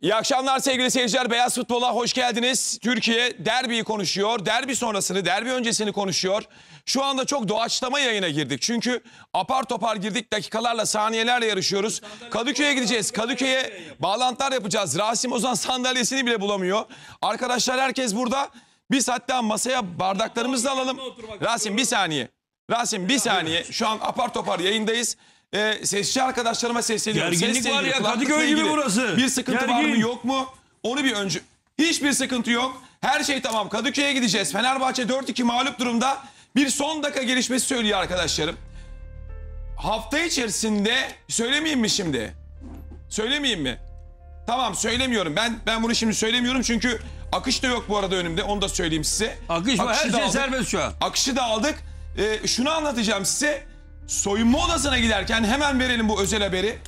İyi akşamlar sevgili seyirciler. Beyaz Futbol'a hoş geldiniz. Türkiye derbiyi konuşuyor. Derbi sonrasını, derbi öncesini konuşuyor. Şu anda çok doğaçlama yayına girdik. Çünkü apar topar girdik. Dakikalarla, saniyelerle yarışıyoruz. Kadıköy'e gideceğiz. Kadıköy'e bağlantılar yapacağız. Rasim Ozan sandalyesini bile bulamıyor. Arkadaşlar herkes burada. Biz hatta masaya bardaklarımızı da alalım. Rasim bir saniye. Rasim bir saniye. Şu an apar topar yayındayız. Ee, sesçi arkadaşlarıma sesleniyorum. Gerginlik Sesle var ilgili, ya, kulaklıkla Kadıköy gibi ilgili burası. Bir sıkıntı var mı Gergin. yok mu? Onu bir önce... Hiçbir sıkıntı yok. Her şey tamam. Kadıköy'e gideceğiz. Fenerbahçe 4-2 mağlup durumda. Bir son dakika gelişmesi söylüyor arkadaşlarım. Hafta içerisinde söylemeyeyim mi şimdi? Söylemeyeyim mi? Tamam söylemiyorum. Ben ben bunu şimdi söylemiyorum çünkü akış da yok bu arada önümde. Onu da söyleyeyim size. Akış var. Akışı Her da şey aldık. serbest şu an. Akışı da aldık. Ee, şunu anlatacağım size. Soyunma odasına giderken hemen verelim bu özel haberi.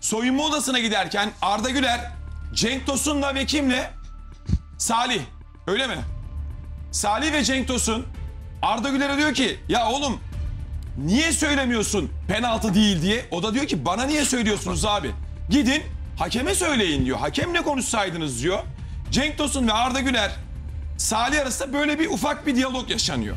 Soyunma odasına giderken Arda Güler, Cenk Tosun'la ve kimle? Salih. Öyle mi? Salih ve Cenk Tosun Arda Güler'e diyor ki ya oğlum niye söylemiyorsun penaltı değil diye. O da diyor ki bana niye söylüyorsunuz abi? Gidin hakeme söyleyin diyor. Hakemle konuşsaydınız diyor. Cenk Tosun ve Arda Güler Salih arasında böyle bir ufak bir diyalog yaşanıyor.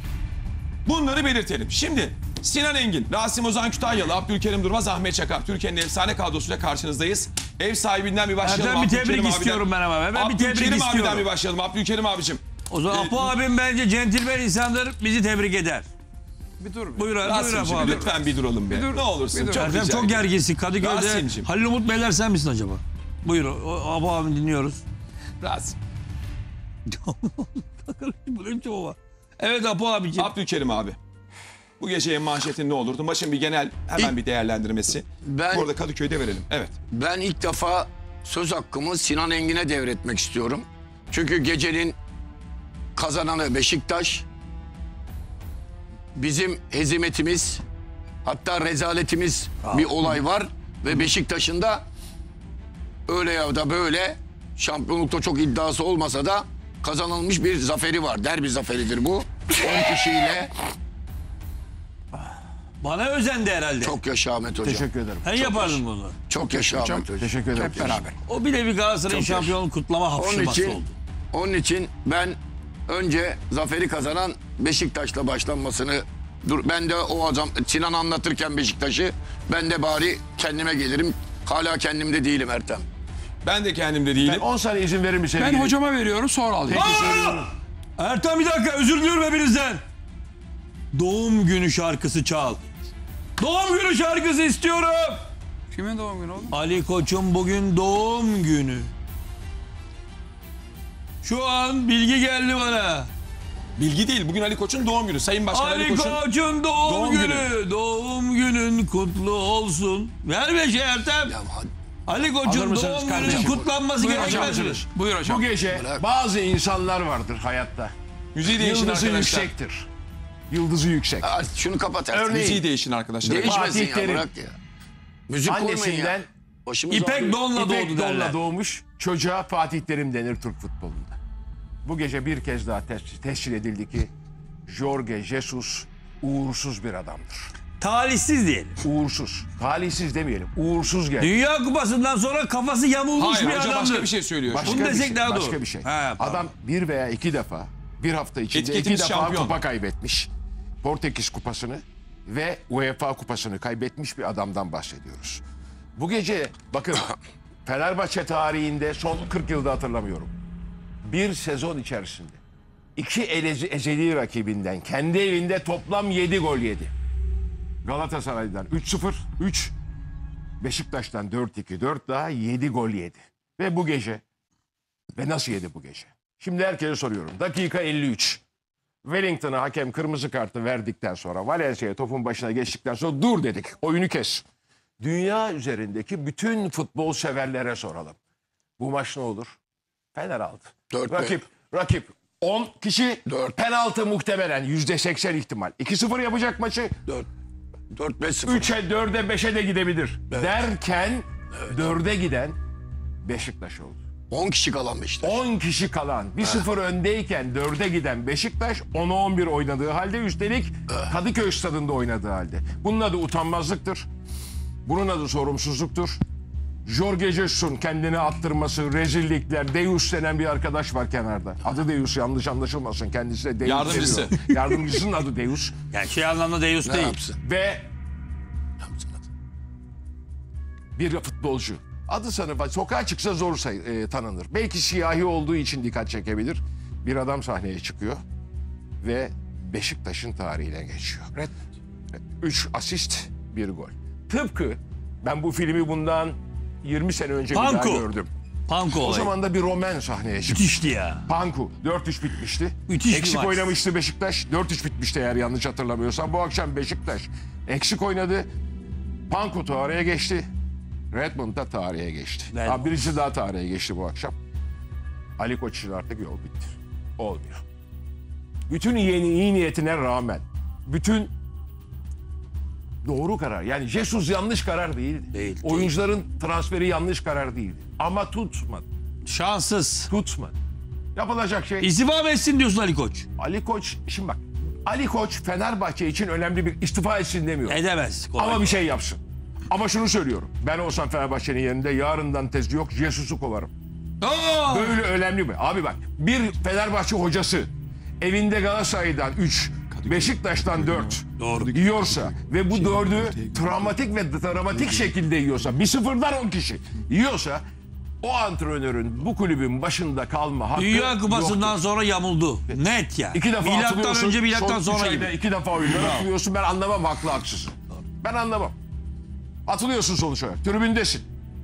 Bunları belirtelim. Şimdi Sinan Engin, Rasim Ozan Kütahyalı, Abdülkerim Durmaz, Ahmet Çakar. Türkiye'nin efsane kadrosuyla karşınızdayız. Ev sahibinden bir başlayalım. Ertem bir tebrik abiden. istiyorum ben ama. Hemen bir tebrik Abdülkerim abiden istiyorum. bir başlayalım. Abdülkerim abicim. O zaman Ee, Apo abim bence centilmen insandır. Bizi tebrik eder. Bir dur. Buyur, buyur Rasim'cim Apo abi. lütfen bir duralım be. dur, ne olursun. bir. Çok Ertem rica çok gerginsin. Kadıköy'de Rasim'cim. Halil Umut Beyler sen misin acaba? Buyur. o- Apo abim dinliyoruz. Rasim. Bu ne biçim baba? Evet Apo abiciğim. Abdülkerim abi. Bu gecenin manşetin ne olurdu? Maçın bir genel hemen İlk- bir değerlendirmesi. Ben- Bu arada Kadıköy'de verelim. Evet. Ben ilk defa söz hakkımı Sinan Engin'e devretmek istiyorum. Çünkü gecenin kazananı Beşiktaş. Bizim hezimetimiz hatta rezaletimiz bir olay var ve Beşiktaş'ın da öyle ya da böyle şampiyonlukta çok iddiası olmasa da kazanılmış bir zaferi var. Derbi zaferidir bu. 10 kişiyle Bana özendi herhalde. çok yaşa Ahmet Hocam. Teşekkür ederim. Sen yapardın bunu. Çok yaşa Ahmet Hocam. Teşekkür ederim. Hep beraber. O bile bir Galatasaray'ın Çok şampiyonluk kutlama Onun hapşırması için, oldu. onun için ben önce zaferi kazanan Beşiktaş'la başlanmasını dur ben de o adam Sinan anlatırken Beşiktaş'ı ben de bari kendime gelirim. Hala kendimde değilim Ertem. Ben de kendimde Ben değilim. 10 saniye izin verir misin? Ben hocama veriyorum sonra alayım. Ertem bir dakika özür diliyorum hepinizden. Doğum günü şarkısı çal. Doğum günü şarkısı istiyorum. Kimin doğum günü oğlum? Ali Koç'un bugün doğum günü. Şu an bilgi geldi bana. Bilgi değil. Bugün Ali Koç'un doğum günü. Sayın Başkan Ali, Ali Koç'un Koç'un doğum, doğum günü. günü. Doğum günün kutlu olsun. Ver be şey Ertem. Ya. Ali Koç'un doğum gününün kutlanması gerekmez mi? Buyur hocam. Bu gece bazı insanlar vardır hayatta. müziği değişin Yıldızı arkadaşlar. yüksektir. Yıldızı yüksek. Aa, şunu kapat Ertem. Örneğin- Müziği değişin arkadaşlar. Değişmesin Fatih ya Terim. bırak ya. Müzik koymayın Annesinden ya. Başımız İpek ağrıyor. donla İpek doğdu donla derler. doğmuş çocuğa Fatih Terim denir Türk futbolunda. Bu gece bir kez daha tes- tescil edildi ki Jorge Jesus uğursuz bir adamdır. Talihsiz diyelim. Uğursuz. Talihsiz demeyelim. Uğursuz geldi. Dünya kupasından sonra kafası yamulmuş Hayır bir hoca adamdır. başka bir şey söylüyor. Başka Bunu bir desek şey, daha başka doğru. bir şey. Ha, pardon. Adam bir veya iki defa bir hafta içinde iki Etiketimiz defa şampiyon. kupa kaybetmiş. Portekiz kupasını ve UEFA kupasını kaybetmiş bir adamdan bahsediyoruz. Bu gece bakın Fenerbahçe tarihinde son 40 yılda hatırlamıyorum. Bir sezon içerisinde iki elezi, ezeli rakibinden kendi evinde toplam 7 gol yedi. Galatasaray'dan 3-0, 3. Beşiktaş'tan 4-2, 4 daha 7 gol yedi. Ve bu gece ve nasıl yedi bu gece? Şimdi herkese soruyorum. Dakika 53. Wellington'a hakem kırmızı kartı verdikten sonra Valencia'ya topun başına geçtikten sonra dur dedik. Oyunu kes. Dünya üzerindeki bütün futbol severlere soralım. Bu maç ne olur? Fener aldı. Dört rakip, rakip 10 kişi Dört. penaltı muhtemelen %80 ihtimal. 2-0 yapacak maçı. 4 4-5-0. 3'e 4'e 5'e de gidebilir. Derken 4'e giden Beşiktaş oldu. 10 kişi kalan Beşiktaş. 10 kişi kalan 1-0 öndeyken 4'e giden Beşiktaş 10'a 11 oynadığı halde üstelik Kadıköy stadında oynadığı halde. Bunun adı utanmazlıktır. Bunun adı sorumsuzluktur. Jorge Jesus'un kendini attırması, rezillikler. Deus denen bir arkadaş var kenarda. Adı Deus yanlış anlaşılmasın. Kendisi de Deus Yardımcısı. demiyor. Yardımcısının adı Deus. Yani şey anlamda Deus Ne değil. yapsın? Ve bir futbolcu. Adı sanı sokağa çıksa zor say, e, tanınır. Belki siyahi olduğu için dikkat çekebilir. Bir adam sahneye çıkıyor ve Beşiktaş'ın tarihine geçiyor. Red. Üç asist, bir gol. Tıpkı ben bu filmi bundan 20 sene önce bir daha gördüm. Panko O olayı. zaman da bir Roman sahneye çıktı. Müthişti ya. Panku 4-3 bitmişti. Müthiş Eksik maç. oynamıştı Beşiktaş. 4-3 bitmişti eğer yanlış hatırlamıyorsam. Bu akşam Beşiktaş eksik oynadı. Panku tarihe geçti. Redmond da tarihe geçti. Redmond. Ha, birisi daha tarihe geçti bu akşam. Ali Koç için artık yol bitti. Olmuyor. Bütün iyi, iyi niyetine rağmen, bütün doğru karar. Yani Jesus yanlış karar değil. Değil, Oyuncuların transferi yanlış karar değil. Ama tutmadı. Şanssız. Tutmadı. Yapılacak şey İstifa etsin diyorsun Ali Koç? Ali Koç şimdi bak Ali Koç Fenerbahçe için önemli bir istifa etsin demiyor. Edemez. Kolay. Ama bir şey yapsın. Ama şunu söylüyorum. Ben olsam Fenerbahçe'nin yerinde yarından tez yok Jesus'u kovarım. Aa! Böyle önemli mi? Abi bak bir Fenerbahçe hocası evinde Galatasaray'dan 3, Beşiktaş'tan 4 Doğru. yiyorsa ve bu dördü travmatik ve dramatik şekilde yiyorsa bir sıfırdan 10 kişi yiyorsa o antrenörün bu kulübün başında kalma hakkı Dünya Kupası'ndan yoktur. sonra yamuldu. Net yani. İki defa Milattan önce milattan son üç sonra gibi. iki defa oyundan atılıyorsun. Ben anlamam haklı haksızı. Ben anlamam. Atılıyorsun sonuç olarak. Tribündesin.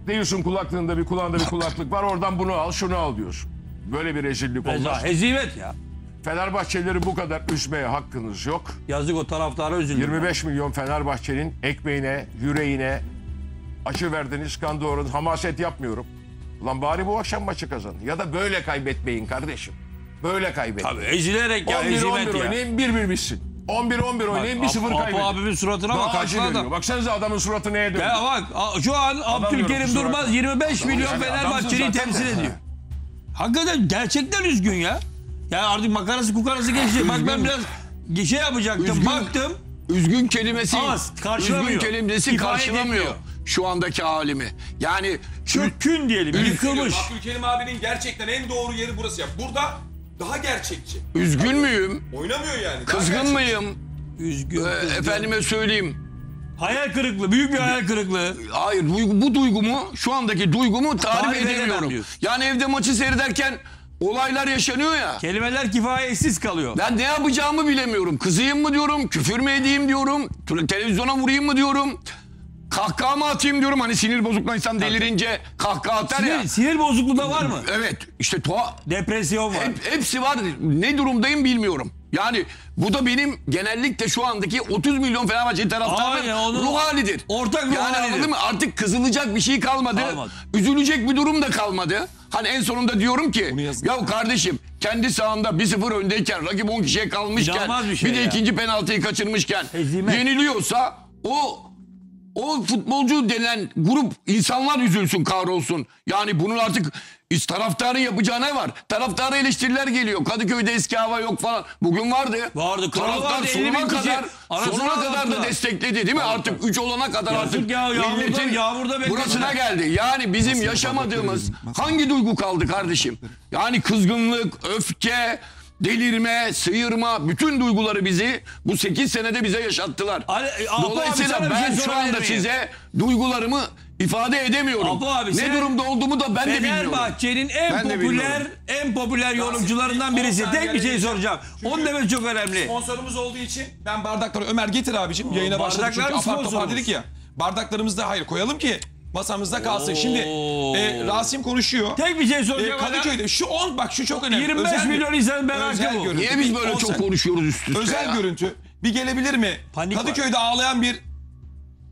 Diyorsun kulaklığında bir kulağında bir kulaklık var. Oradan bunu al şunu al diyorsun. Böyle bir rezillik olmaz. Reza, hezimet ya. Fenerbahçeleri bu kadar üzmeye hakkınız yok. Yazık o taraftara üzüldüm. 25 milyon Fenerbahçe'nin ekmeğine, yüreğine acı verdiniz, kan doğradınız. Hamaset yapmıyorum. Ulan bari bu akşam maçı kazanın. Ya da böyle kaybetmeyin kardeşim. Böyle kaybetmeyin. Abi ezilerek ya 11-11 hezimet ya. oynayın 1-1 bitsin. 11-11 oynayın 1-0 Apo kaybedin. abimin suratına bak. Daha acı veriyor. adam. Baksanıza adamın suratı neye döndü. Ya bak a- şu an Abdülkerim kusura Durmaz bakma. 25 milyon yani Fenerbahçe'yi adamsın temsil zaten. ediyor. Hakikaten gerçekten üzgün ya. Ya artık makarası kukarası geçti. Bak ben biraz şey yapacaktım. Üzgün. Baktım. Üzgün kelimesi, Az, karşılamıyor. üzgün kelimesi İfade karşılamıyor edemiyor. şu andaki halimi. Yani Çökkün diyelim. Yıkılmış. Abdülkerim abinin gerçekten en doğru yeri burası ya. Burada daha gerçekçi. üzgün müyüm? Oynamıyor yani. Daha Kızgın gerçekçi. mıyım? Üzgün. Ee, kızgın. efendime söyleyeyim. Hayal kırıklığı. Büyük bir hayal kırıklığı. Hayır duygu, bu duygumu şu andaki duygumu tarif, Tarif edemiyorum. Yani evde maçı seyrederken olaylar yaşanıyor ya. Kelimeler kifayetsiz kalıyor. Ben ne yapacağımı bilemiyorum. Kızayım mı diyorum, küfür mü edeyim diyorum, te- televizyona vurayım mı diyorum. Kahkaha mı atayım diyorum. Hani sinir bozukluğu insan delirince kahkaha atar ya. Sinir, sinir bozukluğu da var mı? Evet işte tuha, Depresyon var. hep, hepsi var. Ne durumdayım bilmiyorum. Yani bu da benim genellikle şu andaki 30 milyon Fenerbahçe taraftarının Aynen, onun ruh halidir. ortak ruh yani halidir. anladın mı? Artık kızılacak bir şey kalmadı. Kalmadı. Üzülecek bir durum da kalmadı. Hani en sonunda diyorum ki yazın. ya kardeşim kendi sahanda 1-0 öndeyken rakip 10 kişiye kalmışken İnanılmaz bir şey bir de ya. ikinci penaltıyı kaçırmışken Hezimet. yeniliyorsa o o futbolcu denen grup insanlar üzülsün kahrolsun. Yani bunun artık taraftarın yapacağı ne var? Taraftara eleştiriler geliyor. Kadıköy'de eski hava yok falan. Bugün vardı. Vardı, Taraftar vardı, 50 bin sonuna kadar sonuna kadar da aldılar. destekledi değil mi? Artık 3 olana kadar Yazık artık ya, yağmurda- milletin yağmurda burasına geldi. Yani bizim yaşamadığımız hangi duygu kaldı kardeşim? Yani kızgınlık, öfke, delirme, sıyırma bütün duyguları bizi bu 8 senede bize yaşattılar. Ali- e, abi, Dolayısıyla bir ben şey şu anda size duygularımı ifade edemiyorum. Apo abi, ne durumda olduğumu da ben de bilmiyorum. Fenerbahçe'nin en Ben popüler en popüler yorumcularından birisi. Tek bir şey soracağım. Onu demek çok önemli. Sponsorumuz olduğu için ben bardakları Ömer getir abicim. Yayına başladık bardaklar çünkü apar topar dedik ya. Bardaklarımızı da hayır koyalım ki masamızda kalsın. Oo. Şimdi e, Rasim konuşuyor. Tek bir şey E, soracağım. Kadıköy'de şu 10 bak şu çok önemli. 25 Özel milyon bir- insan merakı özel bu. görüntü. Niye biz böyle çok saniye. konuşuyoruz üst üste Özel ya? görüntü. Bir gelebilir mi? Panik var. Kadıköy'de ağlayan bir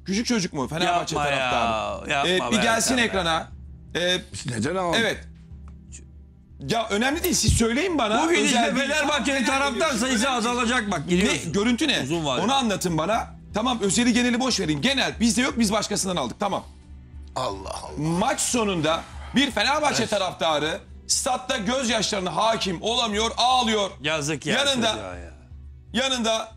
küçük çocuk mu? Fenerbahçe Yapma ya, taraftarı. yapma E, bir be gelsin ekrana. E, Neden abi? evet. Ya önemli değil. Siz söyleyin bana. Bu gidişle Özel değil. Fenerbahçe'nin taraftar sayısı azalacak bak. Ne, görüntü ne? Uzun vadeli. Onu anlatın bana. Tamam özeli geneli boş verin. Genel bizde yok biz başkasından aldık. Tamam. Allah Allah. Maç sonunda bir Fenerbahçe taraftarı statta gözyaşlarına hakim olamıyor, ağlıyor. Yazık ya. Yanında- çocuğa ya. Yanında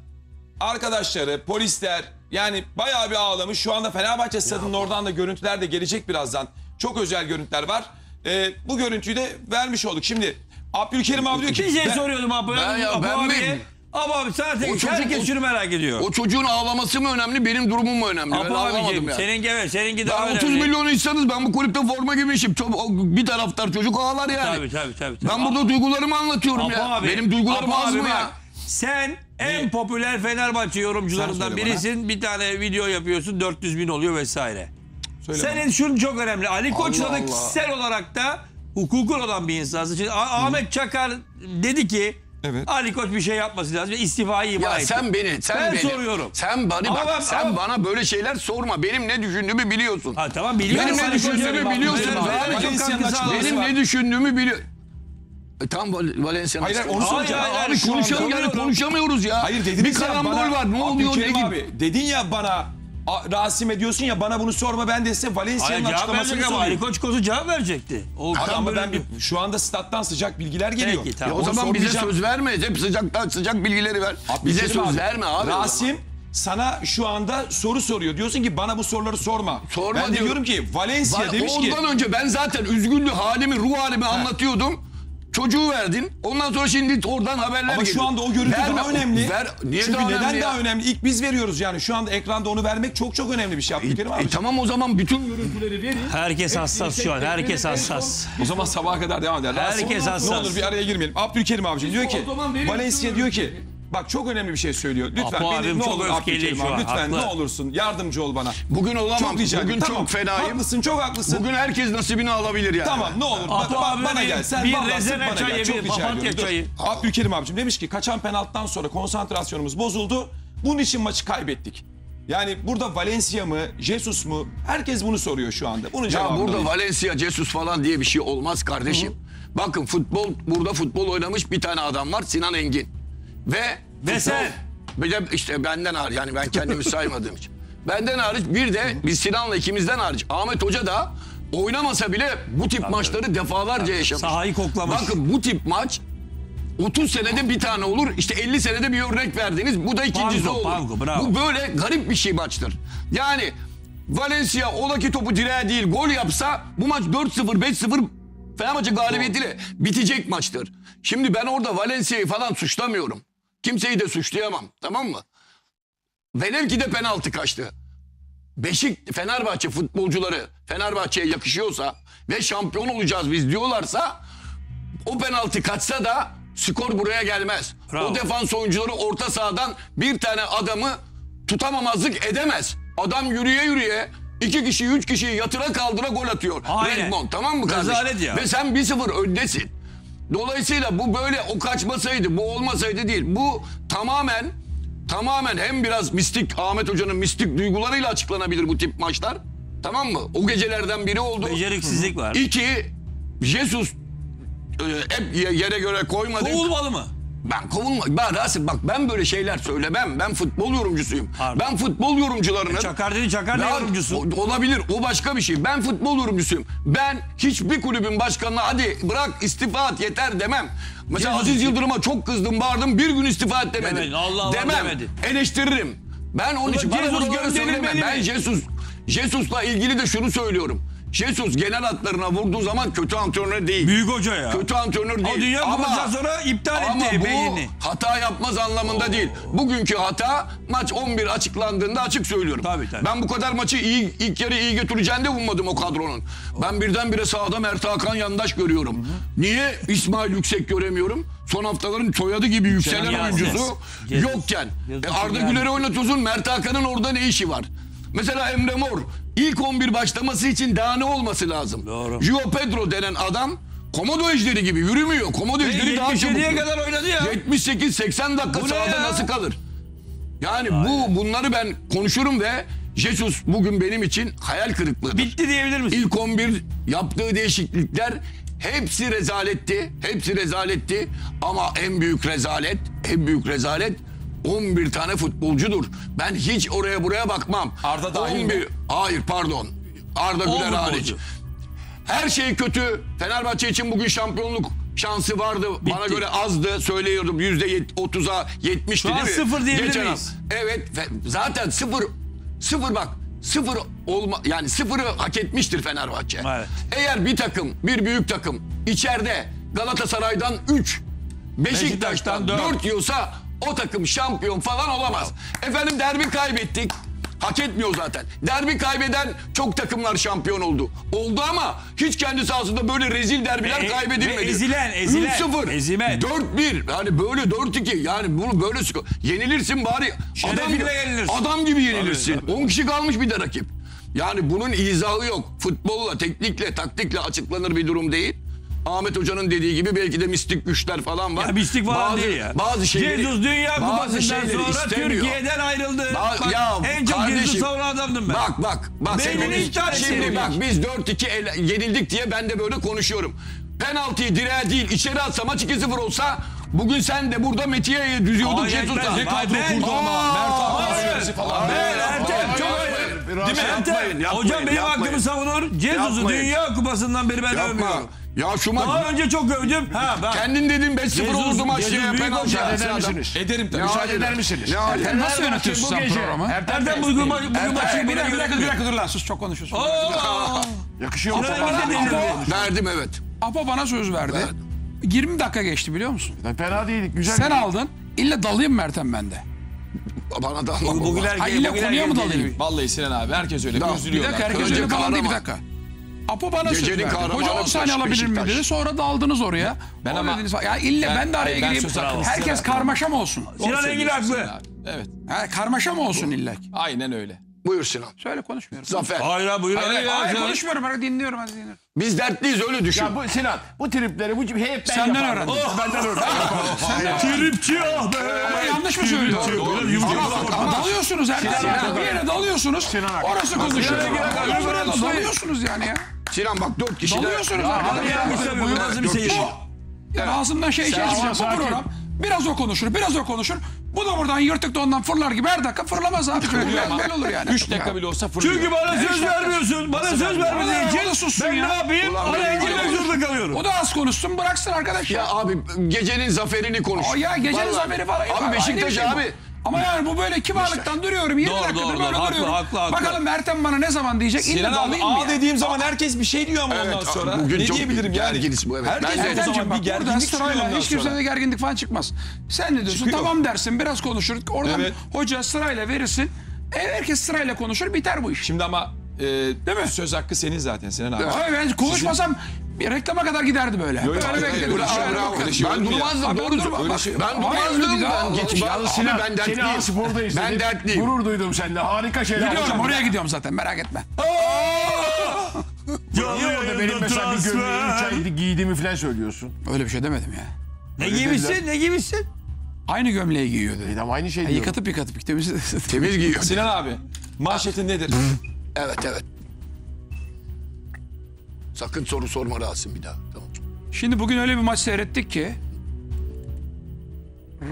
arkadaşları, polisler yani bayağı bir ağlamış. Şu anda Fenerbahçe stadının oradan da görüntüler de gelecek birazdan. Çok özel görüntüler var. E, bu görüntüyü de vermiş olduk. Şimdi Abdülkerim abi diyor ki... Bir şey ben- soruyordum abi. Ben ya, Apo ben abiye. miyim? Abi tek O çocuk- herkes şunu merak ediyor. O çocuğun ağlaması mı önemli, benim durumum mu önemli? ben Apo ağlamadım abicim yani. seninki evet seninki daha Ben 30 önemli. milyon insanız. Ben bu kulüpte forma giymişim. Çok, o- bir taraftar çocuk ağlar yani. Tabii tabii tabii. tabii. Ben burada duygularımı anlatıyorum Apo ya. abi, Benim duygularım Apo az abi mı bak, ya? Sen en popüler Fenerbahçe yorumcularından söyle birisin. Bir tane video yapıyorsun 400 bin oluyor vesaire. Söyle Senin şun çok önemli. Ali Koç'la da Allah. kişisel olarak da hukukun olan bir insansın. Şimdi Ah- Ahmet Çakar dedi ki Evet. Ali Koç bir şey yapması lazım istifayı ima Ya etti. sen beni, sen Ben beni. soruyorum. Sen bana Ama bak, ben- sen ama- bana böyle şeyler sorma. Benim ne düşündüğümü biliyorsun. Ha, tamam biliyorum. Benim ne Ali Koç'un düşündüğümü bak, biliyorsun. benim- Abi, benim çok Valencia'nın katkısı açıklaması var. Benim var. ne düşündüğümü biliyor. E, tam Val- Valencia'nın Hayır, hayır, onu açıklaması. soracağım. Hayır, hayır, Abi şu an konuşalım yani soruyorum. konuşamıyoruz ya. Hayır dediniz Bir ya karambol bana, var. Ne oluyor ne Abdülkerim gibi? abi dedin ya bana a, Rasim'e diyorsun ya bana bunu sorma ben de size Hayır, Valencia'nın cevap açıklamasını verecek ama Ali. Koç kozu cevap verecekti. O Abi ama böyle ben bir, şu anda stat'tan sıcak bilgiler geliyor. Peki, tamam. Ya o Onu zaman bize sormayacağım. söz verme. Hep sıcaktan sıcak bilgileri ver. bize Abdülkerim söz abi, verme abi. o zaman. Rasim sana şu anda soru soruyor. Diyorsun ki bana bu soruları sorma. Sorma ben de diyorum. diyorum ki Valencia Bak, demiş ki Ondan önce ben zaten üzgünlüğü halimi, ruh halimi anlatıyordum. Çocuğu verdin. Ondan sonra şimdi oradan haberler ama geliyor. şu anda o görüntü Verme, daha önemli. Ver, niye Çünkü daha neden önemli daha ya? önemli? İlk biz veriyoruz yani. Şu anda ekranda onu vermek çok çok önemli bir şey. Abdülkerim abi. E, tamam o zaman bütün görüntüleri verin. Herkes hassas şu an. Herkes hassas. O zaman sabaha kadar devam eder. Herkes hassas. Ne olur bir araya girmeyelim. Abdülkerim abicim diyor ki Valencia diyor ki bak çok önemli bir şey söylüyor. Lütfen Apo beni abim ne çok olur öfkeli Abdülkerim şu abi an, lütfen haklı. ne olursun yardımcı ol bana. Bugün olamam. Çok rica Bugün ederim. çok Tamam, fenayım. Haklısın çok haklısın. Bugün herkes nasibini alabilir yani. Tamam ne olur bak, Apo bak, abi bana bir- gel. Sen bir vallahi rezene bana çayı, gel. Çok bir rica papatya ediyorum. Dur. çayı. Abdülkerim abicim demiş ki kaçan penaltıdan sonra konsantrasyonumuz bozuldu. Bunun için maçı kaybettik. Yani burada Valencia mı, Jesus mu? Herkes bunu soruyor şu anda. Bunun Ya cevabını burada alayım. Valencia, Jesus falan diye bir şey olmaz kardeşim. Bakın futbol burada futbol oynamış bir tane adam var Sinan Engin. Ve Ve sen. Bir de işte benden hariç yani ben kendimi saymadığım için. Benden hariç bir de biz Sinan'la ikimizden hariç Ahmet Hoca da oynamasa bile bu tip maçları defalarca yaşamış. Sahayı koklamış. Bakın bu tip maç 30 senede bir tane olur. İşte 50 senede bir örnek verdiniz. Bu da ikincisi Pango, olur. pango, bravo. Bu böyle garip bir şey maçtır. Yani Valencia ola ki topu direğe değil gol yapsa bu maç 4-0 5-0 Fenerbahçe galibiyetiyle bitecek maçtır. Şimdi ben orada Valencia'yı falan suçlamıyorum. Kimseyi de suçlayamam. Tamam mı? Velev ki de penaltı kaçtı. Beşik Fenerbahçe futbolcuları Fenerbahçe'ye yakışıyorsa ve şampiyon olacağız biz diyorlarsa o penaltı kaçsa da skor buraya gelmez. Bravo. O defans oyuncuları orta sahadan bir tane adamı tutamamazlık edemez. Adam yürüye yürüye iki kişi üç kişiyi yatıra kaldıra gol atıyor. Aynen. Redmond tamam mı kardeşim? Rezalet ya. Ve sen 1-0 öndesin. Dolayısıyla bu böyle o kaçmasaydı bu olmasaydı değil. Bu tamamen tamamen hem biraz mistik Ahmet Hoca'nın mistik duygularıyla açıklanabilir bu tip maçlar. Tamam mı? O gecelerden biri oldu. Beceriksizlik var. İki, Jesus e, hep ye- yere göre koymadık. Kovulmalı mı? Ben kovulma. Ben Rasim bak ben böyle şeyler söylemem. Ben futbol yorumcusuyum. Pardon. Ben futbol yorumcularının... Çakar dedi Çakar ne Ya, yorumcusu? o- olabilir. O başka bir şey. Ben futbol yorumcusuyum. Ben hiçbir kulübün başkanına hadi bırak istifa et yeter demem. Mesela Aziz. Yıldırım'a çok kızdım bağırdım bir gün istifa et demedim. Demedin, Allah Allah demem. demedin. Eleştiririm. Ben onun için bana Jesus buraları söyleme. gönderilmeli Ben? Jesus, Jesus'la ilgili de şunu söylüyorum. Jesus genel hatlarına vurduğu zaman kötü antrenör değil. Büyük hoca ya. Kötü antrenör değil. O Dünya Ama- Kupası'ndan sonra iptal ama etti bu beynini. hata yapmaz anlamında değil. Bugünkü hata maç 11 açıklandığında açık söylüyorum. Tabii, tabii. Ben bu kadar maçı iyi, ilk yarı iyi götüreceğini de ummadım o kadronun. Ben birdenbire sahada Mert Hakan yandaş görüyorum. Niye İsmail Yüksek göremiyorum? Son haftaların soyadı gibi yükselen Yükselen oyuncusu Jesus. yokken. Jesus E Arda. Güler'i oynatıyorsun Mert Hakan'ın orada ne işi var? Mesela Emre Mor ilk 11 başlaması için daha ne olması lazım? Doğru. Gio Pedro denen adam komodo ejderi gibi yürümüyor. Komodo ejderi daha çabuk. 77'ye kadar oynadı ya. 78-80 dakika Bu sahada nasıl kalır? Yani bu bunları ben konuşurum ve Jesus bugün benim için hayal kırıklığıdır. Bitti diyebilir misin? İlk 11 yaptığı değişiklikler hepsi rezaletti. Hepsi rezaletti ama en büyük rezalet, en büyük rezalet 11 tane futbolcudur. Ben hiç oraya buraya bakmam. Arda dahil mi? Hayır pardon. Arda Güler hariç. Her şey kötü. Fenerbahçe için bugün şampiyonluk şansı vardı. Bana göre azdı. Söylüyordum yüzde yet- 30'a 70'ti Şu an değil mi? sıfır diyebilir miyiz? Evet. ve Zaten sıfır. Sıfır bak. sıfır olma yani sıfırı hak etmiştir Fenerbahçe. Evet. Eğer bir takım, bir büyük takım içeride Galatasaray'dan 3, Beşiktaş'tan Beşiktaş'tan 4 yiyorsa o takım şampiyon falan olamaz. Efendim derbi kaybettik. Hak etmiyor zaten. Derbi kaybeden çok takımlar şampiyon oldu. Oldu ama hiç kendi sahasında böyle rezil derbiler Ve- kaybedilmedi. ezilen, ezilen, 3-0, ezimet. 4-1. Yani böyle 4-2. Yani bunu böyle skor. Yenilirsin bari. Adam, Şerefinle yenilirsin. adam gibi yenilirsin. 10 kişi kalmış bir de rakip. Yani bunun izahı yok. Futbolla, teknikle, taktikle açıklanır bir durum değil. Ahmet Hoca'nın dediği gibi belki de mistik güçler falan var. Ya mistik falan bazı, değil ya. Bazı şeyleri, Jesus Dünya Kupası'ndan sonra istemiyor. Türkiye'den ayrıldı. Ba- Bak, ya en çok kardeşim, savunan adamdım ben. Bak bak. bak Beynini iptal Şimdi bak biz 4-2 ele- yenildik diye ben de böyle konuşuyorum. Penaltıyı direğe değil içeri atsa maç 2-0 olsa bugün sen de burada Metiye'ye düzüyorduk Hayır, Jesus'a. Ne kadro kurdu ama. Mert süresi falan. Ben Ertem çok Değil mi? Ertem, hocam benim hakkımı savunur. Jesus'u. Dünya Kupası'ndan beri ben övmüyorum. Ya şu maç Daha önce çok övdüm. Ha bak. kendin dedin 5-0 Jesus- oldu maç diye penaltı Eder adam. misiniz? Ederim tabii. Müsaade eder misiniz? Ne. Ertem nasıl yönetiyorsun bu sen gece- programı? Ertem bugün, maçı Bir bırak. dakika, bir dakika, bir dakika dur lan sus çok konuşuyorsun. Yakışıyor mu? De. Verdim evet. Apo bana söz verdi. 20 dakika geçti biliyor musun? Fena değildik. Güzel. Sen aldın. İlle dalayım Mertem bende. Bana da gel- ille bugünler konuya mı dalayım? Vallahi Sinan abi herkes öyle. Tamam, Bir dakika herkes öyle bir dakika. Apo bana söz Gecenin verdi. kahramanı Hoca 10 saniye Beşiktaş. alabilir miyim dedi. Sonra daldınız oraya. Ben ama- dediniz, ya ille ben, de araya hayır, ben gireyim. söz hakkı Herkes karmaşa mı olsun? Sinan Engin haklı. Evet. Ha, karmaşa mı olsun illa ki? Aynen öyle. Buyur Sinan. Söyle konuşmuyorum. Zafer. Hayır buyur. Hayır, Hayır, hayır, Hayır ya. konuşmuyorum. Hadi dinliyorum hadi dinliyorum. Biz dertliyiz öyle düşün. Ya bu Sinan bu tripleri bu hep ben Senden yaparım. öğrendim. Benden öğrendim. Tripçi ah be. Ama yanlış mı söylüyorum? Ama dalıyorsunuz her Sinan- Bir yere dalıyorsunuz. Sinan. Orası konuşuyor. Dalıyorsunuz yani ya. Sinan bak dört kişi de... Dalıyorsunuz Hadi ya bu nasıl bir seyir? Yani ağzından şey şey çıkacak bu sakin. program. Biraz o konuşur, biraz o konuşur. Bu da buradan yırtık da ondan fırlar gibi her dakika fırlamaz abi. Böyle, Ama böyle olur yani. 3 dakika bile olsa fırlıyor. Çünkü bana söz vermiyorsun. Bana söz vermediğin için ben ya. ne yapayım? Araya girmek zorunda kalıyorum. O da az konuşsun bıraksın arkadaş ya. Ya abi gecenin zaferini konuş. O ya gecenin Vallahi. zaferi falan. Abi Beşiktaş şey abi. Ama yani bu böyle kibarlıktan duruyorum. 20 Doğru, dakikadır doğru, böyle doğru. Haklı, duruyorum. haklı, haklı. Bakalım Ertem bana ne zaman diyecek. İlle Sinan abi dalayım mı A ya? dediğim zaman herkes bir şey diyor ama Evet, ondan sonra. bugün ne çok diyebilirim yani? gerginiz bu, evet. Herkes Ben de- o Ertem'ciğim zaman bak bir burada gerginlik çıkıyor sırayla ondan hiç kimsede sonra. de gerginlik falan çıkmaz. Sen ne diyorsun? Çıkıyor. Tamam dersin biraz konuşur. Oradan Evet. hoca sırayla verirsin. E, herkes sırayla konuşur biter bu iş. Şimdi ama e, Değil mi? söz hakkı senin zaten Sinan abi. Abi ben konuşmasam bir reklama kadar giderdi böyle. Yok, böyle hayır, hayır, bekledim. şey yok, bakın. öyle şey Ben ya? durmazdım doğru. durma, öyle bak. şey- Ben Hayır, durmazdım. Ben geç. Abi Sinan, ben seni dertliyim. Aspor'da izledim. Ben dertliyim. Gurur duydum seninle. Harika şeyler. Gidiyorum oraya gidiyorum zaten merak etme. Niye orada benim mesela bir gömleği 3 transfer. ay giydiğimi falan söylüyorsun? Öyle bir şey demedim ya. Ne giymişsin ne giymişsin? Aynı gömleği giyiyor dedi. E aynı şey Ya diyorum. yıkatıp yıkatıp temiz. Temiz giyiyor. Sinan abi manşetin nedir? Evet evet. Sakın soru sorma Rasim bir daha. Tamam. Şimdi bugün öyle bir maç seyrettik ki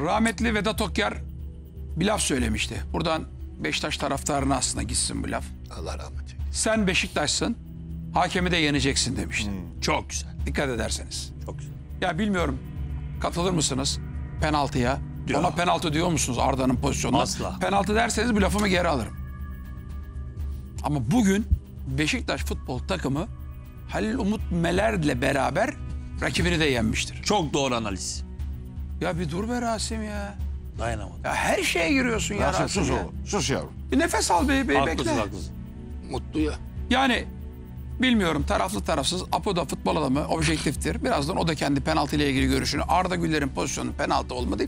rahmetli Vedat Okyar bir laf söylemişti. Buradan Beşiktaş taraftarına aslında gitsin bu laf. Allah rahmet eylesin. Sen Beşiktaş'sın, hakemi de yeneceksin demişti. Çok güzel. Dikkat ederseniz. Çok güzel. Ya bilmiyorum katılır mısınız penaltıya? Yok. Ona penaltı diyor musunuz Arda'nın pozisyonuna? Asla. Penaltı derseniz bu lafımı geri alırım. Ama bugün Beşiktaş futbol takımı Halil Umut Meler'le beraber rakibini de yenmiştir. Çok doğru analiz. Ya bir dur be Rasim ya. Dayanamadım. Ya her şeye giriyorsun ya Rasim Rasim sus ya. oğlum. Sus yavrum. Bir nefes al be, be Haklısın bekle. haklısın. Mutlu ya. Yani bilmiyorum taraflı tarafsız Apo da futbol adamı objektiftir. Birazdan o da kendi penaltı ile ilgili görüşünü Arda Güler'in pozisyonu penaltı olmadı.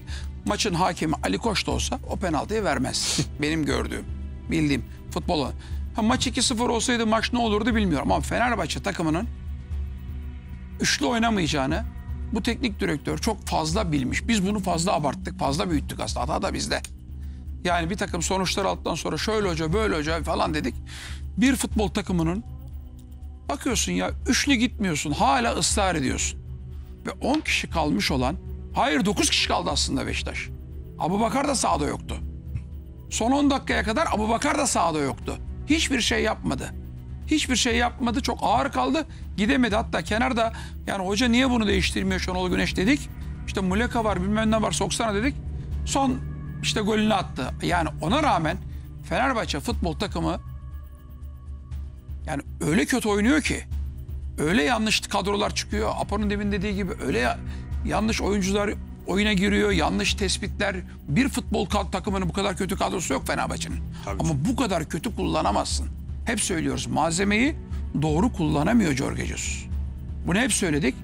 Maçın hakemi Ali Koç da olsa o penaltıyı vermez. Benim gördüğüm, bildiğim futbol. Ha, maç 2-0 olsaydı maç ne olurdu bilmiyorum ama Fenerbahçe takımının üçlü oynamayacağını bu teknik direktör çok fazla bilmiş. Biz bunu fazla abarttık, fazla büyüttük aslında. Hata da bizde. Yani bir takım sonuçlar aldıktan sonra şöyle hoca böyle hoca falan dedik. Bir futbol takımının bakıyorsun ya üçlü gitmiyorsun hala ısrar ediyorsun. Ve 10 kişi kalmış olan hayır 9 kişi kaldı aslında Beşiktaş. Abu Bakar da sahada yoktu. Son 10 dakikaya kadar Abu Bakar da sahada yoktu. Hiçbir şey yapmadı. Hiçbir şey yapmadı. Çok ağır kaldı. Gidemedi. Hatta kenarda yani hoca niye bunu değiştirmiyor Şenol Güneş dedik. İşte Muleka var bilmem ne var soksana dedik. Son işte golünü attı. Yani ona rağmen Fenerbahçe futbol takımı Yani öyle kötü oynuyor ki. Öyle yanlış kadrolar çıkıyor. Apo'nun demin dediği gibi öyle ya- yanlış oyuncular oyuna giriyor. Yanlış tespitler. Bir futbol takımının bu kadar kötü kadrosu yok Fenerbahçe'nin. Ama bu kadar kötü kullanamazsın. Hep söylüyoruz. Malzemeyi doğru kullanamıyor Jorge Jesus. Bunu hep söyledik.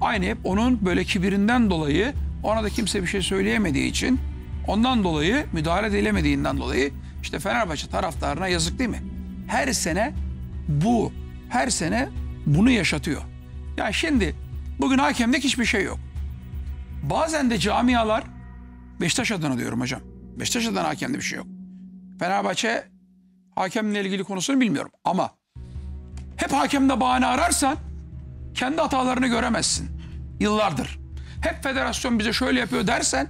Aynı hep onun böyle kibirinden dolayı ona da kimse bir şey söyleyemediği için ondan dolayı müdahale edilemediğinden dolayı işte Fenerbahçe taraftarına yazık değil mi? Her sene bu her sene bunu yaşatıyor. Ya şimdi bugün hakemlik hiçbir şey yok. Bazen de camialar Beşiktaş adına diyorum hocam. Beşiktaş adına hakemde bir şey yok. Fenerbahçe hakemle ilgili konusunu bilmiyorum ama hep hakemde bahane ararsan kendi hatalarını göremezsin. Yıllardır. Hep federasyon bize şöyle yapıyor dersen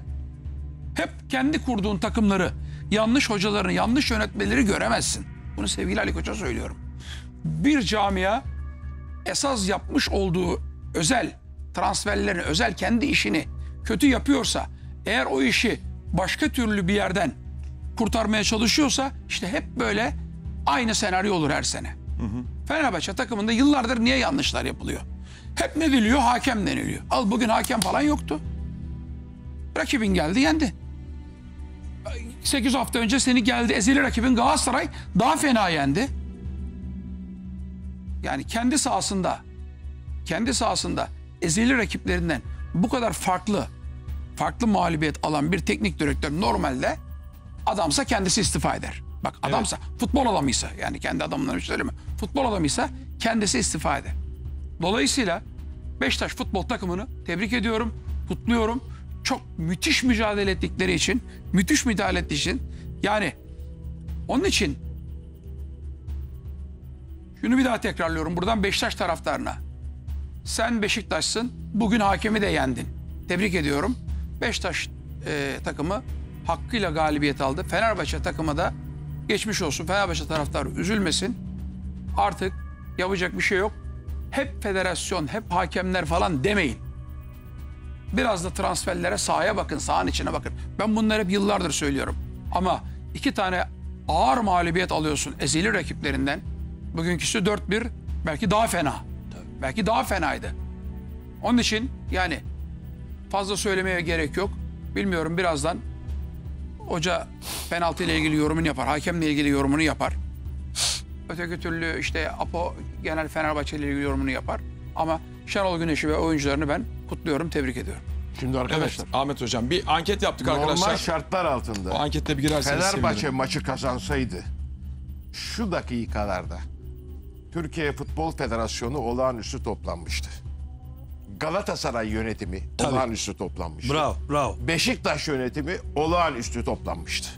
hep kendi kurduğun takımları, yanlış hocalarını, yanlış yönetmeleri göremezsin. Bunu sevgili Ali Koç'a söylüyorum. Bir camia esas yapmış olduğu özel transferlerini, özel kendi işini kötü yapıyorsa, eğer o işi başka türlü bir yerden kurtarmaya çalışıyorsa işte hep böyle aynı senaryo olur her sene. Fenerbahçe takımında yıllardır niye yanlışlar yapılıyor? Hep ne diliyor? Hakem deniliyor. Al bugün hakem falan yoktu. Rakibin geldi yendi. 8 hafta önce seni geldi ezeli rakibin Galatasaray daha fena yendi. Yani kendi sahasında kendi sahasında ezeli rakiplerinden bu kadar farklı farklı mağlubiyet alan bir teknik direktör normalde adamsa kendisi istifa eder. Bak adamsa futbol adamıysa yani kendi adamından söyleme. Futbol adamıysa kendisi istifa eder. Dolayısıyla Beşiktaş futbol takımını tebrik ediyorum, kutluyorum. Çok müthiş mücadele ettikleri için, müthiş müdahale ettiği için yani onun için şunu bir daha tekrarlıyorum buradan Beşiktaş taraftarına. Sen Beşiktaş'sın. Bugün hakemi de yendin. Tebrik ediyorum. Beşiktaş e, takımı hakkıyla galibiyet aldı. Fenerbahçe takımı da geçmiş olsun. Fenerbahçe taraftarı üzülmesin. Artık yapacak bir şey yok. Hep federasyon, hep hakemler falan demeyin. Biraz da transferlere sahaya bakın, sahanın içine bakın. Ben bunları hep yıllardır söylüyorum. Ama iki tane ağır mağlubiyet alıyorsun ezeli rakiplerinden. Bugünküsü 4-1 belki daha fena. Belki daha fenaydı. Onun için yani fazla söylemeye gerek yok. Bilmiyorum birazdan hoca penaltı ile ilgili yorumunu yapar. Hakemle ilgili yorumunu yapar. Öteki türlü işte Apo genel Fenerbahçe ile ilgili yorumunu yapar. Ama Şenol Güneş'i ve oyuncularını ben kutluyorum, tebrik ediyorum. Şimdi Evet arkadaşlar Ahmet Hocam bir anket yaptık normal arkadaşlar. şartlar O altında ankette bir girerseniz Fenerbahçe sevinirim. maçı kazansaydı şu dakikalarda Türkiye Futbol Federasyonu olağanüstü toplanmıştı. Galatasaray yönetimi olağanüstü toplanmıştı. Bravo, bravo. Beşiktaş yönetimi olağanüstü toplanmıştı.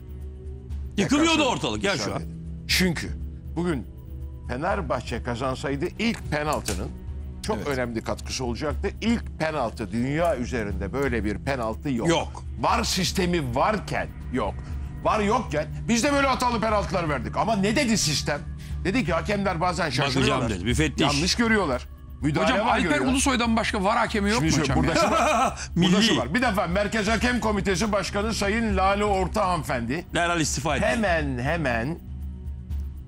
Yıkılıyordu ortalık ya şu an. Çünkü bugün Fenerbahçe kazansaydı ilk penaltının çok Evet. önemli katkısı olacaktı. İlk penaltı dünya üzerinde böyle bir penaltı yok. Yok. Var sistemi varken yok. Var yokken biz de böyle hatalı penaltılar verdik. Ama ne dedi sistem? Dedi ki hakemler bazen şaşırıyorlar. Bakacağım dedi, müfettiş. Yanlış görüyorlar. Müdahale Hocam var Alper görüyorlar. Ulusoy'dan başka var hakemi yok Şimdi mu hocam? burada ya? şu var. Burada şu Milli. var. Bir defa Merkez Hakem Komitesi Başkanı Sayın Lale Orta Hanımefendi Derhal istifa etti. hemen hemen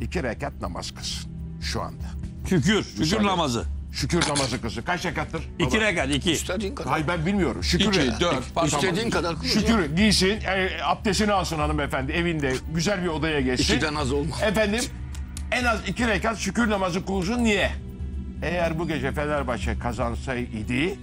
iki rekat namaz kılsın şu anda. Şükür, şükür Müsaade. namazı. Şükür namazı kılsın. Kaç rekattır? İki rekat, iki. İstediğin kadar. Hayır ben bilmiyorum. Şükür. İki, dört. İstediğin kadar kıl hocam. Şükür giysin, e, abdestini alsın hanımefendi evinde güzel bir odaya geçsin. İkiden az olmaz. Efendim en az iki rekat şükür namazı kılsın. Niye? Eğer bu gece Fenerbahçe kazansaydı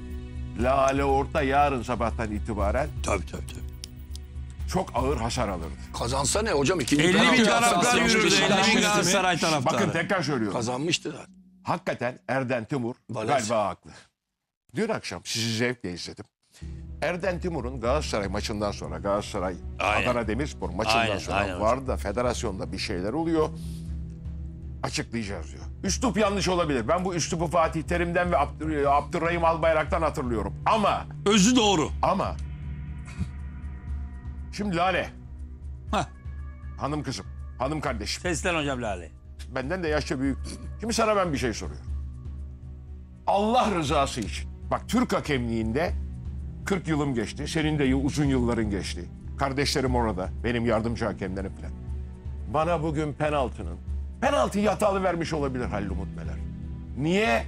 Lale Orta yarın sabahtan itibaren Tabii tabii tabii. çok ağır hasar alırdı. Kazansa ne hocam? İkinci 50 bin penaltı taraftar atsa- yürürdü. Beşiktaş 50 bin Galatasaray taraftarı. Bakın tekrar söylüyorum. Kazanmıştı zaten. Hakikaten Erden Timur Valencia. galiba haklı. Dün akşam sizi zevkle izledim. Erden Timur'un Galatasaray maçından sonra Galatasaray Aynen. Adana Demirspor maçından Aynen, sonra aynen hocam. vardı da federasyonda bir şeyler oluyor. Açıklayacağız diyor. Üslup yanlış olabilir. Ben bu üslubu Fatih Terim'den ve Abdür- Abdurrahim Albayrak'tan hatırlıyorum. Ama Özü doğru. ama şimdi Lale Hah. hanım kızım, hanım kardeşim. Seslen hocam Lale. Benden de yaşça büyük. Şimdi sana ben bir şey soruyorum. Allah rızası için. Bak Türk hakemliğinde 40 yılım geçti. Senin de yıl- uzun yılların geçti. Kardeşlerim orada. Benim yardımcı hakemlerim falan. Bana bugün penaltının Penaltıyı hatalı vermiş olabilir Halil Umut Meler. Niye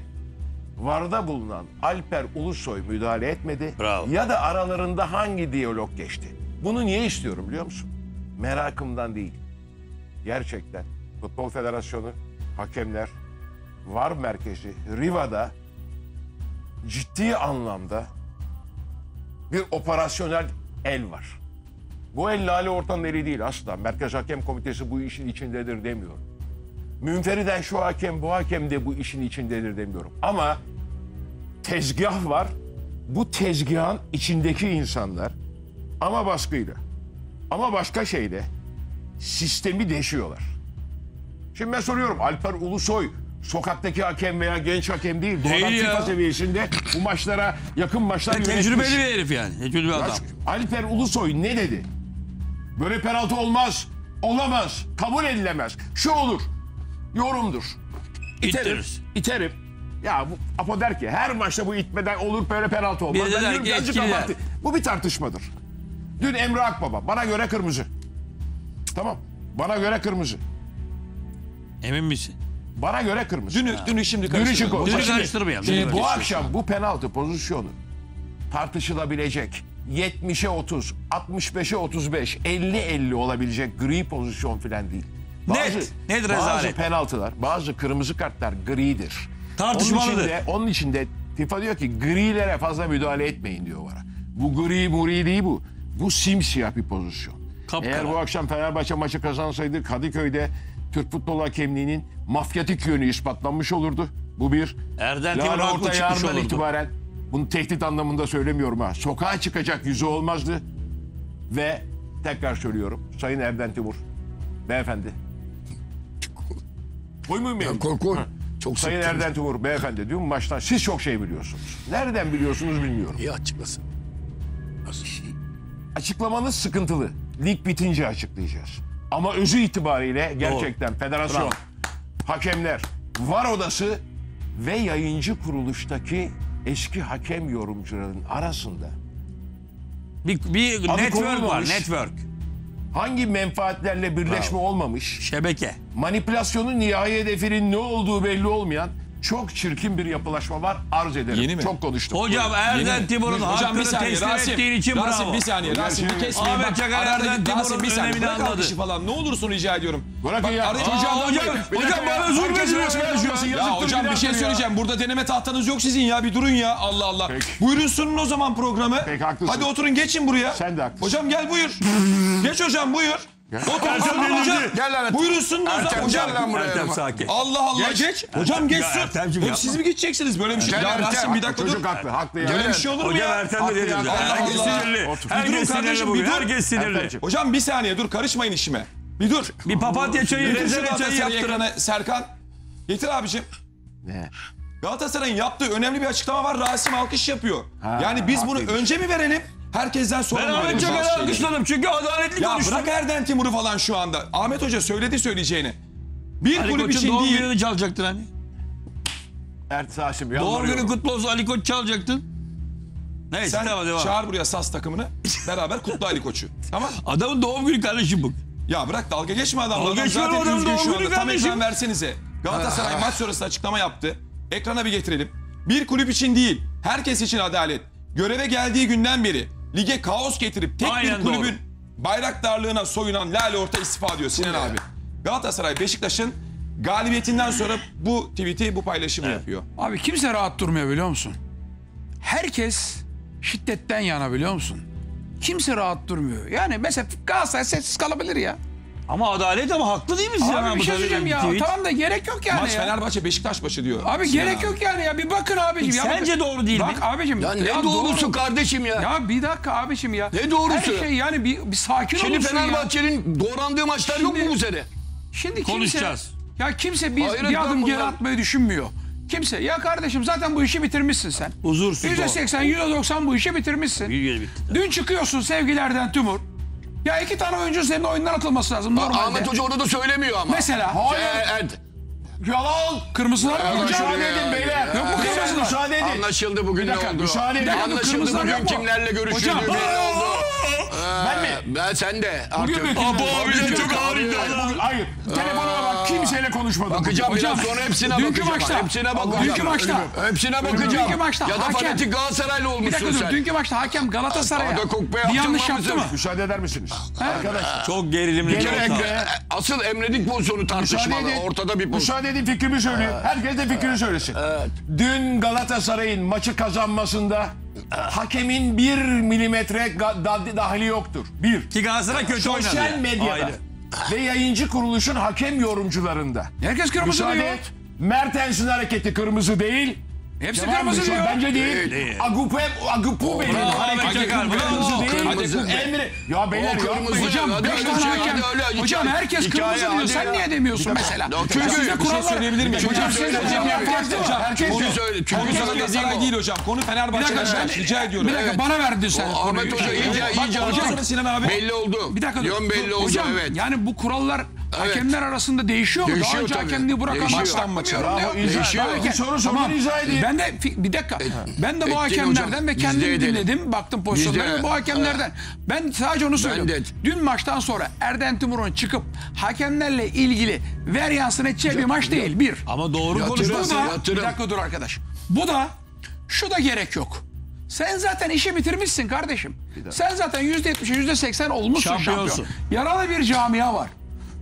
VAR'da bulunan Alper Ulusoy müdahale etmedi? Bravo. Ya da aralarında hangi diyalog geçti? Bunu niye istiyorum biliyor musun? Merakımdan değil. Gerçekten Futbol Federasyonu, hakemler, VAR merkezi Riva'da ciddi anlamda bir operasyonel el var. Bu el Lale Ortan'ın eli değil asla. Merkez Hakem Komitesi bu işin içindedir demiyorum. Münferiden şu hakem bu hakem de bu işin içindedir demiyorum. Ama tezgah var. Bu tezgahın içindeki insanlar ama baskıyla ama başka şeyle sistemi deşiyorlar. Şimdi ben soruyorum Alper Ulusoy sokaktaki hakem veya genç hakem değil. Doğrudan Değil. FIFA seviyesinde bu maçlara yakın maçlar yönetmiş. Tecrübeli bir herif yani. Tecrübeli adam. Alper Ulusoy ne dedi? Böyle penaltı olmaz, olamaz, kabul edilemez. Şu olur, yorumdur. İterim, İttiririz. iterim. Ya bu Apo der ki her maçta bu itmeden olur böyle penaltı olmaz. Biri de Ben diyorum ki azıcık etkili abartı. Bu bir tartışmadır. Dün Emre Akbaba bana göre kırmızı. Tamam. Bana göre kırmızı. Emin misin? Bana göre kırmızı. Dünü, dünü şimdi Dünü karıştırmayalım. çık o. Dünü Şimdi- karıştırmayalım. Şimdi Dünü bu karıştırmayalım. akşam bu penaltı pozisyonu tartışılabilecek 70'e 30, 65'e 35, 50-50 olabilecek gri pozisyon falan değil. Net, net Bazı rezalet. penaltılar, bazı kırmızı kartlar gridir. Tartışmalıdır. Onun içinde, onun içinde FIFA diyor ki grilere fazla müdahale etmeyin diyor bana. Bu gri muri değil bu. Bu simsiyah bir pozisyon. Kapkara. Eğer bu akşam Fenerbahçe maçı kazansaydı Kadıköy'de Türk futbol hakemliğinin mafyatik yönü ispatlanmış olurdu. Bu bir. Erden Timur haklı çıkmış olurdu. itibaren bunu tehdit anlamında söylemiyorum ha. Sokağa çıkacak yüzü olmazdı. Ve tekrar söylüyorum. Sayın Erden Timur. Beyefendi. Koy muyum ya? Koy koy. Çok Sayın sıktı. Erden Timur beyefendi dün maçtan siz çok şey biliyorsunuz. Nereden biliyorsunuz bilmiyorum. İyi açıklasın. Açıklamanız sıkıntılı. Lig bitince açıklayacağız. Ama özü itibariyle gerçekten federasyon, Bravo. hakemler, var odası ve yayıncı kuruluştaki eski hakem yorumcuların arasında Bir, bir Adı network var. Network. Hangi menfaatlerle birleşme olmamış, Şebeke. manipülasyonun nihai hedefinin ne olduğu belli olmayan çok çirkin bir yapılaşma var arz ederim. Yeni mi? Çok konuştum. Hocam Erden Timur'un Hocam bir hakkını saniye teslim Rasim. ettiğin için Rasim bravo. bir saniye. Rasim bir kesmeyin. Ahmet Çakar Erden. Rasim bir Timur'un saniye. önemini Bırak anladı. alkışı falan. Ne olursun rica ediyorum. Bırakın Bak, ya. araya Hocam, hocam, bana zulmediyor Herkes ya. hocam bir şey söyleyeceğim. Burada deneme tahtanız yok sizin ya. Bir durun ya. Allah Allah. Peki. Buyurun sunun o zaman programı. Peki, haklısın. Hadi oturun geçin buraya. Sen de haklısın. Hocam gel buyur. Geç hocam buyur. Otur Ertem sunun hocam. delirdi. Gel lan. O zaman Ertem, hocam. gel lan buraya. Ertem sakin. Allah Allah geç. Hocam geç Ya sun. Ertemciğim Hep yapma. siz mi geçeceksiniz böyle bir şey? Gel Ya Ertem. Rasim bir dakika dur. Çocuk haklı, haklı ya. Böyle bir şey olur mu Hocam ya? Ertem de ya. Herkes Allah Allah. sinirli. Herkes sinirli bugün. bir dur. Herkes sinirli. Hocam bir saniye dur karışmayın işime. Bir dur. Bir papatya çayı, rezene çayı yaptırın. Serkan. Getir abicim. Ne? Galatasaray'ın yaptığı önemli bir açıklama var. Rasim alkış yapıyor. Ha, yani biz bunu önce mi verelim? Herkesten sonra Ben mı Ahmet? Çakar'ı şeyleri? alkışladım çünkü adaletli Ya konuştum. bırak Erden Timur'u falan şu anda. Ahmet Hoca söyledi söyleyeceğini. Bir Ali kulüp Koç'un için doğum değil. gününü çalacaktın hani. Ertaş'ım Doğum günü yalvarıyorum. kutlu olsun Ali Koç çalacaktın. Neyse Sen tamam devam. çağır buraya SAS takımını. Beraber kutla Ali Koç'u. Tamam. Adamın doğum günü kardeşim bu. Ya bırak dalga geçme adamla. Dalga Adam geçme zaten adamın üzgün doğum şu günü anda. Tam kardeşim. ekran versenize. Galatasaray maç sonrası açıklama yaptı. Ekrana bir getirelim. Bir kulüp için değil, herkes için adalet. Göreve geldiği günden beri lige kaos getirip tek Aynen bir kulübün doğru. bayraktarlığına soyunan Lale Orta istifa diyor Sinan abi. Galatasaray Beşiktaş'ın galibiyetinden sonra bu tweet'i, bu paylaşımı yapıyor. Abi kimse rahat durmuyor biliyor musun? Herkes şiddetten yana biliyor musun? Kimse rahat durmuyor. Yani mesela Galatasaray sessiz kalabilir ya. Ama adalet ama haklı değil misin? Abi bir şey söyleyeceğim ya. Tamam da gerek yok yani Maç ya. Fenerbahçe Beşiktaş maçı diyor. Abi Sinan gerek yok yani ya. Bir bakın abicim. ya Sence bakın. doğru değil mi? Bak abicim. Ya ne ya doğrusu doğru. kardeşim ya. Ya bir dakika abicim ya. Ne doğrusu? Her şey yani bir, bir sakin Şimdi olursun ya. Fenerbahçe'nin doğrandığı maçlar yok mu Şimdi- bu sene? Şimdi kimse, Konuşacağız. ya kimse bir, Hayret bir adım geri atmayı düşünmüyor. Kimse ya kardeşim zaten bu işi bitirmişsin sen. Huzursuz o. %80, %90 bu işi bitirmişsin. Bir geri bitti. Dün çıkıyorsun sevgilerden Timur. Ya iki tane oyuncu senin oyundan atılması lazım normalde. Ahmet Hoca orada da söylemiyor ama. Mesela. Hayır. Ee, evet. Yalan. Kırmızılar mı hocam? Müsaade edin beyler. Yok mu kırmızılar? Müsaade edin. Anlaşıldı bugün ne oldu. müsaade edin. Bir dakika, Anlaşıldı bugün kimlerle görüşüldüğü belli oldu. Ben mi? Ben sen de artık. Apo abiler çok ağır iddialar. Bugün- Hayır. Telefonuma bak kimseyle konuşmadım. Bakacağım Hocam, biraz sonra hepsine dünkü bakacağım. maçta- hepsine bakacağım. Dünkü maçta- Hepsine bakacağım. Dünkü maçta ya da hakem- fanatik Galatasaraylı Bir olmuşsun dakika dur. sen. Dünkü maçta hakem Galatasaray'a Arda Kokbey bir yanlış yaptı mı? Müsaade eder misiniz? Arkadaşlar. Çok gerilimli bir Gerek ortam. de- Asıl Emre'lik pozisyonu tartışmalı. Ortada bir pozisyon. Müsaade edin fikrimi söyleyeyim. Herkes de fikrini söylesin. Dün Galatasaray'ın maçı kazanmasında hakemin bir milimetre dahili yoktur. Bir. Ki Galatasaray kötü oynadı. Sosyal medyada Ayrı. ve yayıncı kuruluşun hakem yorumcularında. Herkes kırmızı Müsaade diyor. et. Mertens'in hareketi kırmızı değil. Hepsi mı? kırmızı diyor. Bence değil. Agupe, Agupu Bravo, Ahmet Çakar, kırmızı değil. Emre. Ya beyler O kırmızı. Hocam Hadi 5 öyle tane hakem. öyle, Hocam herkes hikaye, kırmızı diyor. Sen niye demiyorsun mesela? Çünkü- Bir şey kurallar- söyleyebilir miyim? Hocam siz de hocam? Hocam, Herkes konu- söyle, çünkü sana dediğim değil hocam. Konu Bir Fenerbahçe. dakika sen Rica ediyorum. Bir dakika bana verdin sen. Ahmet. Hoca iyice iyice hocam, artık Sinan abi. belli oldu. Bir dakika. Yön belli oldu Hocam yani bu kurallar hakemler arasında değişiyor mu? Daha Değişiyor önce tabii. hakemliği Değişiyor. Amaç'tan Maçtan maça. Bravo, izah- Değişiyor. Bir soru sordum, izah edeyim. Ben de fi- bir dakika. Ben de bu hakemlerden hocam. ve Biz de kendim edelim. dinledim. Baktım pozisyonlara ve bu hakemlerden. Ben sadece onu söylüyorum. de- Dün maçtan sonra Erden Timur'un çıkıp hakemlerle ilgili ver yansın edeceği bir maç değil. Bir. Ama doğru Yatırım. Bu konuşması. da, Yatırım. bir dakika dur arkadaş. Bu da şu da gerek yok. Sen zaten işi bitirmişsin kardeşim. Sen zaten yüzde yetmişe yüzde seksen olmuşsun Şampiyonsun. şampiyon. Yaralı bir camia var.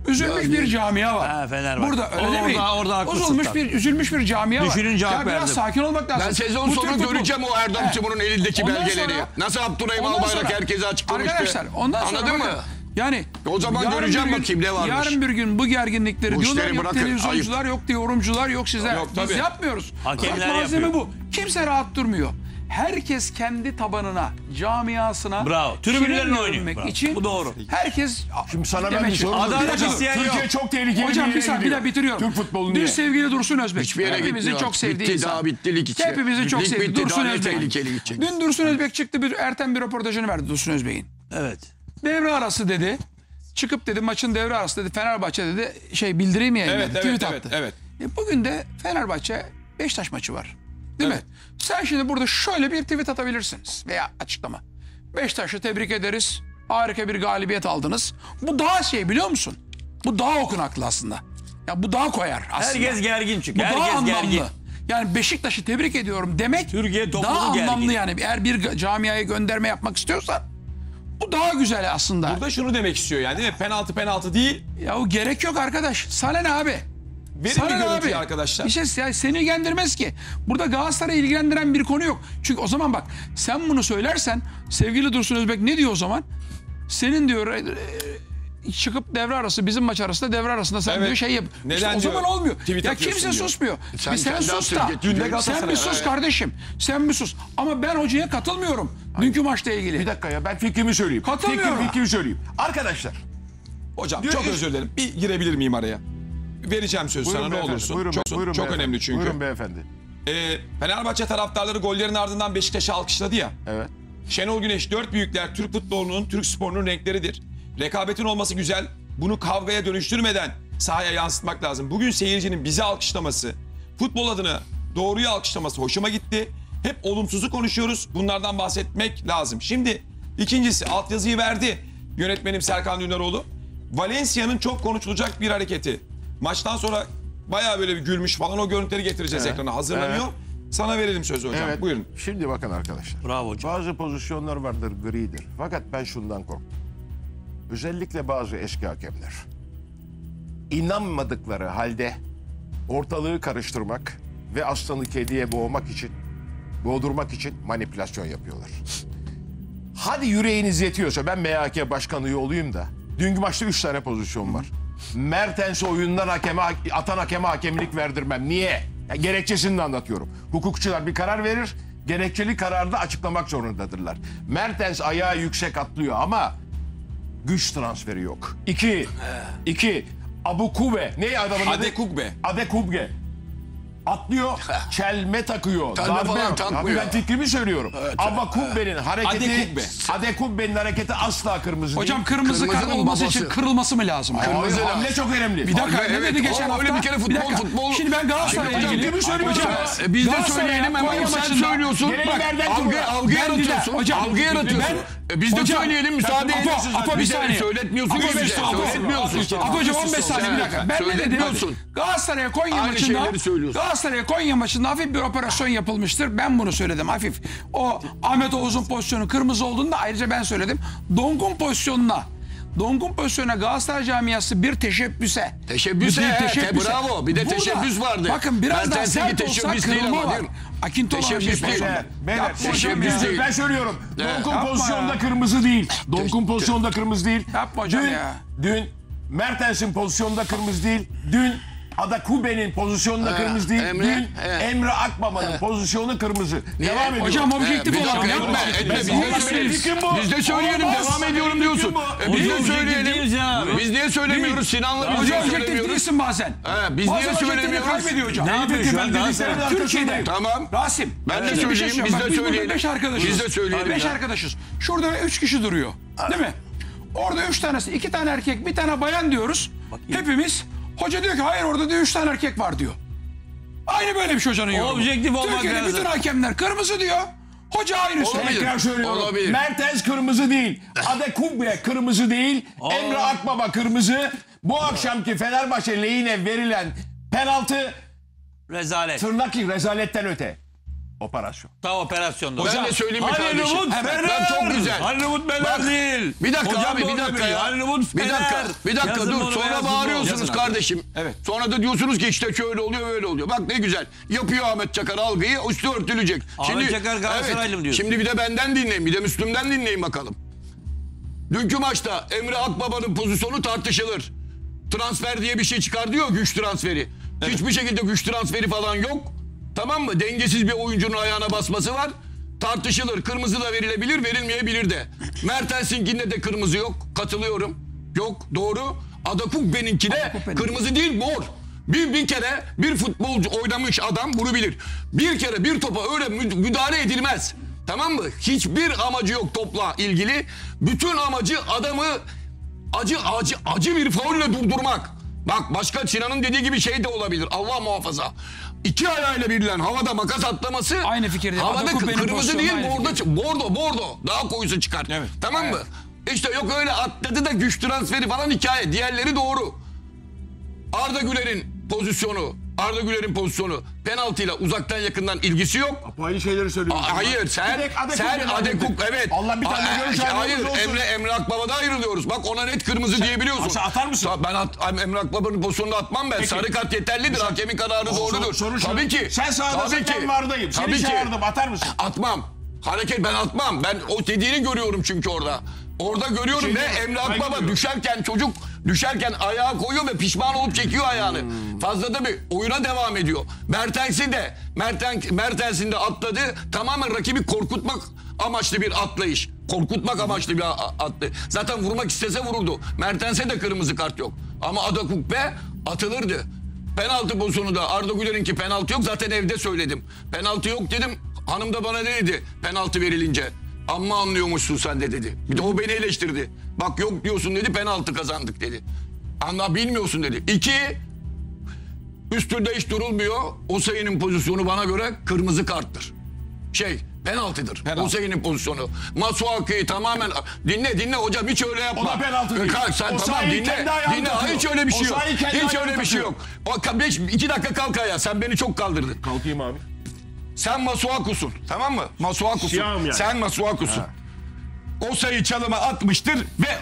Üzülmüş bir camia var. Ha, Fenerbahçe. Burada öyle Orada- demeyin. orada haklısın tabii. bir, üzülmüş bir camia var. Düşününce ya hak biraz verdim. sakin olmak lazım. Ben sezon Bu sonu Türk futbolu- göreceğim o Erdem He. Timur'un elindeki Ondan belgeleri. sonra- Nasıl Abdurrahim Ondan Albayrak sonra- herkese açıklamıştı. Arkadaşlar ondan sonra Anladın bakın, mı? Yani O zaman yarın göreceğim bir gün- bakayım ne varmış. Yarın bir gün bu gerginlikleri Bu diyorlar işleri yok bırakın, televizyoncular yok diye yorumcular yok sizler. Yok, Biz tabii. yapmıyoruz. Hakemler Bak, malzeme yapıyor. bu. Kimse rahat durmuyor. Herkes kendi tabanına, camiasına Bravo. Tribünlerin şirin oynuyor. Bravo. için Bu doğru. Herkes Şimdi sana ben bir soru Adalet isteyen yok. Türkiye çok tehlikeli Hocam bir bir yere saniye bir daha bitiriyorum. Türk futbolunu Dün niye? sevgili Dursun Özbek. Hiçbir yere Hepimizin gitmiyor. çok sevdiği Bitti, insan. daha bitti lig içi. Hepimizin çok Lig sevdiği bitti, Dursun daha ne Özbek. tehlikeli gidecek. Dün Dursun Özbek çıktı bir Ertem bir röportajını verdi Dursun Özbek'in. Evet. Devre arası dedi. Çıkıp dedi maçın devre arası dedi Fenerbahçe dedi şey bildireyim ya Evet, evet, tweet evet, attı. evet. E, bugün de Fenerbahçe Beşiktaş maçı var. Değil Evet. mi? Sen şimdi burada şöyle bir tweet atabilirsiniz veya açıklama. Beşiktaş'ı tebrik ederiz. Harika bir galibiyet aldınız. Bu daha şey biliyor musun? Bu daha okunaklı aslında. Ya bu daha koyar aslında. Herkes gergin çünkü. Bu daha Herkes anlamlı. gergin. Yani Beşiktaş'ı tebrik ediyorum demek Türkiye daha gergin. anlamlı yani. Eğer bir camiaya gönderme yapmak istiyorsan bu daha güzel aslında. Burada şunu demek istiyor yani değil mi? Penaltı penaltı değil. Ya o gerek yok arkadaş. Sana ne abi? Verin Sana bir görüntüyü abi? arkadaşlar. Bir şey ya seni ilgilendirmez ki. Burada Galatasaray'ı ilgilendiren bir konu yok. Çünkü o zaman bak sen bunu söylersen sevgili Dursun Özbek ne diyor o zaman? Senin diyor e, e, çıkıp devre arası bizim maç arasında devre arasında sen Evet. diyor şey yap. Neden İşte o diyor, zaman olmuyor. ya kimse diyor. susmuyor. Sen bir sen sus da. Sen bir sus kardeşim. Sen bir sus. Ama ben hocaya katılmıyorum. Dünkü maçla ilgili. Bir dakika ya ben fikrimi söyleyeyim. Katılmıyorum. Fikrim, fikrimi söyleyeyim. Arkadaşlar. Hocam Diyor çok ki- özür dilerim. Bir girebilir miyim araya? Vereceğim söz sana ne olursun. Buyurun, çok buyurun çok beyefendi. önemli çünkü. Buyurun beyefendi. Ee, Fenerbahçe taraftarları gollerin ardından Beşiktaş'ı alkışladı ya. Evet. Şenol Güneş dört büyükler Türk futbolunun, Türk sporunun renkleridir. Rekabetin olması güzel. Bunu kavgaya dönüştürmeden sahaya yansıtmak lazım. Bugün seyircinin bizi alkışlaması, futbol adına doğruyu alkışlaması hoşuma gitti. Hep olumsuzu konuşuyoruz. Bunlardan bahsetmek lazım. Şimdi ikincisi altyazıyı verdi yönetmenim Serkan Dündaroğlu. Valencia'nın çok konuşulacak bir hareketi. Maçtan sonra bayağı böyle bir gülmüş falan o görüntüleri getireceğiz ekrana. Hazırlanıyor. Sana verelim sözü hocam. Evet. Buyurun. Şimdi bakın arkadaşlar. Bravo hocam. Bazı pozisyonlar vardır gridir. Fakat ben şundan korktum. Özellikle bazı eski hakemler. inanmadıkları halde ortalığı karıştırmak ve aslanı kediye boğmak için, boğdurmak için manipülasyon yapıyorlar. Hadi yüreğiniz yetiyorsa ben MHK başkanı olayım da dünkü maçta 3 tane pozisyon var. Mertens oyundan hakeme, atan hakeme hakemlik verdirmem. Niye? Ya gerekçesini de anlatıyorum. Hukukçular bir karar verir, gerekçeli kararı da açıklamak zorundadırlar. Mertens ayağı yüksek atlıyor ama güç transferi yok. İki, iki, Abu Kube. Ne adamın adı? Adekugbe. Adekubge. Atlıyor, çelme takıyor. Çelme darbe falan takmıyor. Ben fikrimi söylüyorum. Ama Kubbe'nin hareketi, Adekubbe. Adekubbe'nin hareketi asla kırmızı Hocam değil. kırmızı kart olması babası. için kırılması mı lazım? Hayır, Kırmızı hamle lazım. çok önemli. Bir dakika Abi, ne evet, dedi geçen hafta? öyle bir kere futbol, dakika. futbol- Şimdi ben Galatasaray'la Hocam, ilgili. kimi söylüyorsun Hocam? E biz de söyleyelim ama sen söylüyorsun. Bak algı, algı bir yaratıyorsun. hocam, algı yaratıyorsun. E biz de hocam, söyleyelim müsaade Apo, edin. Apo, bir Bize saniye. Söyletmiyorsun Apo, bir bize. saniye. Söyletmiyorsun. Apocuğum 15 saniye bir dakika. Ben ne dedim? Galatasaray'a Konya Aynı maçında. Galatasaray'a Konya maçında hafif bir operasyon yapılmıştır. Ben bunu söyledim hafif. O Ahmet Oğuz'un pozisyonu kırmızı olduğunda ayrıca ben söyledim. Donk'un pozisyonuna Donk'un pozisyonuna Galatasaray camiası bir teşebbüse. Teşebbüse, bir he, bravo. Bir de Burada- teşebbüs vardı. Bakın biraz daha Mertens'in sert olsa teşebbüs değil kırılma ama var. Akintola Teşebbüs değil. Beyler, teşebbüs değil. Ben söylüyorum. Donk'un Yapma pozisyonda ya. kırmızı değil. Donk'un pozisyonda kırmızı değil. Yapma hocam dün, ya. Dün Mertens'in pozisyonda kırmızı değil. Dün Ada Kube'nin pozisyonda kırmızı değil. Emre, dün he. Emre Akbaba'nın pozisyonu kırmızı. Niye? Devam ediyorum. Hocam objektif dakika, olarak yapma. etme. Biz de Olmaz söyleyelim. benim fikrim bu. Biz de söyleyelim, Olmaz. devam ediyorum diyorsun. E biz de objektif söyleyelim. Biz niye söylemiyoruz? Sinan'la biz Hocam niye objektif söylemiyoruz? değilsin bazen. He, biz bazen niye söylemiyoruz? kaybediyor hocam. Ne yapıyor şu an Galatasaray? Türkiye'de. Tamam. Rasim. Ben de söyleyeyim, biz de söyleyelim. Beş arkadaşız. Biz de söyleyelim Beş arkadaşız. Şurada üç kişi duruyor. Değil mi? Orada üç tanesi, iki tane erkek, bir tane bayan diyoruz. Hepimiz. Hoca diyor ki hayır orada diyor üç tane erkek var diyor. Aynı böyle bir şey hocanın yorumu. Objektif olmak Türkiye'de lazım. bütün hakemler kırmızı diyor. Hoca aynı söylüyor. Olabilir. Tekrar söylüyorum. Olabilir. Mertens kırmızı değil. Adekubbe kırmızı değil. Emre Akbaba kırmızı. Bu akşamki Fenerbahçe lehine verilen penaltı Rezalet. tırnak rezaletten öte. Operasyon. Ta operasyonda. Ben de söyleyeyim mi Halil kardeşim? Umut Evet, Fener. ben çok güzel. Halil Umut Fener Bak, değil. Bir dakika Hocam abi bir dakika ya. Halil Umut Bir Fener. dakika bir dakika Yazın dur sonra bağırıyorsunuz kardeşim. Evet. Sonra da diyorsunuz ki işte şöyle oluyor böyle oluyor. Bak ne güzel yapıyor Ahmet Çakar algıyı üstü örtülecek. Ahmet Çakar Galatasaraylı diyorsun? Şimdi bir de benden dinleyin bir de Müslüm'den dinleyin bakalım. Dünkü maçta Emre Akbaba'nın pozisyonu tartışılır. Transfer diye bir şey çıkar diyor güç transferi. Hiçbir şekilde güç transferi falan yok. Tamam mı? Dengesiz bir oyuncunun ayağına basması var. Tartışılır. Kırmızı da verilebilir, verilmeyebilir de. Mertens'inkinde de kırmızı yok. Katılıyorum. Yok, doğru. Adakukbe'ninki de Adakukbe'nin. kırmızı değil, mor. Bir, bir kere bir futbolcu oynamış adam bunu bilir. Bir kere bir topa öyle mü- müdahale edilmez. Tamam mı? Hiçbir amacı yok topla ilgili. Bütün amacı adamı acı acı acı bir faulle durdurmak. Bak başka Sinan'ın dediği gibi şey de olabilir. Allah muhafaza. İki ayağıyla birilen havada makas atlaması. Aynı fikirdeyim. Havada benim kırmızı değil aynı bordo, bordo bordo. Daha koyusu çıkar. Evet. Tamam mı? İşte yok öyle atladı da güç transferi falan hikaye. Diğerleri doğru. Arda Güler'in pozisyonu, Arda Güler'in pozisyonu penaltıyla uzaktan yakından ilgisi yok. Aynı şeyleri söylüyorum. Aa, Hayır sen Direkt Adekuk sen. Adekuk evet. Allah bir tane Aa, görüş Hayır ayrılığımız olsun. Emre Emre Akbaba'da ayrılıyoruz. Bak ona net kırmızı diyebiliyorsun. Sen atar mısın? Ben at, Emre Akbaba'nın pozisyonunu atmam ben. Sarı kart yeterlidir. Hakemin kararı doğrudur. Soru şu. Tabii ki. Sen sahadasın Tabii ki. ben vardayım. Seni Tabii ki. çağırdım atar mısın? Atmam. Hareket ben atmam. Ben o dediğini görüyorum çünkü orada. Orada görüyorum Şey ve? Emre Akbaba düşerken çocuk düşerken ayağa koyuyor ve pişman olup çekiyor ayağını. Hmm. Fazla da bir oyuna devam ediyor. Mertens'i de Mertens, Mertens'in de atladı. Tamamen rakibi korkutmak amaçlı bir atlayış. Korkutmak amaçlı bir a- atlı. Zaten vurmak istese vururdu. Mertens'e de kırmızı kart yok. Ama Adakukbe atılırdı. Penaltı pozisyonu Arda Güler'inki penaltı yok. Zaten evde söyledim. Penaltı yok dedim. Hanım da bana ne dedi penaltı verilince? Amma anlıyormuşsun sen de dedi. Bir de o beni eleştirdi. Bak yok diyorsun dedi penaltı kazandık dedi. Anla bilmiyorsun dedi. İki üstünde hiç durulmuyor. O sayının pozisyonu bana göre kırmızı karttır. Şey penaltıdır. Penaltı. O sayının pozisyonu. Masuaki'yi tamamen dinle dinle hocam hiç öyle yapma. O da penaltı değil. Kalk sen O tamam dinle. kendi Dinle atıyor. hiç öyle bir O şey yok. Hiç öyle bir şey yok. O beş, iki dakika kalk ayağa. Sen beni çok kaldırdın. Kalkayım abi. Sen Masuaku'sun. Tamam mı? Masuaku'sun. Siyahım yani. Sen Masuaku'sun. O sayı çalıma atmıştır ve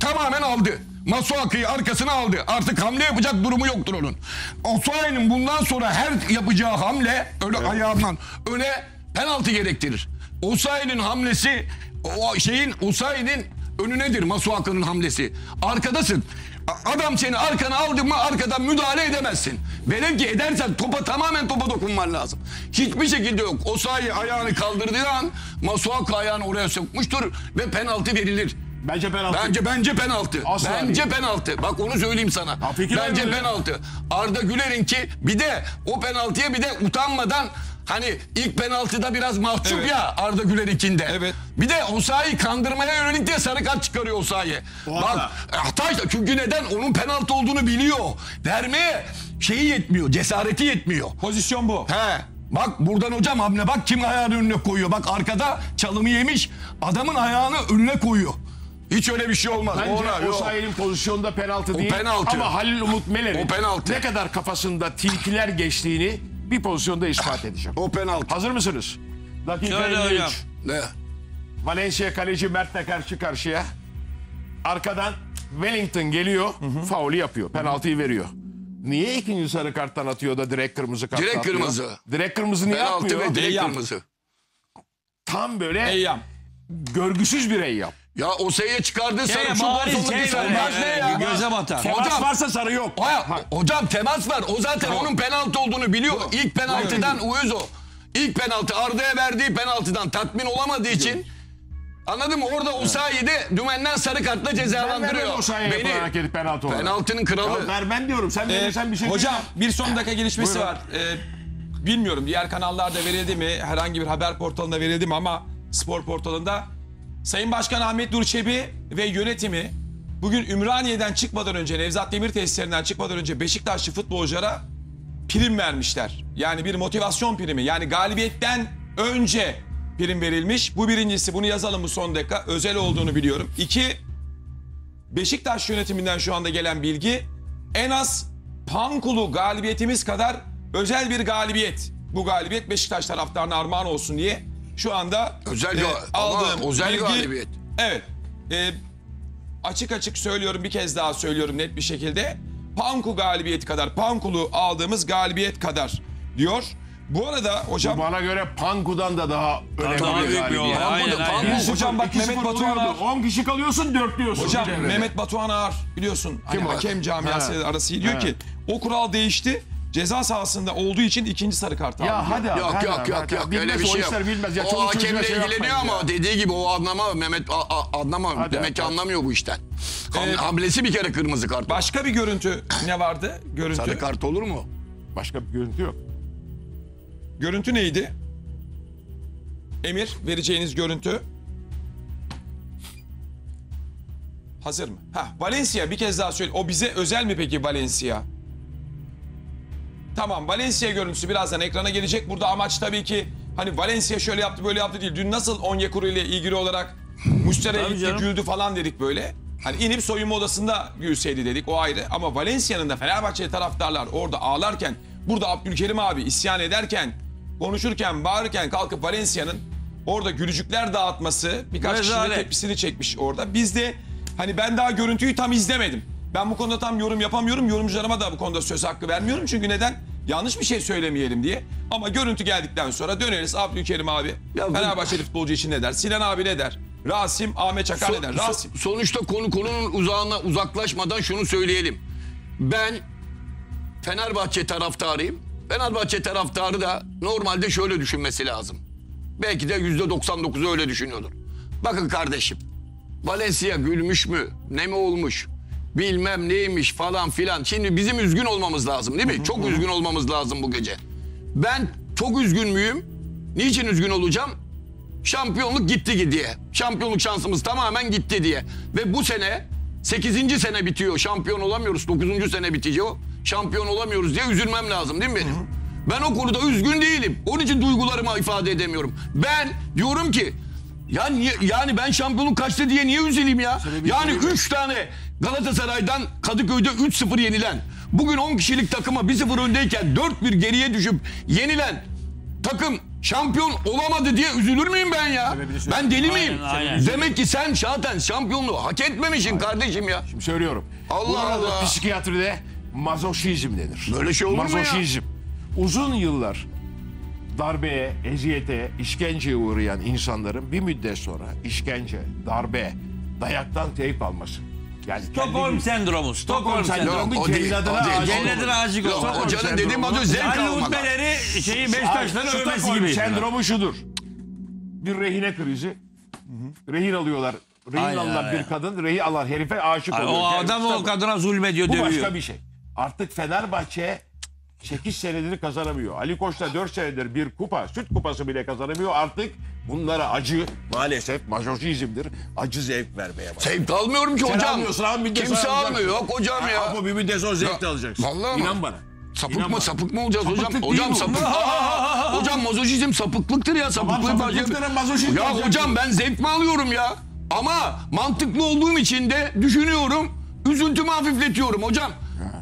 tamamen aldı. Masuaku'yu arkasına aldı. Artık hamle yapacak durumu yoktur onun. Osuay'ın bundan sonra her yapacağı hamle öyle ayağından öne penaltı gerektirir. Osayi'nin hamlesi o şeyin Osayi'nin önünedir Masuaku'nun hamlesi. Arkadasın. Adam seni arkana aldı mı arkadan müdahale edemezsin. Velev ki edersen topa tamamen topa dokunman lazım. Hiçbir şekilde yok. Osayi ayağını kaldırdığı an Masuaku ayağını oraya sokmuştur ve penaltı verilir. Bence penaltı. Bence bence penaltı. Asla bence değil. penaltı. Bak onu söyleyeyim sana. Fikir bence penaltı. Arda Güler'in ki bir de o penaltıya bir de utanmadan hani ilk penaltıda biraz mahcup Evet. ya Arda Güler'inkinde. Evet. Bir de Osayi kandırmaya yönelik diye sarı kart çıkarıyor Osayi. Bak hata. hata işte. çünkü neden? Onun penaltı olduğunu biliyor. Vermeye şeyi yetmiyor. Cesareti yetmiyor. Pozisyon bu. He. Bak buradan hocam hamle bak kim ayağını önüne koyuyor. Bak arkada çalımı yemiş. Adamın ayağını önüne koyuyor. Hiç öyle bir şey olmaz. Bence. Osayi'nin pozisyonda penaltı değil. penaltı. Ama Halil Umut Meler'in O penaltı. ne kadar kafasında tilkiler geçtiğini bir pozisyonda ispat edeceğim. O penaltı. Hazır mısınız? Dakika Söyle 53. hocam. Ne? Valencia kaleci Mert'le karşı karşıya. Arkadan Wellington geliyor. Faulü yapıyor. Penaltıyı veriyor. Niye ikinci sarı karttan atıyor da direkt kırmızı kart Direkt atıyor? kırmızı. Direkt kırmızı niye Penaltı atmıyor? ve direkt Eyyam. kırmızı. Tam böyle Eyyam. görgüsüz bir eyyam. Ya o seye çıkardığı sarı şu bariz şey sarı kart ne e, ya? göze batar. Hocam, Temas varsa sarı yok. Ha, hocam temas var. O zaten onun penaltı olduğunu biliyor. İlk penaltıdan uyuz o. İlk penaltı Arda'ya verdiği penaltıdan tatmin olamadığı için Anladın mı? Orada Osayi'de dümenden sarı kartla Ben cezalandırıyor. Osayi'ye Beni yapılan hareketi penaltı olarak. penaltının kralı. Ya vermem diyorum. Sen Ee, verirsen bir şey hocam bir son dakika gelişmesi Buyurun. var. Ee, bilmiyorum diğer kanallarda verildi mi? Herhangi bir haber portalında verildi mi ama spor portalında Sayın Başkan Ahmet Nur ve yönetimi bugün Ümraniye'den çıkmadan önce Nevzat Demir tesislerinden çıkmadan önce Beşiktaşlı futbolculara prim vermişler. Yani bir motivasyon primi. Yani galibiyetten önce prim verilmiş. Bu birincisi bunu yazalım bu son dakika. Özel olduğunu biliyorum. İki, Beşiktaş yönetiminden şu anda gelen bilgi en az Pankulu galibiyetimiz kadar özel bir galibiyet. Bu galibiyet Beşiktaş taraftarına armağan olsun diye şu anda Özel e, aldığım özel bilgi- galibiyet. Evet. E, açık açık söylüyorum bir kez daha söylüyorum net bir şekilde. Panku galibiyeti kadar, Pankulu aldığımız galibiyet kadar diyor. Bu arada hocam Bana göre Panku'dan da daha önemli Daha bir galibiyet. Panku- aynen. Panku- hocam bak 2-0 Mehmet Batuhan oluyordu. Ağar. 10 kişi kalıyorsun dörtlüyorsun. Hocam bir devrede. Mehmet Batuhan Ağar biliyorsun hani Kim hakem camiası Ha. arası diyor Ha. ki o kural değişti. Ceza sahasında olduğu için ikinci sarı kart aldı. Ya hadi abi. Yok hadi yok abi, yok hadi yok abi. öyle Bilmez, bir şey yok. bilmez. Ya, o hakemle şey ilgileniyor ama ya. dediği gibi o anlama Mehmet a, a, anlama Hadi, demek ki anlamıyor bu işten. Ham- Ee, hamlesi bir kere kırmızı kart. Başka bir görüntü ne vardı? Görüntü. Sarı kart olur mu? Başka bir görüntü yok. Görüntü neydi? Emir vereceğiniz görüntü. Hazır mı? Ha, Valencia bir kez daha söyle. O bize özel mi peki Valencia? Tamam Valencia görüntüsü birazdan ekrana gelecek. Burada amaç tabii ki hani Valencia şöyle yaptı böyle yaptı değil. Dün nasıl Onyekuru ile ilgili olarak Tabii gitti canım. güldü falan dedik böyle. Hani inip soyunma odasında gülseydi dedik o ayrı. Ama Valencia'nın da Fenerbahçe taraftarlar orada ağlarken burada Abdülkerim abi isyan ederken konuşurken bağırırken kalkıp Valencia'nın orada gülücükler dağıtması birkaç kişinin Rezalet. tepkisini çekmiş orada. Biz de hani ben daha görüntüyü tam izlemedim. Ben bu konuda tam yorum yapamıyorum. Yorumcularıma da bu konuda söz hakkı vermiyorum. Çünkü neden? Yanlış bir şey söylemeyelim diye. Ama görüntü geldikten sonra döneriz. Abdülkerim abi, Ya bu- Fenerbahçeli futbolcu için ne der? Sinan abi ne der? Rasim, Ahmet Çakar ne der? So- Rasim. sonuçta konu konunun uzağına uzaklaşmadan şunu söyleyelim. Ben Fenerbahçe taraftarıyım. Fenerbahçe taraftarı da normalde şöyle düşünmesi lazım. Belki de yüzde 99'u öyle düşünüyordur. Bakın kardeşim. Valencia gülmüş mü? Ne mi olmuş? Bilmem neymiş falan filan. Şimdi bizim üzgün olmamız lazım değil mi? Çok üzgün olmamız lazım bu gece. Ben çok üzgün müyüm? Niçin üzgün olacağım? Şampiyonluk gitti diye. Şampiyonluk şansımız tamamen gitti diye. Ve bu sene 8. sene bitiyor. Şampiyon olamıyoruz. 9. sene bitiyor. Şampiyon olamıyoruz diye üzülmem lazım değil mi benim? Ben o konuda üzgün değilim. Onun için duygularımı ifade edemiyorum. Ben diyorum ki ya niye, yani ben şampiyonluk kaçtı diye niye üzüleyim ya? Yani 3 tane Galatasaray'dan Kadıköy'de 3-0 yenilen, bugün 10 kişilik takıma 1-0 öndeyken 4-1 geriye düşüp yenilen takım şampiyon olamadı diye üzülür müyüm ben ya? Ben deli miyim? Aynen, aynen. Demek ki sen zaten şampiyonluğu hak etmemişsin kardeşim ya. Şimdi söylüyorum. Allah Buna da Allah. Psikiyatride mazoşizm denir. Böyle şey olur mu ya? Mazoşizm. Uzun yıllar darbeye, eziyete, işkenceye uğrayan insanların bir müddet sonra işkence, darbe, dayaktan teyip alması. Yani Stockholm kendi- sendromu. Stockholm sendromu. Yok o değil. celladına O değil. aşık Yok, olsun. o canın dediğim adı zevk Halil almadan. Utbeleri şeyi Beşiktaş'tan övmesi Stockholm gibi. sendromu şudur. Bir rehine krizi. Rehin alıyorlar rehin Aynen, alınan aynen. bir kadın rehin alan herife aşık oluyor. o adam o bu. kadına zulmediyor, Bu dövüyor. başka bir şey. Artık Fenerbahçe 8 senedir kazanamıyor. Ali Koç da 4 senedir bir kupa, süt kupası bile kazanamıyor. Artık bunlara acı maalesef majorizmdir. Acı zevk vermeye başladı. Zevk almıyorum ki Sen hocam. almıyorsun abi, bir de Kimse alacaksın. almıyor. Yok hocam ya. Ama bir müddet sonra zevk de alacaksın. vallahi? İnan bana. Sapık İnan mı bana. sapık mı olacağız hocam? Sapıklık Hocam değil bu. sapık. hocam mazoşizm sapıklıktır ya. Sapıklık sapıklıktır, mazoşist Ya olacak. hocam ben zevk mi alıyorum ya? Ama mantıklı olduğum için de düşünüyorum. Üzüntümü hafifletiyorum hocam.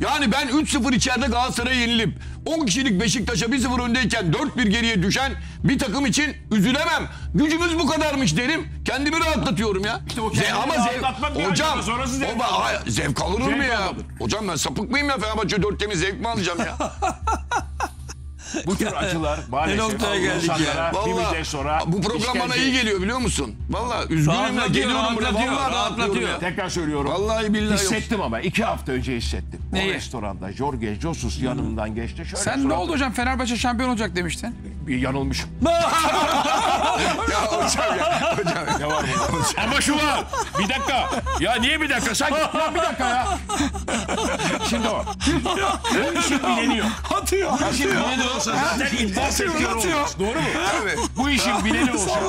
Yani ben 3-0 içeride Galatasaray'a yenilip 10 kişilik Beşiktaş'a 1-0 öndeyken 4-1 geriye düşen bir takım için üzülemem. Gücümüz bu kadarmış derim. Kendimi rahatlatıyorum ya. o kendini Ze- ama zevk, hocam sonrası zevk o-. Hayır, zevk alınır mı ya? alınır. Hocam ben sapık mıyım ya Fenerbahçe 4 temiz zevk mi alacağım ya? Bu tür acılar maalesef noktaya geldik ya. bir Vallahi müddet sonra bu program bana işkence- iyi geliyor biliyor musun? Vallahi üzgünüm ya Rahatlatıyor, geliyorum buraya. rahatlatıyor, rahatlıyorum rahatlatıyor. ya. Tekrar söylüyorum. Vallahi billahi yok. Hissettim ama iki hafta önce hissettim. Neyi? O restoranda Jorge Jesus yanımdan geçti. Şöyle Sen ne suratı- oldu hocam? Fenerbahçe şampiyon olacak demiştin. Bir yanılmışım. Ya hocam ya. Hocam. Ama şu var. Bir dakika. Ya niye bir dakika? Sen ya bir dakika ya. Şimdi o. Bu işin bileni yok. Atıyor. Bu işin bileni olsa zaten iddia sektörü olmaz. Doğru mu? Evet. Bu işin bileni olsa.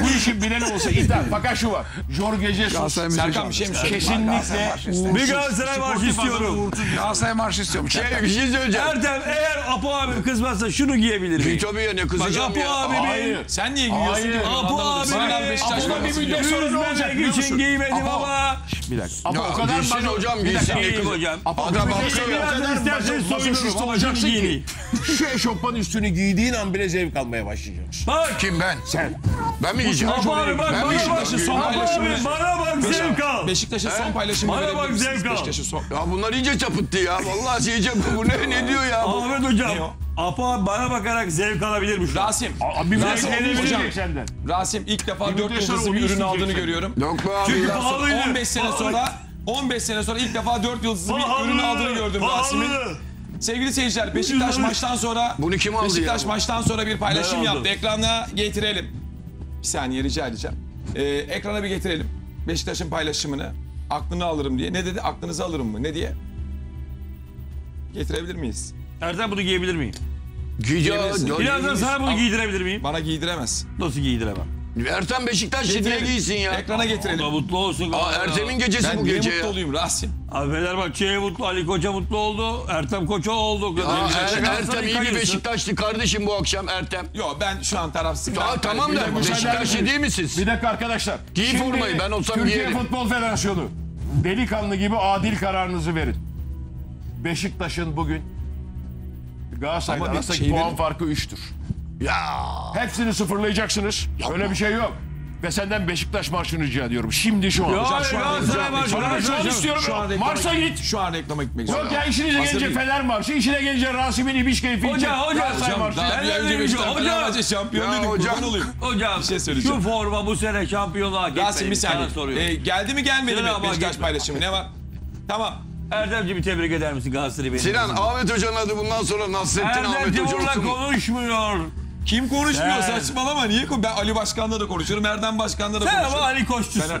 bu işin bileni olsa iddia. Fakat şu var. Jorge Jesus Serkan bir şey mi söyleyeyim? kesinlikle Bir Galatasaray marşı istiyorum. Galatasaray marşı istiyormuş. Şey, bir şey söyleyeceğim. Ertem eğer Apo abim kızmazsa şunu giyebilir miyim? Tabii ya ne Bak kızacağım Apo ya. abimin Hayır. Sen niye giyiyorsun? Hayır. Apo Beşiktaş Apo'da bir müddet sonra ne olacak için giymedim Apo. ama. Bir dakika. Ama o kadar giysin mazo- hocam, Bir giysin, dakika. ne İyiyim kızı- hocam. Apo, Adam bir haklı dakika, ya. o kadar Biraz isterseniz mazo- soyunurum mazoşist ama olacaksın şunu ki giyineyim. Şu eşofman üstünü giydiğin an bile zevk almaya başlayacaksın. Bak. Kim ben? Sen. Ben mi giyeceğim? Apo abi bak Ben bana bak. Beşiktaş'ın son Apo abi paylaşımını- bana bak zevk al. Beşiktaş'ın son paylaşımını Bana verebilir bak, zevk al. Beşiktaş'ın son. Ya bunlar iyice çapıttı ya. Vallahi iyice bu ne, ne diyor ya bu? Ahmet hocam. Apo abi bana bakarak zevk alabilirmiş. Rasim. Bir Rasim, Rasim hocam. senden. Rasim ilk defa Bir 4 müddet sonra yıldızlı bir ürün aldığını görüyorum. Yok be abi Çünkü ya. pahalıydı. 15 sene sonra 15 sene sonra ilk defa 4 yıldızlı bir ürün aldığını gördüm. Rasim'in. Sevgili seyirciler Beşiktaş maçtan sonra Bunu kim aldı Beşiktaş ya? maçtan sonra bir paylaşım Ben yaptı. Ekrana getirelim. Bir saniye rica edeceğim. Ee, ekrana bir getirelim. Beşiktaş'ın paylaşımını. Aklını alırım diye. Ne dedi? Aklınızı alırım mı? Ne diye? Getirebilir miyiz? Ertem bunu giyebilir miyim? Giyeceğim. Giyebilirsin. Birazdan sana bunu giydirebilir miyim? Bana giydiremez. Nasıl giydiremem? Ertem Beşiktaşlı niye giysin ya? Ekrana getirelim. da mutlu olsun. Aa, Ertem'in gecesi Ben bu niye gece mutlu ya. olayım Rasim? Abi Fenerbahçe'ye mutlu, Ali Koç'a mutlu oldu, Ertem Koç'a oldu. Aa, Er- Ertem iyi bir. Beşiktaşlı kardeşim bu akşam Ertem. Yok ben şu an tarafsızım. Aa, tamam da Beşiktaşlı değil misiniz? Bir dakika arkadaşlar. Giy Şimdi formayı, ben olsam Türkiye giyerim. Futbol Federasyonu delikanlı gibi adil kararınızı verin. Beşiktaş'ın bugün Galatasaray'la arasındaki şey puan farkı 3'tür. Ya. Hepsini sıfırlayacaksınız. Öyle bir şey yok. Ve senden Beşiktaş marşını rica ediyorum. Şimdi şu an. Ya Hocam, şu an- Galatasaray marşı, şu an istiyorum. Şu an Mars'a git. Şu an reklama gitmek Yok zorunda. ya işinize Hazır gelince. Fener marşı, işine gelince Rasim'in İbiş keyfi için. Hocam, hocam, marşı. Ben önce öyle Beşiktaş hocam. Fenerbahçe şampiyon dedik. hocam. Olayım. Hocam Bir şey söyleyeceğim. şu forma bu sene şampiyonluğa hak Rasim bir saniye. Ee, geldi mi gelmedi mi Beşiktaş paylaşımı ne var? Tamam. Erdemciğimi tebrik eder misin Galatasaray'ı benim? Sinan Ahmet Hoca'nın adı bundan sonra Nasrettin Erdem Ahmet Hoca olsun. mu? konuşmuyor. Kim konuşmuyor Sen. saçmalama niye kon- Ben Ali Başkan'la da konuşurum, Erdem Başkan'la da Sen ama konuşurum. Ali Koç'tusun. Fener-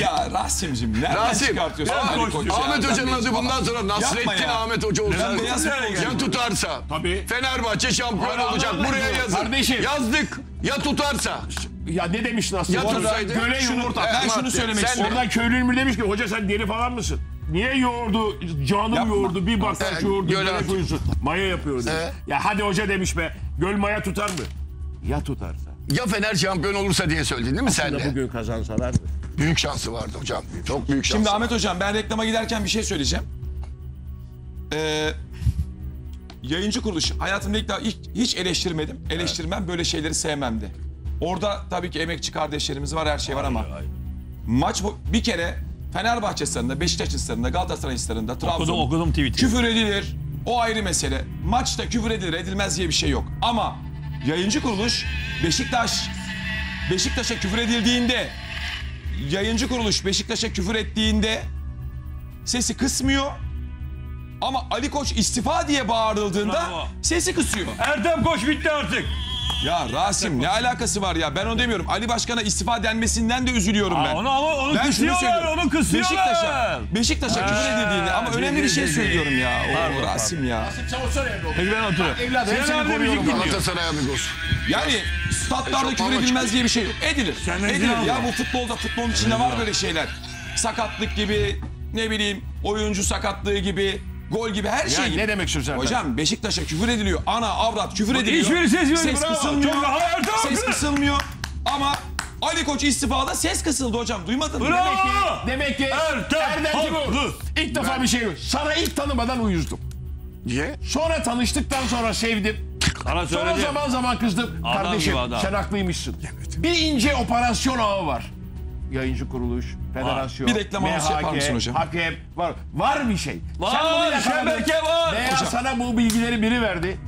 Ya Rasim'cim nereden Rasim, çıkartıyorsun Aa, Ali Koç'u? Ahmet? Hoca'nın Ben- adı bundan sonra Nasrettin. Ahmet Hoca. Ben geldi? Ya tutarsa. Tabii. Fenerbahçe şampiyon Hayır, olacak. Buraya yazın. Kardeşim. Yazdık. Ya tutarsa. Ya ne demiş Nasıl? Ya tutsaydı. Göle yumurta. Ben şunu söylemek istiyorum. Oradan köylünün mü demiş ki hoca sen deli falan mısın? Niye yoğurdu, canım Yapma. yoğurdu, bir bakar Ee, şu yoğurdu, göl göle koyuyorsun. Maya yapıyor. Ee? Ya hadi hoca demiş be, göl maya tutar mı? Ya tutarsa? Ya Fener şampiyon olursa diye söyledin değil mi sen de? bugün kazansalardı. Büyük şansı vardı hocam. Çok büyük şansı. Şimdi Ahmet Hocam ben reklama giderken bir şey söyleyeceğim. Ee, yayıncı kuruluş hayatımda ilk daha hiç, hiç eleştirmedim. Eleştirmem böyle şeyleri sevmem de. Orada tabii ki emekçi kardeşlerimiz var her şey var ama maç bu- bir kere Fenerbahçe stadında, Beşiktaş stadında, Galatasaray stadında, Trabzon Okudum, okudum tweet'i. küfür edilir. O ayrı mesele. Maçta küfür edilir, edilmez diye bir şey yok. Ama yayıncı kuruluş Beşiktaş Beşiktaş'a küfür edildiğinde yayıncı kuruluş Beşiktaş'a küfür ettiğinde sesi kısmıyor. Ama Ali Koç istifa diye bağırıldığında Bravo. sesi kısıyor. Erdem Koç bitti artık. Ya Rasim ne alakası var ya? Ben onu demiyorum. Ali Başkan'a istifa denmesinden de üzülüyorum ben. onu ama onu Ben şunu kısıyorlar, söylüyorum. onu kısıyorlar. Beşiktaş'a, Beşiktaş'a küfür edildiğinde ama Ha, önemli bir şey söylüyorum ya. Pardon, O Rasim ya. Peki ben oturuyorum. Evladım Sinan seni abi müzik koruyorum. dinliyor. Galatasaray amigos. Yani statlarda çok küfür edilmez diye bir şey yok. Edilir. Sen Edilir. Ya bu futbolda futbolun içinde var böyle şeyler. Sakatlık gibi ne bileyim oyuncu sakatlığı gibi gol gibi her şey Yani ne demek istiyorsun sen? Hocam Beşiktaş'a küfür ediliyor. Ana avrat küfür ediliyor. hiçbiri ses vermiyor, Ses bravo. kısılmıyor. Çok ses kısılmıyor. Ama Ali Koç istifada ses kısıldı hocam. Duymadın mı? Demek ki Ertem Erdem Timur ilk defa bir şey yok. Sana ilk tanımadan uyuzdum. Niye? Sonra tanıştıktan sonra sevdim. Sana Sonra zaman zaman kızdım. Adam Kardeşim sen haklıymışsın. Bir ince operasyon ağı var. Yayıncı kuruluş, federasyon, Bir reklam anonsu yapar mısın hocam? hakem var. Var bir şey. Var, sen bunu yakaladın. şebeke var. Veya Hocam. sana bu bilgileri biri verdi.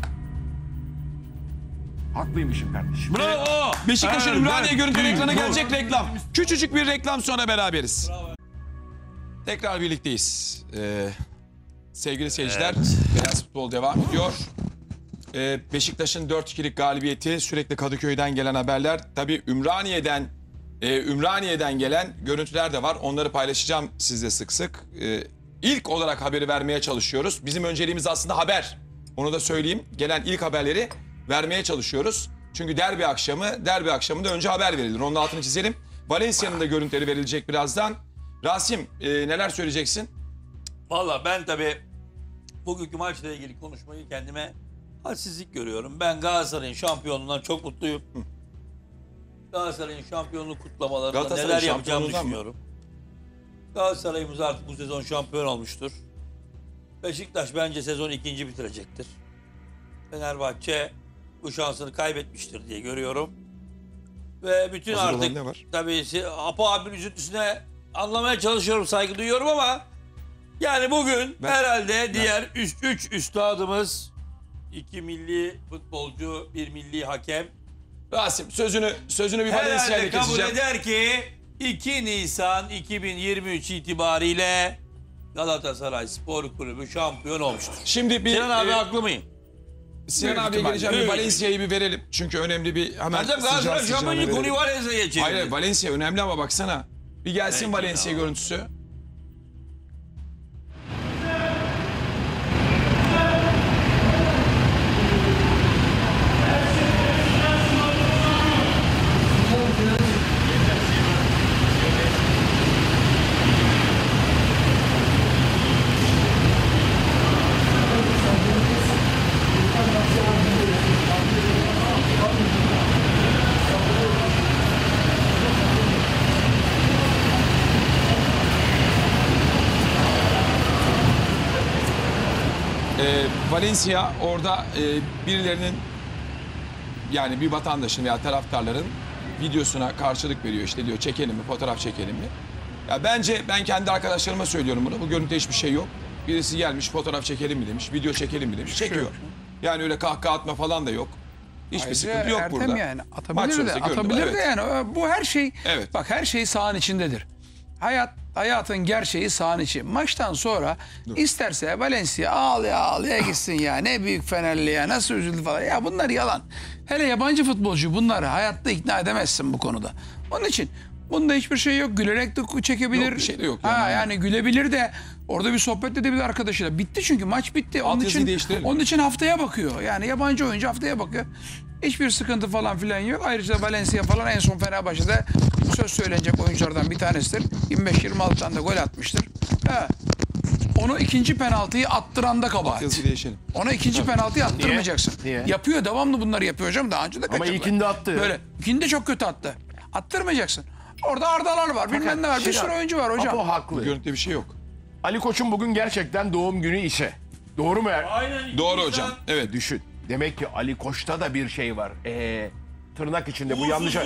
Haklıymışım kardeşim. Bravo. Beşiktaş'ın Erdem Ümraniye görüntülü Timur. ekrana gelecek reklam. Küçücük bir reklam sonra beraberiz. Tekrar birlikteyiz. Ee, sevgili seyirciler, Beyaz Futbol devam ediyor. Ee, Beşiktaş'ın 4-2'lik galibiyeti, sürekli Kadıköy'den gelen haberler. Tabii Ümraniye'den e, Ümraniye'den gelen görüntüler de var. Onları paylaşacağım sizle sık sık. Ee, ilk olarak haberi vermeye çalışıyoruz. Bizim önceliğimiz aslında haber. Onu da söyleyeyim. Gelen ilk haberleri vermeye çalışıyoruz. Çünkü derbi akşamı, derbi akşamında önce haber verilir. Onun altını çizelim. Valencia'nın da görüntüleri verilecek birazdan. Rasim e, neler söyleyeceksin? Valla ben tabii bugünkü maçla ilgili konuşmayı kendime hadsizlik görüyorum. Ben Galatasaray'ın şampiyonluğundan çok mutluyum. Galatasaray'ın şampiyonluk kutlamalarında Galatasaray neler yapacağımı şampiyonluğundan mı? düşünüyorum. Galatasaray'ımız artık bu sezon şampiyon olmuştur. Beşiktaş bence sezon ikinci bitirecektir. Fenerbahçe bu şansını kaybetmiştir diye görüyorum. Ve bütün Hazır olan artık ne var? tabii si- Apo abinin üzüntüsüne anlamaya çalışıyorum, saygı duyuyorum ama yani bugün Ben- herhalde diğer 3 üç, üstadımız iki milli futbolcu, bir milli hakem Rasim sözünü sözünü bir herhalde kabul keseceğim. eder ki 2 Nisan 2023 itibariyle Galatasaray Spor Kulübü şampiyon olmuştur. Şimdi bir Sinan abi e, haklı mıyım? Sinan Büyük abiye geleceğim. Bir. Valencia'yı bir verelim. Çünkü önemli bir hemen Hocam sıcağı Galatasaray verelim. konuyu var ya geçelim. Hayır Valencia önemli ama baksana. Bir gelsin Valencia görüntüsü. Valencia orada e, birilerinin yani bir vatandaşın veya taraftarların videosuna karşılık veriyor. İşte diyor çekelim mi, fotoğraf çekelim mi? Ya bence ben kendi arkadaşlarıma söylüyorum bunu. Bu görüntüde hiçbir şey yok. Birisi gelmiş fotoğraf çekelim mi demiş, video çekelim mi demiş. Çekiyor. Yani öyle kahkaha atma falan da yok. Hiçbir Ayrıca sıkıntı yok Ertem burada. yani Maç atabilir de görüntü var, atabilir de evet. yani bu her şey Evet. bak her şey sahanın içindedir. Hayat hayatın gerçeği sahanın içi. Maçtan sonra isterse Valencia ağlaya ağlaya gitsin ya ne büyük Fenerli ya nasıl üzüldü falan. Ya bunlar yalan. Hele yabancı futbolcu bunları hayatta ikna edemezsin bu konuda. Onun için bunda hiçbir şey yok. Gülerek de çekebilir. Yok, bir şey de yok Ha, yani. yani gülebilir de orada bir sohbet edebilir arkadaşıyla. Bitti çünkü maç bitti. Onun Altyazıyı için değiştirelim. onun için haftaya bakıyor. Yani yabancı oyuncu haftaya bakıyor. Hiçbir sıkıntı falan filan yok. Ayrıca Valencia falan en son Fenerbahçe'de söz söylenecek oyunculardan bir tanesidir. 25-26 tane de gol atmıştır. He. Onu ikinci penaltıyı attıranda kabahat. Yazıyı değişelim. Ona ikinci penaltıyı attırmayacaksın. Niye? Yapıyor devamlı bunları yapıyor hocam. Daha önce de Ama kaçırdılar. ilkinde attı. Böyle. İkinde çok kötü attı. Attırmayacaksın. Orada Ardalar var, bilmem ne var. Bir sürü oyuncu var hocam. Apo haklı. Görüntüde bir şey yok. Ali Koç'un bugün gerçekten doğum günü ise. Doğru mu? Er? Aynen. Doğru hocam. Evet. Düşün. Demek ki Ali Koç'ta da bir şey var. Ee, tırnak içinde bu yanlış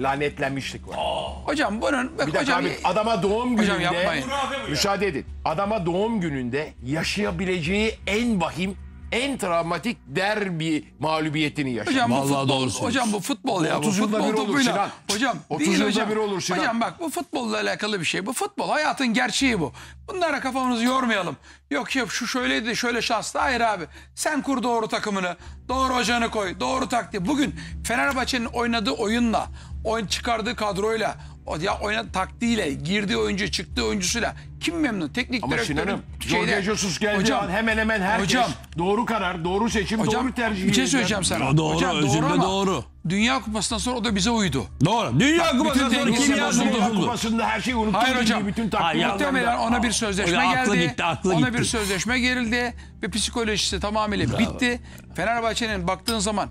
lanetlenmişlik var. Hocam bunun bak Bir dakika hocam abi adama doğum Hocam gününde yapmayın. müsaade edin. Adama doğum gününde yaşayabileceği en vahim en travmatik derbi mağlubiyetini yaşadı. Hocam bu Vallahi futbol, doğru söylüyorsun. hocam bu futbol ya. 30 bu yılda futbol bir olur topuyla. Sinan. Hocam 30 değil yılda hocam. bir olur Sinan. Hocam bak bu futbolla alakalı bir şey. Bu futbol hayatın gerçeği bu. Bunlara kafamızı yormayalım. Yok yok şu şöyleydi şöyle şanslı. Hayır abi. Sen kur doğru takımını. Doğru hocanı koy. Doğru taktiği. Bugün Fenerbahçe'nin oynadığı oyunla, oyun çıkardığı kadroyla, ya oynadığı taktiğiyle, girdiği oyuncu, çıktığı oyuncusuyla kim memnun? Teknik Ama direktörün Sinan'ım, şeyde- Jorge Jesus geldiği Hocam, an hemen hemen herkes hocam, doğru karar, doğru seçim, Hocam doğru tercih. bir şey söyleyeceğim sana. Doğru, Hocam, özünde ama doğru. Dünya Kupası'ndan sonra o da bize uydu. Doğru. Dünya Bak, Kupası'ndan sonra kim yazdı. Dünya. Kupası'nda her şey unutuldu. Hayır hocam. Bütün Hayır, Muhtemelen ona bir sözleşme aklı geldi. gitti, aklı ona gitti. bir sözleşme gerildi ve psikolojisi tamamıyla bitti. Fenerbahçe'nin baktığın zaman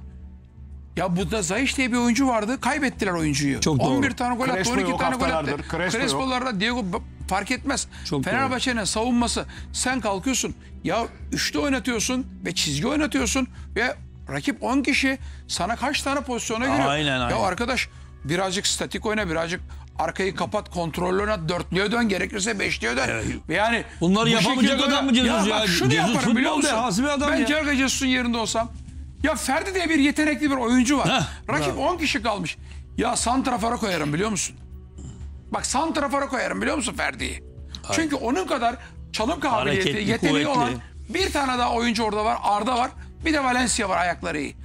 ya burada Zayış diye bir oyuncu vardı. Kaybettiler oyuncuyu. Çok doğru. 11 tane gol attı, Crespo 12 yok tane gol attı. haftalardır, Crespo yok. Crespo'larda Diego fark etmez. Çok Fenerbahçe'nin savunması sen kalkıyorsun. Ya üçlü oynatıyorsun ve çizgi oynatıyorsun ve rakip 10 kişi sana kaç tane pozisyona giriyor. Aynen, aynen. Ya arkadaş birazcık statik oyna birazcık arkayı kapat kontrollü oynat dörtlüye dön gerekirse beşliye dön. Yani Bunları bu yapamayacak şekilde- adam mı Jesus ya? bak şunu Jesus yaparım biliyor futbol musun? dehası bir adam ben ya. Jorge Jesus'un yerinde olsam ya Ferdi diye bir yetenekli bir oyuncu var. Heh, Rakip 10 kişi kalmış. Ya santrafora koyarım biliyor musun? Bak santrafora koyarım biliyor musun Ferdi'yi? Çünkü onun kadar çalım kabiliyeti, Hareketli, yeteneği kuvvetli. olan bir tane daha oyuncu orada var. Arda var. Bir de Valencia var ayakları iyi.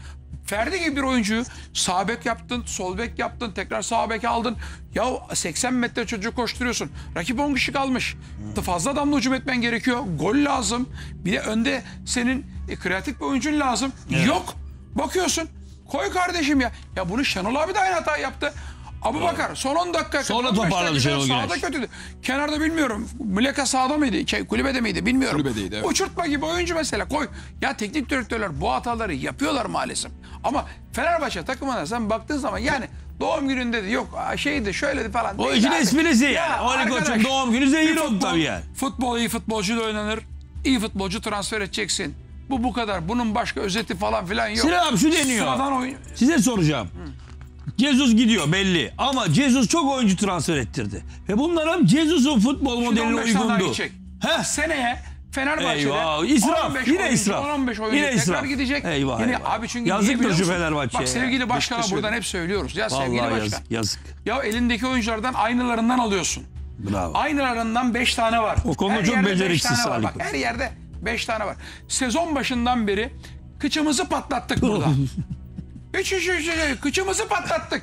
Ferdi gibi bir oyuncuyu sağ bek yaptın, sol bek yaptın, tekrar sağ bek aldın. Ya 80 metre çocuğu koşturuyorsun. Rakip 10 kişi kalmış. Fazla adamla hücum etmen gerekiyor. Gol lazım. Bir de önde senin e, kreatif bir oyuncun lazım. Yok. Bakıyorsun. Koy kardeşim ya. Ya bunu Şenol abi de aynı hata yaptı. Abu Bakar son 10 dakika. Sonra 15 toparladı Şenol Sağda Güneş. kötüydü. Kenarda bilmiyorum. Müleka sağda mıydı? Şey, kulübede miydi? Bilmiyorum. Kulübedeydi, evet. Uçurtma gibi oyuncu mesela koy. Ya teknik direktörler bu hataları yapıyorlar maalesef. Ama Fenerbahçe takımına sen baktığın zaman yani doğum gününde de yok şeydi şöyledi falan. O işin esprisi Ya yani. Ali Koç'un doğum günü zehir oldu tabii yani. Futbol iyi futbolcu da oynanır. İyi futbolcu transfer edeceksin. Bu bu kadar. Bunun başka özeti falan filan yok. Sinan abi şu deniyor. Sıradan oyun. Size soracağım. Jesus gidiyor belli ama Jesus çok oyuncu transfer ettirdi. Ve bunların Jesus'un futbol modeline 15 tane daha uygundu. Heh. Seneye Fenerbahçe'de Eyvah, israf. 15 Yine oyuncu, israf. 15 oyuncu Yine tekrar israf. gidecek. Eyvah, Yine eyvah. abi çünkü Yazıktır şu? Fenerbahçe'ye Bak sevgili başkana Beşiktaş'ı- buradan hep söylüyoruz. Ya sevgili Vallahi başkan. yazık, yazık. Ya elindeki oyunculardan aynılarından alıyorsun. Bravo. Aynılarından 5 tane var. O konuda Her çok beceriksiz. Salih Bak, her yerde 5 tane var. Sezon başından beri kıçımızı patlattık burada. Üç, üç, üç, üç, kıçımızı patlattık.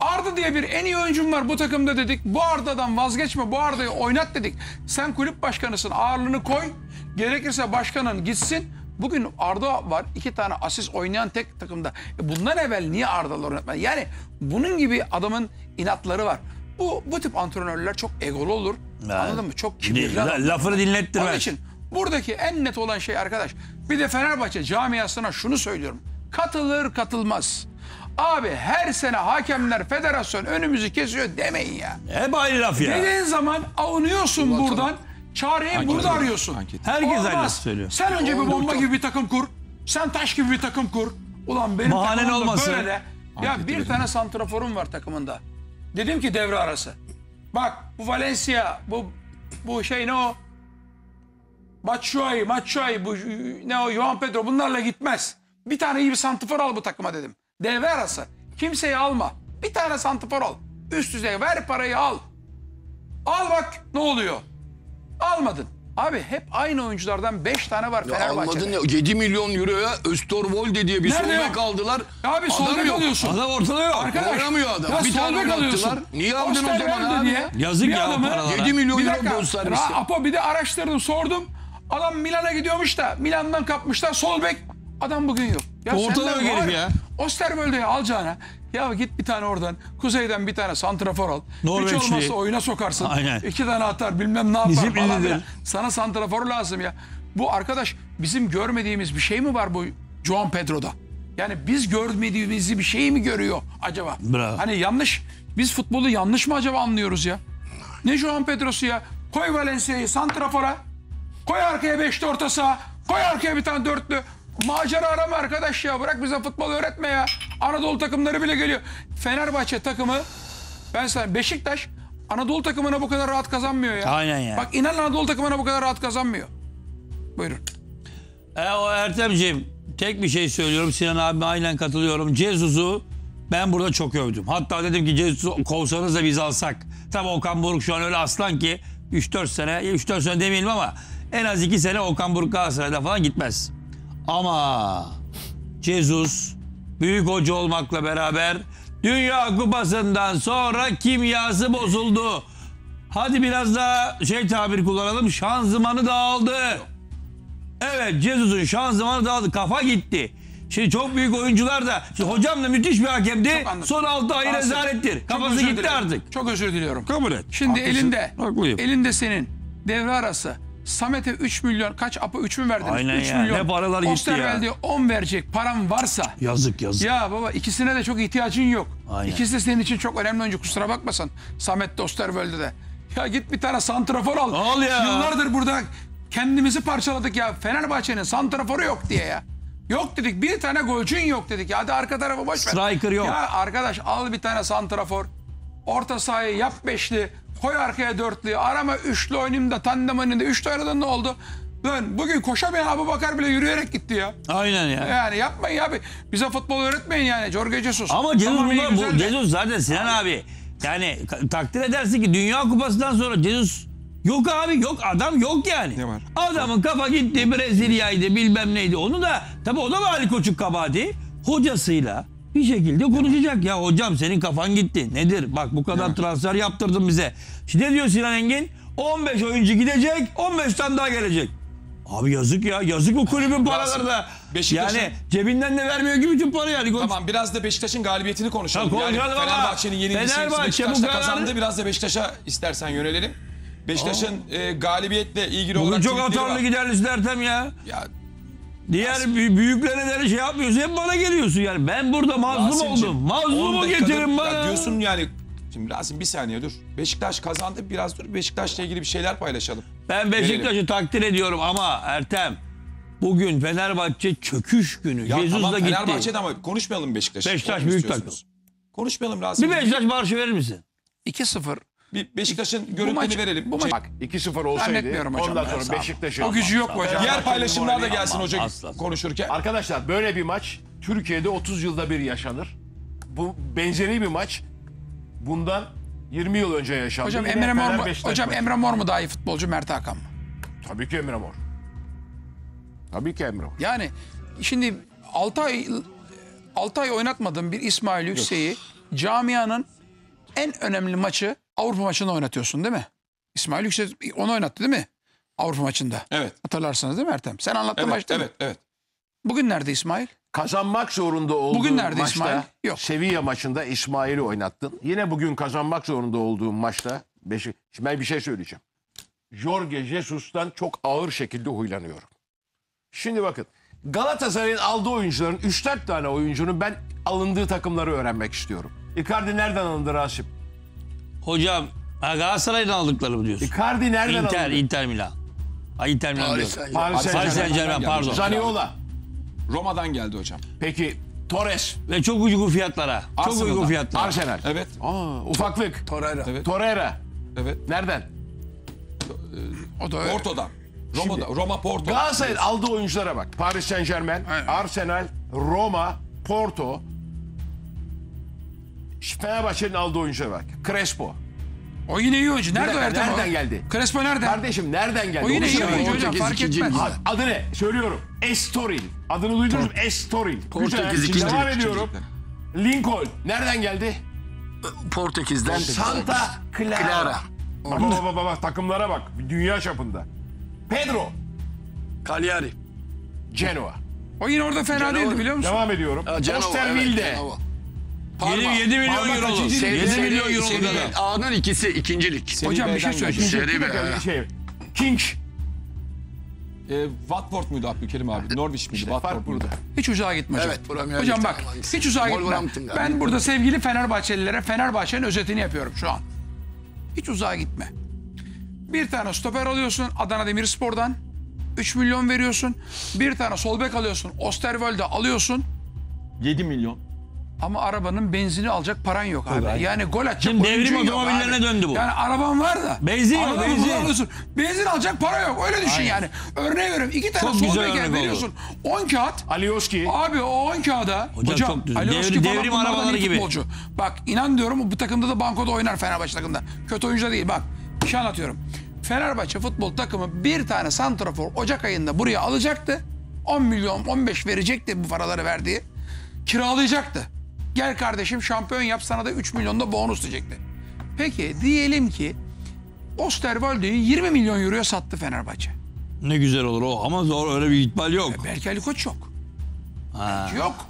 Arda diye bir en iyi oyuncum var bu takımda dedik. Bu Arda'dan vazgeçme bu Arda'yı oynat dedik. Sen kulüp başkanısın ağırlığını koy. Gerekirse başkanın gitsin. Bugün Arda var iki tane asist oynayan tek takımda. E bundan evvel niye Arda'lı oynatmadı? Yani bunun gibi adamın inatları var. Bu, bu tip antrenörler çok egolu olur. Anladın mı? Çok kibirli. La- lafını dinlettirmez. Onun için buradaki en net olan şey arkadaş. Bir de Fenerbahçe camiasına şunu söylüyorum. Katılır katılmaz. Abi her sene hakemler federasyon önümüzü kesiyor demeyin ya. Hep aynı laf ya. Dediğin zaman avunuyorsun buradan. Çareyi burada arıyorsun. Herkes aynı Olmaz. lafı söylüyor. Sen önce bir bomba gibi bir takım kur. Sen taş gibi bir takım kur. Ulan benim Bahanen takımım da olmasın. böyle de. Ya bir tane santraforum var takımında. Dedim ki devre arası. Bak bu Valencia, bu bu şey ne o? Batshuayi, Batshuayi, bu ne o? Johan Pedro bunlarla gitmez. Bir tane iyi bir santrafor al bu takıma dedim. Devre arası. Kimseyi alma. Bir tane santrafor al. Üst düzey ver parayı al. Al bak ne oluyor. Almadın. Abi hep aynı oyunculardan 5 tane var Ya Fenerbahçe'de. almadın ya 7 milyon euroya Österwolde diye bir sol bek aldılar. Ya abi sol Adam bek alıyorsun. Adam ortada yok. Arkadaş, Oynamıyor adam. Ya Bir tane bek oynattılar. alıyorsun. Niye aldın o zaman abi? diye Yazık bir ya adamı- paralara. 7 milyon Bir euro dakika. bonservisi. Ra- Apo bir de araştırdım sordum. Adam Milan'a gidiyormuş da Milan'dan kapmışlar sol bek. Adam bugün yok. Ya Ortada var herif ya. Osterwolde'yi alacağına ya git bir tane oradan kuzeyden bir tane santrafor al. Hiç Norveçli. olmazsa oyuna sokarsın. Aynen. İki tane atar bilmem ne yapar Bizim falan filan. Sana santrafor lazım ya. Bu arkadaş bizim görmediğimiz bir şey mi var bu Joan Pedro'da? Yani biz görmediğimiz bir şey mi görüyor acaba? Bravo. Hani yanlış. Biz futbolu yanlış mı acaba anlıyoruz ya? Ne Joan Pedro'su ya? Koy Valencia'yı santrafora. Koy arkaya beşli orta saha. Koy arkaya bir tane dörtlü. Macera arama arkadaş ya. Bırak bize futbol öğretme ya. Anadolu takımları bile geliyor. Fenerbahçe takımı ben sana Beşiktaş Anadolu takımına bu kadar rahat kazanmıyor ya. Aynen ya. Bak inan Anadolu takımına bu kadar rahat kazanmıyor. Buyurun. E, o Ertemciğim tek bir şey söylüyorum. Sinan abime aynen katılıyorum. Cezuz'u ben burada çok övdüm. Hatta dedim ki Cezuz'u kovsanız da biz alsak. Tabii Okan Buruk şu an öyle aslan ki 3-4 sene, 3-4 sene demeyelim ama en az 2 sene Okan Buruk Galatasaray'da falan gitmez. Ama Cezus büyük hoca olmakla beraber Dünya Kupası'ndan sonra kimyası bozuldu. Hadi biraz daha şey tabir kullanalım. Şanzımanı dağıldı. Evet Cezus'un şanzımanı dağıldı. Kafa gitti. Şimdi çok büyük oyuncular da şimdi hocam da müthiş bir hakemdi. Son 6 ay rezalettir. Kafası gitti dilerim. artık. Çok özür diliyorum. Kabul et. Şimdi elinde Haklıyım. elinde senin devre arası Samet'e 3 milyon kaç apı 3 mü verdiniz? Aynen 3 ya, milyon. ne paralar gitti ya. Osterwelde'ye 10 verecek param varsa Yazık yazık. ya baba ikisine de çok ihtiyacın yok. Aynen. İkisi de senin için çok önemli oyuncu kusura bakmasan. Samet de Osterwelde de. Ya git bir tane santrafor al. Al ya. Yıllardır burada kendimizi parçaladık ya. Fenerbahçe'nin santraforu yok diye ya. Yok dedik bir tane golcün yok dedik. ya. Hadi arka tarafı boş ver. Striker yok. Ya arkadaş al bir tane santrafor. Orta sahayı yap beşli. Koy arkaya dörtlü. Arama üçlü oynayayım da tandem oynayayım da. Üçlü oynadın ne oldu? Dön. Bugün koşamayan Abu Bakar bile yürüyerek gitti ya. Aynen ya. Yani yapmayın abi. Bize futbol öğretmeyin yani. Jorge Jesus. Ama Cezus Tamam, bunlar, bu. Cezus zaten Sinan abi. Yani ka- takdir edersin ki Dünya Kupası'ndan sonra Cezus yok abi yok adam yok yani. Ne var? Adamın kafa gitti Brezilya'ydı bilmem neydi. Onu da tabii o da mı Ali Koç'un kabahati? Hocasıyla bir şekilde konuşacak. Ya hocam senin kafan gitti. Nedir? Bak bu kadar transfer yaptırdın bize. Şimdi ne diyor Sinan Engin? 15 oyuncu gidecek 15 tane daha gelecek. Abi yazık ya. Yazık bu kulübün paraları da. Beşiktaş'ın- Yani cebinden de vermiyor gibi bütün parayı Koç. Tamam biraz da Beşiktaş'ın galibiyetini konuşalım. Ha, yani konuşalım ama Fenerbahçe'nin yenilgisi Fenerbahçe bu kadar- kazandı. Biraz da Beşiktaş'a istersen yönelelim. Beşiktaş'ın e, galibiyetle ilgili Bugün olarak çok tweetleri atarlı var. giderlisin Ertem ya. Ya Diğer bü- büyüklere de şey yapmıyorsun. Hep bana geliyorsun yani. Ben burada mazlum Rasim'cim, oldum. 10 Mazlumu dakikadır- getirin Ya bana. diyorsun yani Şimdi Rasim bir saniye dur. Beşiktaş kazandı. Biraz dur. Beşiktaş'la ilgili bir şeyler paylaşalım. Ben Beşiktaş'ı takdir ediyorum ama Ertem bugün Fenerbahçe çöküş günü. Ya Jesus tamam da gitti. Fenerbahçe'de ama konuşmayalım Beşiktaş'ı. Beşiktaş Onu mu büyük istiyorsunuz? Konuşmayalım Rasim. Bir Beşiktaş marşı verir misin? 2-0. Bir Beşiktaş'ın görüntünü maç- verelim. bu maç- Bak 2-0 olsaydı Zannetmiyorum hocam. ondan sonra sağ ol. Beşiktaş'ın... O gücü yok mu hocam? Diğer paylaşımlar da gelsin Aman, hoca asla. konuşurken. Arkadaşlar böyle bir maç Türkiye'de 30 yılda bir yaşanır. Bu benzeri bir maç bundan 20 yıl önce yaşandı. Hocam Yine Emre Mor mu? Hocam maçı. Emre Mor mu daha iyi futbolcu Mert Hakan mı? Tabii ki Emre Mor. Tabii ki Emre Mor. Yani şimdi 6 ay 6 ay oynatmadığın bir İsmail Yüksek'i camianın en önemli maçı Avrupa maçında oynatıyorsun değil mi? İsmail Yüksek onu oynattı değil mi? Avrupa maçında. Evet. Hatırlarsınız değil mi Ertem? Sen anlattın Evet, maçta evet, evet. Bugün nerede İsmail? Kazanmak zorunda olduğu Bugün nerede maçta İsmail? Yok. Sevilla maçında İsmail'i oynattın. Yine bugün kazanmak zorunda olduğum maçta Beşik... Şimdi ben bir şey söyleyeceğim. Jorge Jesus'tan çok ağır şekilde huylanıyorum. Şimdi bakın Galatasaray'ın aldığı oyuncuların 3-4 tane oyuncunun ben alındığı takımları öğrenmek istiyorum. Icardi nereden alındı Rasim? Hocam ha, Galatasaray'dan aldıkları mı diyorsun? Icardi nereden Inter, alındı? Inter Milan. Ha, Inter Milan Paris diyorum. Saint-Germain. Paris Paris Saint Saint-Germain. Germain pardon. Zaniola. Roma'dan geldi hocam. Peki Torres. Ve çok uygun fiyatlara. Çok Arsenal'dan. uygun fiyatlara. Arsenal. Evet. Aa, ufaklık. Torreira. Evet. Torreira. Evet. Nereden? O da öyle. Porto'dan. Roma'da, Roma Porto. Galatasaray'ın aldığı oyunculara bak. Paris Saint Germain, Aynen. Arsenal, Roma, Porto. Fenerbahçe'nin aldığı oyunculara bak. Crespo. O yine iyi oyuncu. Nerede o Ertem nereden o? geldi? Crespo nerede? Kardeşim nereden geldi? O yine iyi söyleyin. oyuncu hocam fark etmez. Adı ne? Söylüyorum. Estoril. Adını duydunuz mu? Estoril. Portekiz ikinci Devam ediyorum. Lincoln. Nereden geldi? Portekiz'den Santa Clara. Clara. Baba baba baba takımlara bak. Dünya çapında. Pedro. Cagliari. Genoa. O yine orada fena değildi biliyor musun? Devam ediyorum. Osterwilde. evet, Genova. 7, 7 milyon Parma euro. kaçıncı lig? 7 Seri- milyon euro Seri kadar. A'nın ikisi ikinci lig. Hocam bir şey söyleyeceğim. Seri Bir be. şey. King. E, Watford muydu Abdülkerim abi? Norwich miydi? İşte Watford muydu? burada. Hiç uzağa gitme hocam. Evet, Premier hocam Lig'de bak hiç uzağa gitme. Ben burada sevgili Fenerbahçelilere Fenerbahçe'nin özetini yapıyorum şu an. Hiç uzağa gitme. Bir tane stoper alıyorsun Adana Demirspor'dan. 3 milyon veriyorsun. Bir tane sol bek alıyorsun. Osterwolde alıyorsun. 7 milyon. Ama arabanın benzini alacak paran yok abi. abi. Yani gol atacak Şimdi devrim otomobillerine döndü bu. Yani araban var da. Benzin yok, benzin. Benzin alacak para yok. Öyle düşün yani. Örneğe veriyorum. İki tane Çok sol beker veriyorsun. 10 kağıt. Alioski. Abi o 10 kağıda. Hocam çok düzgün. Alioski Devri- falan devrim bunlardan arabaları gibi. Futbolcu. Bak inan diyorum bu takımda da bankoda oynar Fenerbahçe takımda. Kötü oyuncu değil bak. Bir şey anlatıyorum. Fenerbahçe futbol takımı bir tane santrafor Ocak ayında buraya alacaktı. 10 milyon 15 verecekti bu paraları verdiği. Kiralayacaktı. Gel kardeşim şampiyon yap sana da 3 milyon da bonus diyecekti. Peki diyelim ki Osterwolde'yi 20 milyon euroya sattı Fenerbahçe. Ne güzel olur o ama zor öyle bir ihtimal yok. Belki Ali Koç yok. Ha. Yok.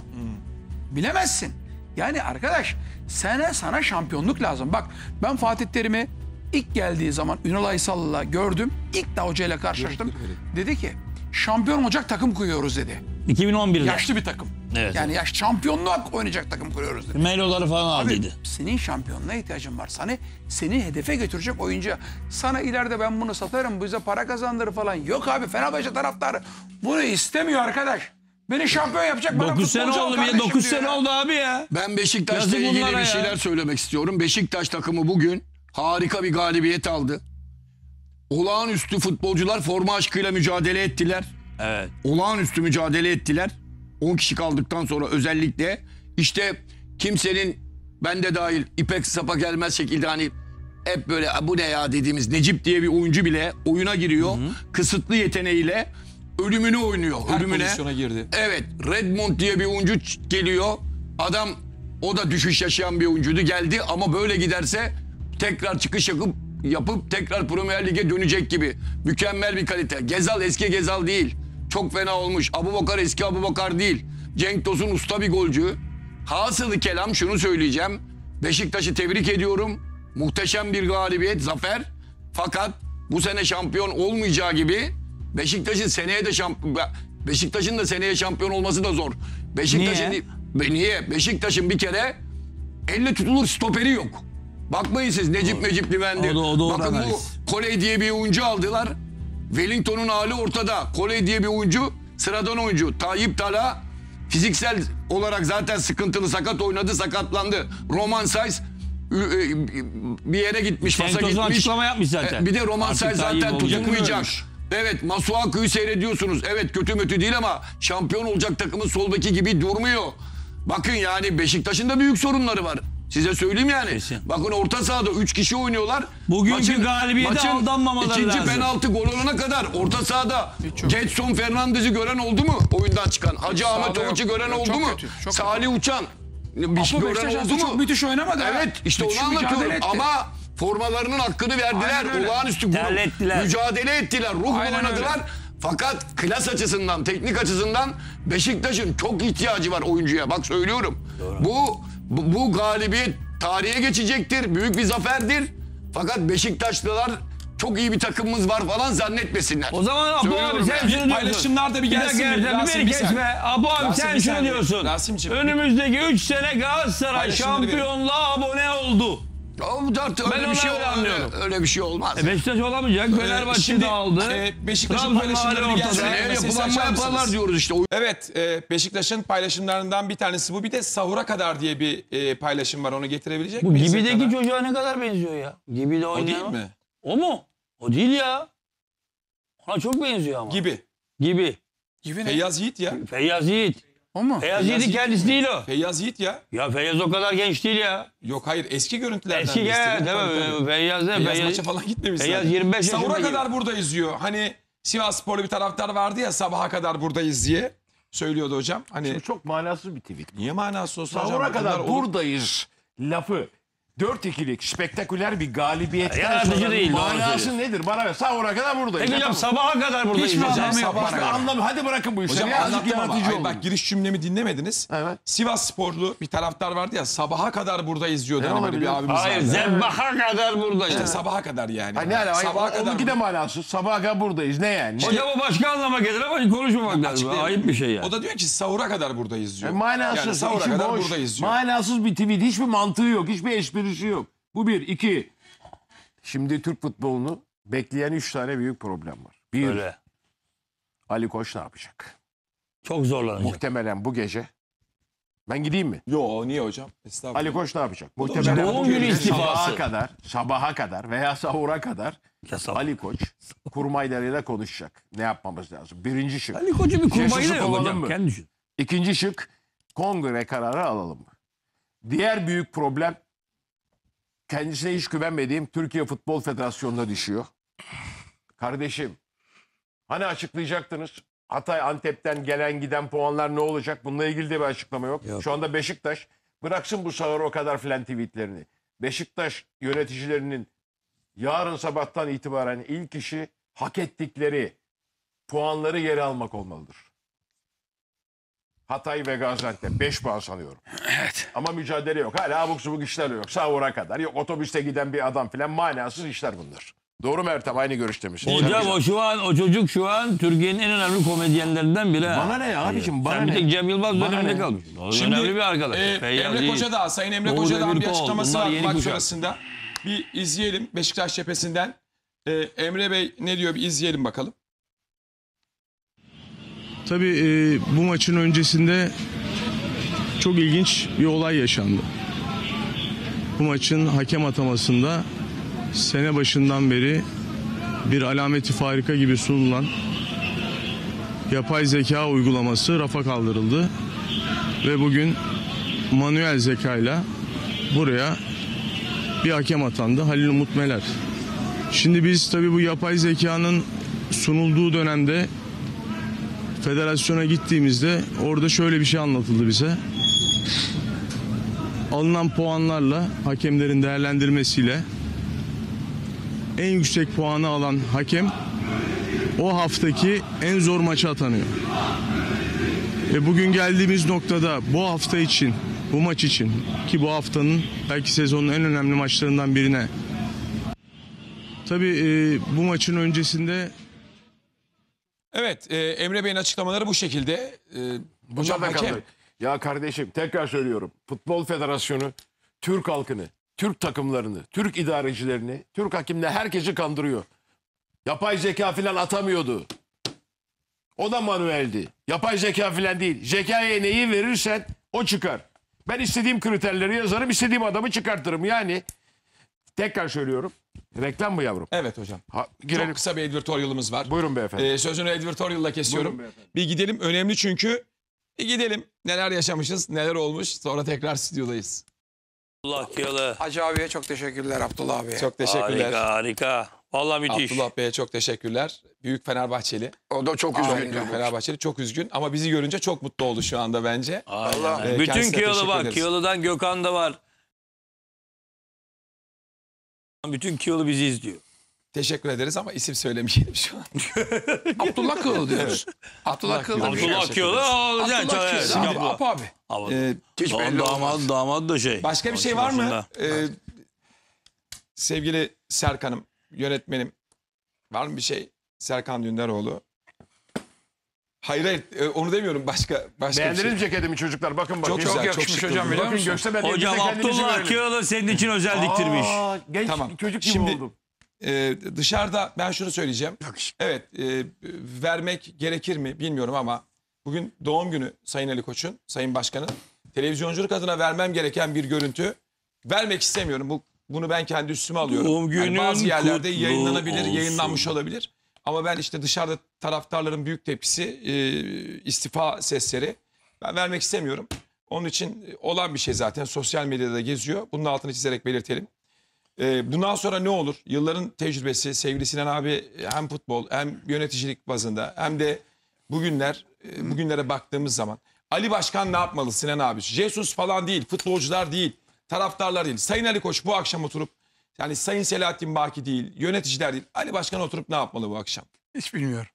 Bilemezsin. Yani arkadaş sana sana şampiyonluk lazım. Bak ben Fatih Terim'i ilk geldiği zaman Ünal Aysal'la gördüm. İlk de hocayla karşılaştım. Dedi ki şampiyon olacak takım kuruyoruz dedi. 2011'de. Yaşlı bir takım. Evet. Yani yaş şampiyonluğa oynayacak takım kuruyoruz dedi. Meloları falan Abi, aldıydı. senin şampiyonluğa ihtiyacın var. Seni, seni hedefe götürecek oyuncu. Sana ileride ben bunu satarım, bize para kazandırır falan. Yok abi Fenerbahçe taraftarı bunu istemiyor arkadaş. Beni şampiyon yapacak. bana 9 sene oldu kardeşim 9 diyor sene ya. oldu abi ya. Ben Beşiktaş'la Yazık ilgili bir ya. şeyler söylemek istiyorum. Beşiktaş takımı bugün harika bir galibiyet aldı. Olağanüstü futbolcular forma aşkıyla mücadele ettiler. Evet. olağanüstü mücadele ettiler. 10 kişi kaldıktan sonra özellikle işte kimsenin ben de dahil ipek sapa gelmez şekilde hani hep böyle "A, bu ne ya dediğimiz Necip diye bir oyuncu bile oyuna giriyor. Kısıtlı yeteneğiyle ölümünü oynuyor. Her ölümüne. pozisyona girdi. Evet Redmond diye bir oyuncu geliyor. Adam o da düşüş yaşayan bir oyuncuydu. Geldi ama böyle giderse tekrar çıkış yapıp, yapıp tekrar Premier Lig'e dönecek gibi. Mükemmel bir kalite. Gezal eski Gezal değil. Çok fena olmuş. Abu Bakar eski Abu Bakar değil. Cenk Tosun usta bir golcü. Hasılı kelam şunu söyleyeceğim. Beşiktaş'ı tebrik ediyorum. Muhteşem bir galibiyet, zafer. Fakat bu sene şampiyon olmayacağı gibi Beşiktaş'ın seneye de şampiyon Beşiktaş'ın da seneye şampiyon olması da zor. Beşiktaş'ın Niye? Be- niye? Beşiktaş'ın bir kere elle tutulur stoperi yok. Bakmayın siz Necip Mecip Livendi. O da- o doğru Bakın bu. Koley diye bir oyuncu aldılar. Wellington'un hali ortada. Koley diye bir oyuncu, sıradan oyuncu. Tayyip Tala fiziksel olarak zaten sıkıntılı sakat oynadı, sakatlandı. Roman Sayz ü- ü- bir yere gitmiş, Cenk Tosun gitmiş. açıklama yapmış zaten. E, Bir de Roman Tayyip zaten. Yakınıyormuş. Evet Masuaku'yu seyrediyorsunuz. Evet kötü mütü değil ama şampiyon olacak takımın sol beki gibi durmuyor. Bakın yani Beşiktaş'ın da büyük sorunları var. Size söyleyeyim yani. Kesin. Bakın orta sahada 3 kişi oynuyorlar. Bugünkü galibiyete aldanmamaları ikinci lazım. penaltı gol olana kadar orta sahada Getson Fernandez'i gören oldu mu oyundan çıkan? Hacı Ahmet yok. gören Yok, oldu mu? kötü, Salih Uçan bir şey gören oldu mu? çok müthiş oynamadı. Evet işte onu Müthiş mücadele anlatıyorum ama formalarının hakkını verdiler. Olağanüstü grup. Mücadele ettiler. Ruh Aynen oynadılar. öyle. Fakat klas açısından, teknik açısından Beşiktaş'ın çok ihtiyacı var oyuncuya. Bak söylüyorum. Bu, bu bu galibiyet tarihe geçecektir. Büyük bir zaferdir. Fakat Beşiktaşlılar çok iyi bir takımımız var falan zannetmesinler. O zaman Apo abi sen şunu diyorsun. Paylaşımlar da bir gelsin dakika, bir, Rasim, bir kesme. Apo abi Rasim, sen şunu diyorsun. Rasimciğim. Önümüzdeki 3 sene Galatasaray şampiyonluğa abone oldu. O dört- öyle Ben bir şey öyle anlıyorum. Öyle, öyle bir şey olmaz. E Beşiktaş olamayacak. Fenerbahçe şimdi, de aldı. e, Beşiktaş'ın paylaşımları Mesela yapılanma yaparlar diyoruz işte. Evet, e, Beşiktaş'ın paylaşımlarından bir tanesi bu. Bir de sahura kadar diye bir e, paylaşım var. Onu getirebilecek Bu miyiz Gibi'deki ekrana? çocuğa ne kadar benziyor ya? Gibi'de O değil oynayan. mi? O mu? O değil ya. Ona çok benziyor ama. Gibi. Gibi. Gibi ne? Feyyaz Yiğit ya. Feyyaz Yiğit. O mu? Feyyaz Yiğit'in Yiğit kendisi değil o. Feyyaz Yiğit ya. Ya Feyyaz o kadar genç değil ya. Yok hayır eski görüntülerden. Eski istedim. değil mi? Feyyaz ne? Feyyaz Feyyaz, maça falan gitmemiş Feyyaz zaten. 25 yaşında Sahura kadar buradayız diyor. Hani Sivas Sporlu bir taraftar vardı ya sabaha kadar buradayız diye söylüyordu hocam. Hani Bu çok manasız bir tweet. niye manası olsun hocam? Sahura Bunlar kadar olur. buradayız lafı. 4-2'lik spektaküler bir galibiyetten Yaratıcı sonra değil, doğru manası söylüyorsun. nedir? Bana ver. Sahura kadar buradayız. Peki hocam sabaha kadar buradayız. Hiçbir hocam. anlamı yok. Sabaha bana kadar. göre. Anlam, hadi bırakın bu işleri. Hocam Azıcık anlattım ama. yaratıcı Hayır, olun. bak giriş cümlemi dinlemediniz. Evet. Sivas Sporlu bir taraftar vardı ya sabaha kadar buradayız diyordu. Ne Hani böyle bir abimiz Hayır vardı. zebbaha kadar buradayız. İşte sabaha kadar yani. Ha, ne ala? Sabaha Sabaha kadar. de manasız. Sabaha kadar buradayız. Ne yani? Hocam o başka anlama gelir ama konuşmamak lazım. Açıklayayım. Ayıp bir şey ya. O da diyor ki sahura kadar buradayız diyor. E, manasız. Yani sahura içi kadar boş. buradayız diyor. Manasız bir tweet. Hiçbir mantığı yok. Hiçbir esprisi yok. Bu bir. iki. Şimdi Türk futbolunu bekleyen üç tane büyük problem var. Bir, Öyle. Ali Koç ne yapacak? Çok zorlanacak. Muhtemelen bu gece Ben gideyim mi? Yo niye hocam? Estağfurullah. Ali Koç ne yapacak? Muhtemelen Doğum bugün günü istifası. Sabaha kadar, sabaha kadar veya sahura kadar Ya sabah. Ali Koç kurmaylarıyla konuşacak. Ne yapmamız lazım? Birinci şık. Ali Koç'un bir kurmayı da kovalım hocam. mı? Kendi düşün. İkinci şık kongre kararı alalım mı? Diğer büyük problem kendisine hiç güvenmediğim Türkiye Futbol Federasyonu'na düşüyor. Kardeşim hani açıklayacaktınız? Hatay Antep'ten gelen giden puanlar ne olacak? Bununla ilgili de bir açıklama yok. Şu anda Beşiktaş bıraksın bu sağır o kadar filan tweetlerini. Beşiktaş yöneticilerinin yarın sabahtan itibaren ilk işi hak ettikleri puanları geri almak olmalıdır. Hatay ve Gaziantep 5 puan sanıyorum. Evet. Ama mücadele yok. Hala abuk subuk işler yok. Sahura kadar. Yok otobüste giden bir adam filan manasız işler bunlar. Doğru mu Ertem? Aynı görüşte misiniz? Hocam o şu an o çocuk şu an Türkiye'nin en önemli komedyenlerinden biri. ha. Bana ne ya abicim? Bana Sen bir ne? tek Cem Yılmaz Bana döneminde ne? kalmış. O Şimdi önemli bir arkadaş. e, Emre değil. Koca da, Sayın Emre Doğu Koca'dan bir Demirkol, açıklaması bunlar var yeni maç kuşak. sonrasında. Bir izleyelim Beşiktaş cephesinden. E, Emre Bey ne diyor bir izleyelim bakalım. Tabii e, bu maçın öncesinde çok ilginç bir olay yaşandı. Bu maçın hakem atamasında sene başından beri bir alameti farika gibi sunulan yapay zeka uygulaması rafa kaldırıldı ve bugün manuel zekayla buraya bir hakem atandı Halil Umut Meler. Şimdi biz tabii bu yapay zekanın sunulduğu dönemde federasyona gittiğimizde orada şöyle bir şey anlatıldı bize. Alınan puanlarla hakemlerin değerlendirmesiyle en yüksek puanı alan hakem o haftaki en zor maça atanıyor. Ve bugün geldiğimiz noktada bu hafta için, bu maç için ki bu haftanın belki sezonun en önemli maçlarından birine. Tabii e, bu maçın öncesinde Evet e, Emre Bey'in açıklamaları bu şekilde. E, hocam Bunlar da hakem. kaldı. Ya kardeşim tekrar söylüyorum. Futbol Federasyonu Türk halkını, Türk takımlarını, Türk idarecilerini, Türk hakimle herkesi kandırıyor. Yapay zeka filan atamıyordu. O da manueldi. Yapay zeka filan değil. Zekaya neyi verirsen o çıkar. Ben istediğim kriterleri yazarım, istediğim adamı çıkartırım. Yani tekrar söylüyorum. Reklam mı yavrum? Evet hocam. Ha, girelim. Çok kısa bir advertorial'ımız var. Buyurun beyefendi. E, sözünü advertorial'la kesiyorum. Bir gidelim önemli çünkü. Bir gidelim neler yaşamışız, neler olmuş. Sonra tekrar stüdyodayız. Allah Kiyalı. Hacı abiye çok teşekkürler Abdullah abiye. Çok teşekkürler. Harika harika. Vallahi müthiş. Abdullah Bey'e çok teşekkürler. Büyük Fenerbahçeli. O da çok üzgün. büyük Fenerbahçeli çok üzgün ama bizi görünce çok mutlu oldu şu anda bence. Aynen. Ee, Bütün Kiyalı var. Kiyalı'dan Gökhan da var. Bütün Kiyalı bizi izliyor. Teşekkür ederiz ama isim söylemeyelim şu an. Abdullah Kıl diyoruz. Abdullah Kıl. Abdullah yani Abdullah. Abi, Abdullah. Apo abi. Ama Ee, Hiç o belli damat, olmaz. damat da şey. başka bir şey var mı? Ee, sevgili Serkan'ım, yönetmenim. Var mı bir şey? Serkan Dündaroğlu. Hayır hayır e, onu demiyorum başka başka bir Beğendiniz şey. mi ceketimi çocuklar? Bakın bakın. Çok güzel, Çok çok yakışmış şık hocam biliyor Bakın musun? göstermeden Hocam bize kendimizi Abdullah. Kiyalı senin için özel diktirmiş. Aa, genç Tamam. çocuk gibi Şimdi- oldum. Ee, dışarıda ben şunu söyleyeceğim. Evet e, vermek gerekir mi bilmiyorum ama bugün doğum günü Sayın Ali Koç'un, Sayın Başkan'ın televizyonculuk adına vermem gereken bir görüntü. Vermek istemiyorum. Bu bunu ben kendi üstüme alıyorum. Doğum Yani bazı günün yerlerde kutlu yayınlanabilir, olsun. yayınlanmış olabilir. Ama ben işte dışarıda taraftarların büyük tepkisi, e, istifa sesleri. Ben vermek istemiyorum. Onun için e, olan bir şey zaten. Sosyal medyada geziyor. Bunun altını çizerek belirtelim. Ee, bundan sonra ne olur? Yılların tecrübesi sevgili Sinan abi hem futbol hem yöneticilik bazında hem de bugünler e, bugünlere baktığımız zaman Ali Başkan ne yapmalı Sinan abi? Jesus falan değil, futbolcular değil, taraftarlar değil. Sayın Ali Koç bu akşam oturup yani Sayın Selahattin Baki değil, yöneticiler değil. Ali Başkan oturup ne yapmalı bu akşam? Hiç bilmiyorum.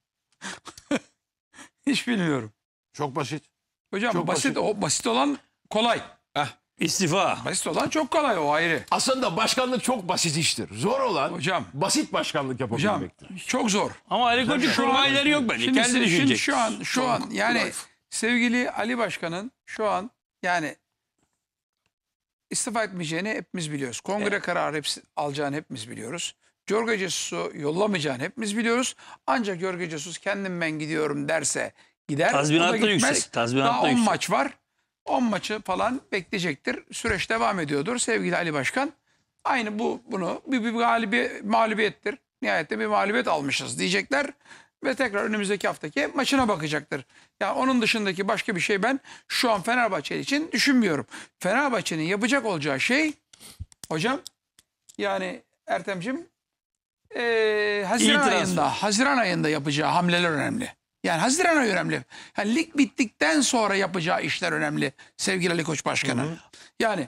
Hiç bilmiyorum. Çok basit. Hocam Çok basit, basit. o basit olan kolay. İstifa. Basit olan çok kolay o ayrı. Aslında başkanlık çok basit iştir. Zor olan Hocam. basit başkanlık Hocam yapabilmektir. çok zor. Ama Ali Koç'un Şu an- kurmayları yok bence. Şimdi, Kendi şimdi düşünecek. şu an şu an yani sevgili Ali Başkan'ın şu an yani istifa etmeyeceğini hepimiz biliyoruz. Kongre kararı hepsi, alacağını hepimiz biliyoruz. Jorge Jesus'u yollamayacağını hepimiz biliyoruz. Ancak Jorge Jesus kendim ben gidiyorum derse gider. Tazminat da yüksek, tazminat Daha da 10 yüksek. maç var. 10 maçı falan bekleyecektir. Süreç devam ediyordur sevgili Ali Başkan. Aynı bu bunu bir, bir galibi, mağlubiyettir. Nihayette bir mağlubiyet almışız diyecekler ve tekrar önümüzdeki haftaki maçına bakacaktır. Ya onun dışındaki başka bir şey ben şu an Fenerbahçe için düşünmüyorum. Fenerbahçe'nin yapacak olacağı şey hocam yani Ertem'cim eee Haziran transfer. ayında Haziran ayında yapacağı hamleler önemli. Yani Haziran ayı önemli. Yani lig bittikten sonra yapacağı işler önemli sevgili Ali Koç Başkanı. Yani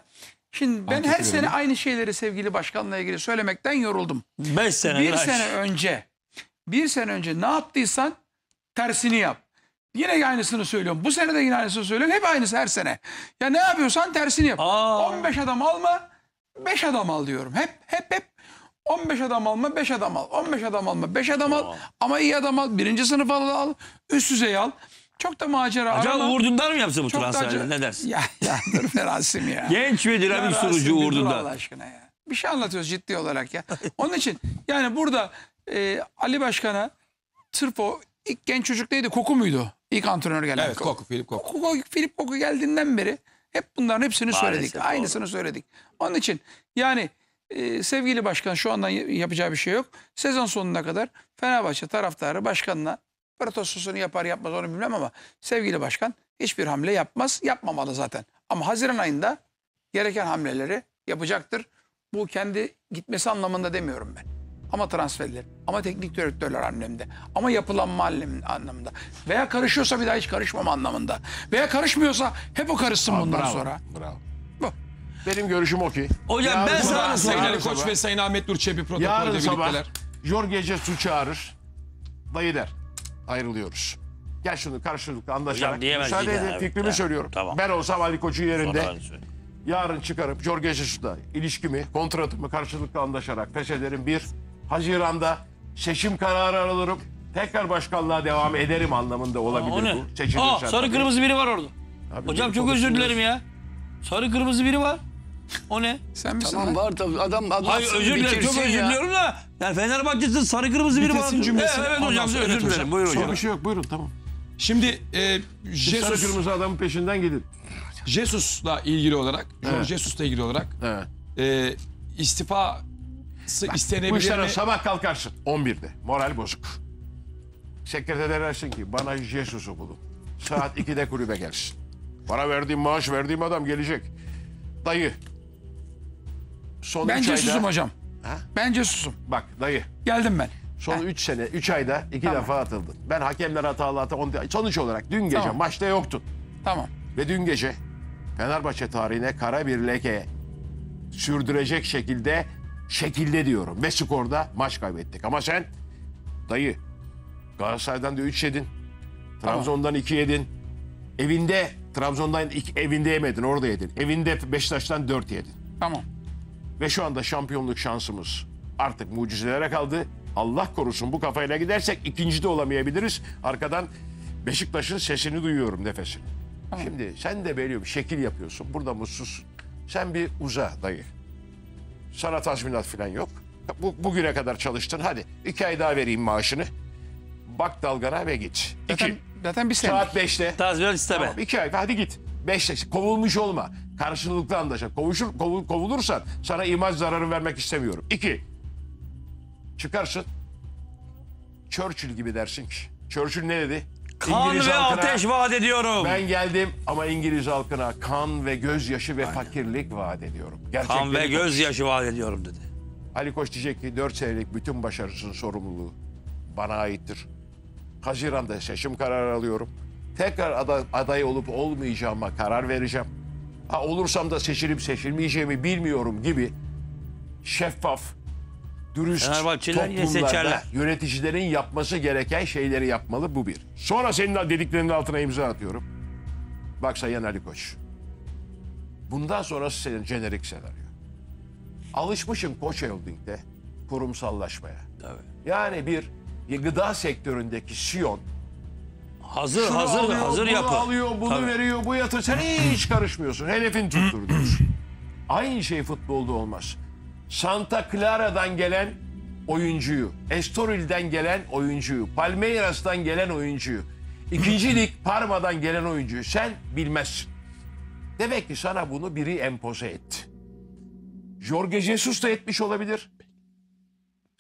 şimdi ben her sene aynı şeyleri sevgili başkanla ilgili söylemekten yoruldum. 5 sene. Bir sene önce bir sene önce ne yaptıysan tersini yap. Yine aynısını söylüyorum. Bu sene de yine aynısını söylüyorum. Hep aynısı her sene. Ya ne yapıyorsan tersini yap. Aa. 15 adam alma, 5 adam al diyorum. Hep hep hep 15 adam alma, 5 adam al. 15 adam alma, 5 adam al. Ama iyi adam al. Birinci sınıf al, al. Üst düzey al. Çok da macera Acaba arama. Uğur Dündar mı yapsa bu Çok transferleri? Ne dersin? Ya, ya dur be Rasim ya. Genç ve dinamik sunucu Uğur Dündar. Allah aşkına ya. Bir şey anlatıyoruz ciddi olarak ya. Onun için yani burada e, Ali Başkan'a sırf o ilk genç çocuk neydi? Koku muydu? İlk antrenör gelen. Evet Koku, Filip Koku. Koku, Filip Koku geldiğinden beri hep bunların hepsini Maalesef söyledik. doğru. Aynısını söyledik. Onun için yani e, sevgili başkan şu andan y- yapacağı bir şey yok. Sezon sonuna kadar Fenerbahçe taraftarı başkanla protestosunu yapar yapmaz onu bilmem ama sevgili başkan hiçbir hamle yapmaz. Yapmamalı zaten. Ama Haziran ayında gereken hamleleri yapacaktır. Bu kendi gitmesi anlamında demiyorum ben. Ama transferler, ama teknik direktörler anlamında, ama yapılanma anlam- anlamında. Veya karışıyorsa bir daha hiç karışmama anlamında. Veya karışmıyorsa hep o karışsın bundan Bravo, sonra. Bravo. Bu. Benim görüşüm o ki. Hocam Yarın ben sabah- sana Sayın Koç sabah- ve Sayın Ahmet Nur Çebi protokolde Yarın sabah birlikteler. Jorge Jesus çağırır. Dayı der. Ayrılıyoruz. Gel şunu karşılıklı anlaşarak. Hocam diyemez Müsaade edin fikrimi söylüyorum. Tamam. Ben olsam Ali Koç'un yerinde yarın çıkarıp Jorge Jesus'la ilişkimi, kontratımı karşılıklı anlaşarak feshederim. Bir, Haziran'da seçim kararı alırım. Tekrar başkanlığa devam ederim anlamında O olabilir ne? bu. Seçilirsen Aa, sarı tabii. kırmızı biri var orada. Abi Hocam çok özür dilerim ya. Sarı kırmızı biri var. O ne? Sen misin Tamam var tabii adam anlatsın Hayır özür dilerim çok özür diliyorum da. Yani Fenerbahçe'sin sarı kırmızı biri var. Cümlesini. Evet, evet hocam özür dilerim. hocam. Buyur Sorun hocam. bir şey yok buyurun tamam. Şimdi e, Sarı Jesus, kırmızı adamın peşinden gidin. Jesus'la ilgili olarak, Evet. Jesus'la ilgili olarak Evet. e, istifası Bu istenebilir işlere mi? sabah kalkarsın 11'de. Moral bozuk. Sekretere dersin ki bana Jesus'u bulun. Saat 2'de kulübe gelsin. Bana verdiğim maaş verdiğim adam gelecek. Dayı. Son Ben üç cesusum ayda, hocam. Ha? Ben cesusum. Bak dayı. Geldim ben. Son 3 sene, 3 ayda 2 defa atıldın. Ben hakemler hatalı hata. on- Sonuç olarak dün gece Tamam. maçta yoktun. Tamam. Ve dün gece Fenerbahçe tarihine kara bir leke sürdürecek şekilde şekilde diyorum. Ve skorda maç kaybettik. Ama sen dayı Galatasaray'dan da 3 yedin. Trabzon'dan 2 yedin. Evinde Trabzon'dan iki, evinde yemedin orada yedin. Evinde Beşiktaş'tan 4 yedin. Tamam. Ve şu anda şampiyonluk şansımız artık mucizelere kaldı. Allah korusun bu kafayla gidersek ikinci de olamayabiliriz. Arkadan Beşiktaş'ın sesini duyuyorum nefesini. Şimdi sen de böyle bir şekil yapıyorsun. Burada mutsuzsun. Sen bir uza dayı. Sana tazminat falan yok. Bu, bugüne kadar çalıştın. Hadi iki ay daha vereyim maaşını. Bak dalgana ve git. Zaten, İki, zaten bir sene. saat beşte. Tazminat isteme. Tamam iki ay hadi git. Beş kovulmuş olma. Karşılıklı anlaşalım. Kovuşur, kovul- kovulursan sana imaj zararı vermek istemiyorum. İki. Çıkarsın. Churchill gibi dersin ki. Churchill ne dedi? Kan İngiliz ve halkına, ateş vaat ediyorum. Ben geldim ama İngiliz halkına kan ve gözyaşı ve fakirlik vaat ediyorum. Gerçekleri Kan ve gözyaşı vaat ediyorum dedi. Ali Koç diyecek ki 4 senelik bütün başarısının sorumluluğu bana aittir. Haziran'da seçim kararı alıyorum. Tekrar ada- aday olup olmayacağıma karar vereceğim. Ha, olursam da seçilip seçilmeyeceğimi bilmiyorum gibi şeffaf, dürüst Fenerbahçeliler yine toplumlarda seçerler. yöneticilerin yapması gereken şeyleri yapmalı bu bir. Sonra senin dediklerinin altına imza atıyorum. Bak Sayın Ali Koç. Bundan sonrası senin jenerik senaryo. Alışmışım Koç Holding'de kurumsallaşmaya. Tabii. Yani bir gıda sektöründeki Siyon Hazır şunu hazır alıyor, hazır bunu yapı. alıyor, bunu Tabii. veriyor, bu yatır. Sen hiç karışmıyorsun. Hedefin tuttur diyorsun. Aynı şey futbolda olmaz. Santa Clara'dan gelen oyuncuyu, Estoril'den gelen oyuncuyu, Palmeiras'tan gelen oyuncuyu, ikinci lig Parma'dan gelen oyuncuyu sen bilmezsin. Demek ki sana bunu biri empoze etti. Jorge Jesus da etmiş olabilir.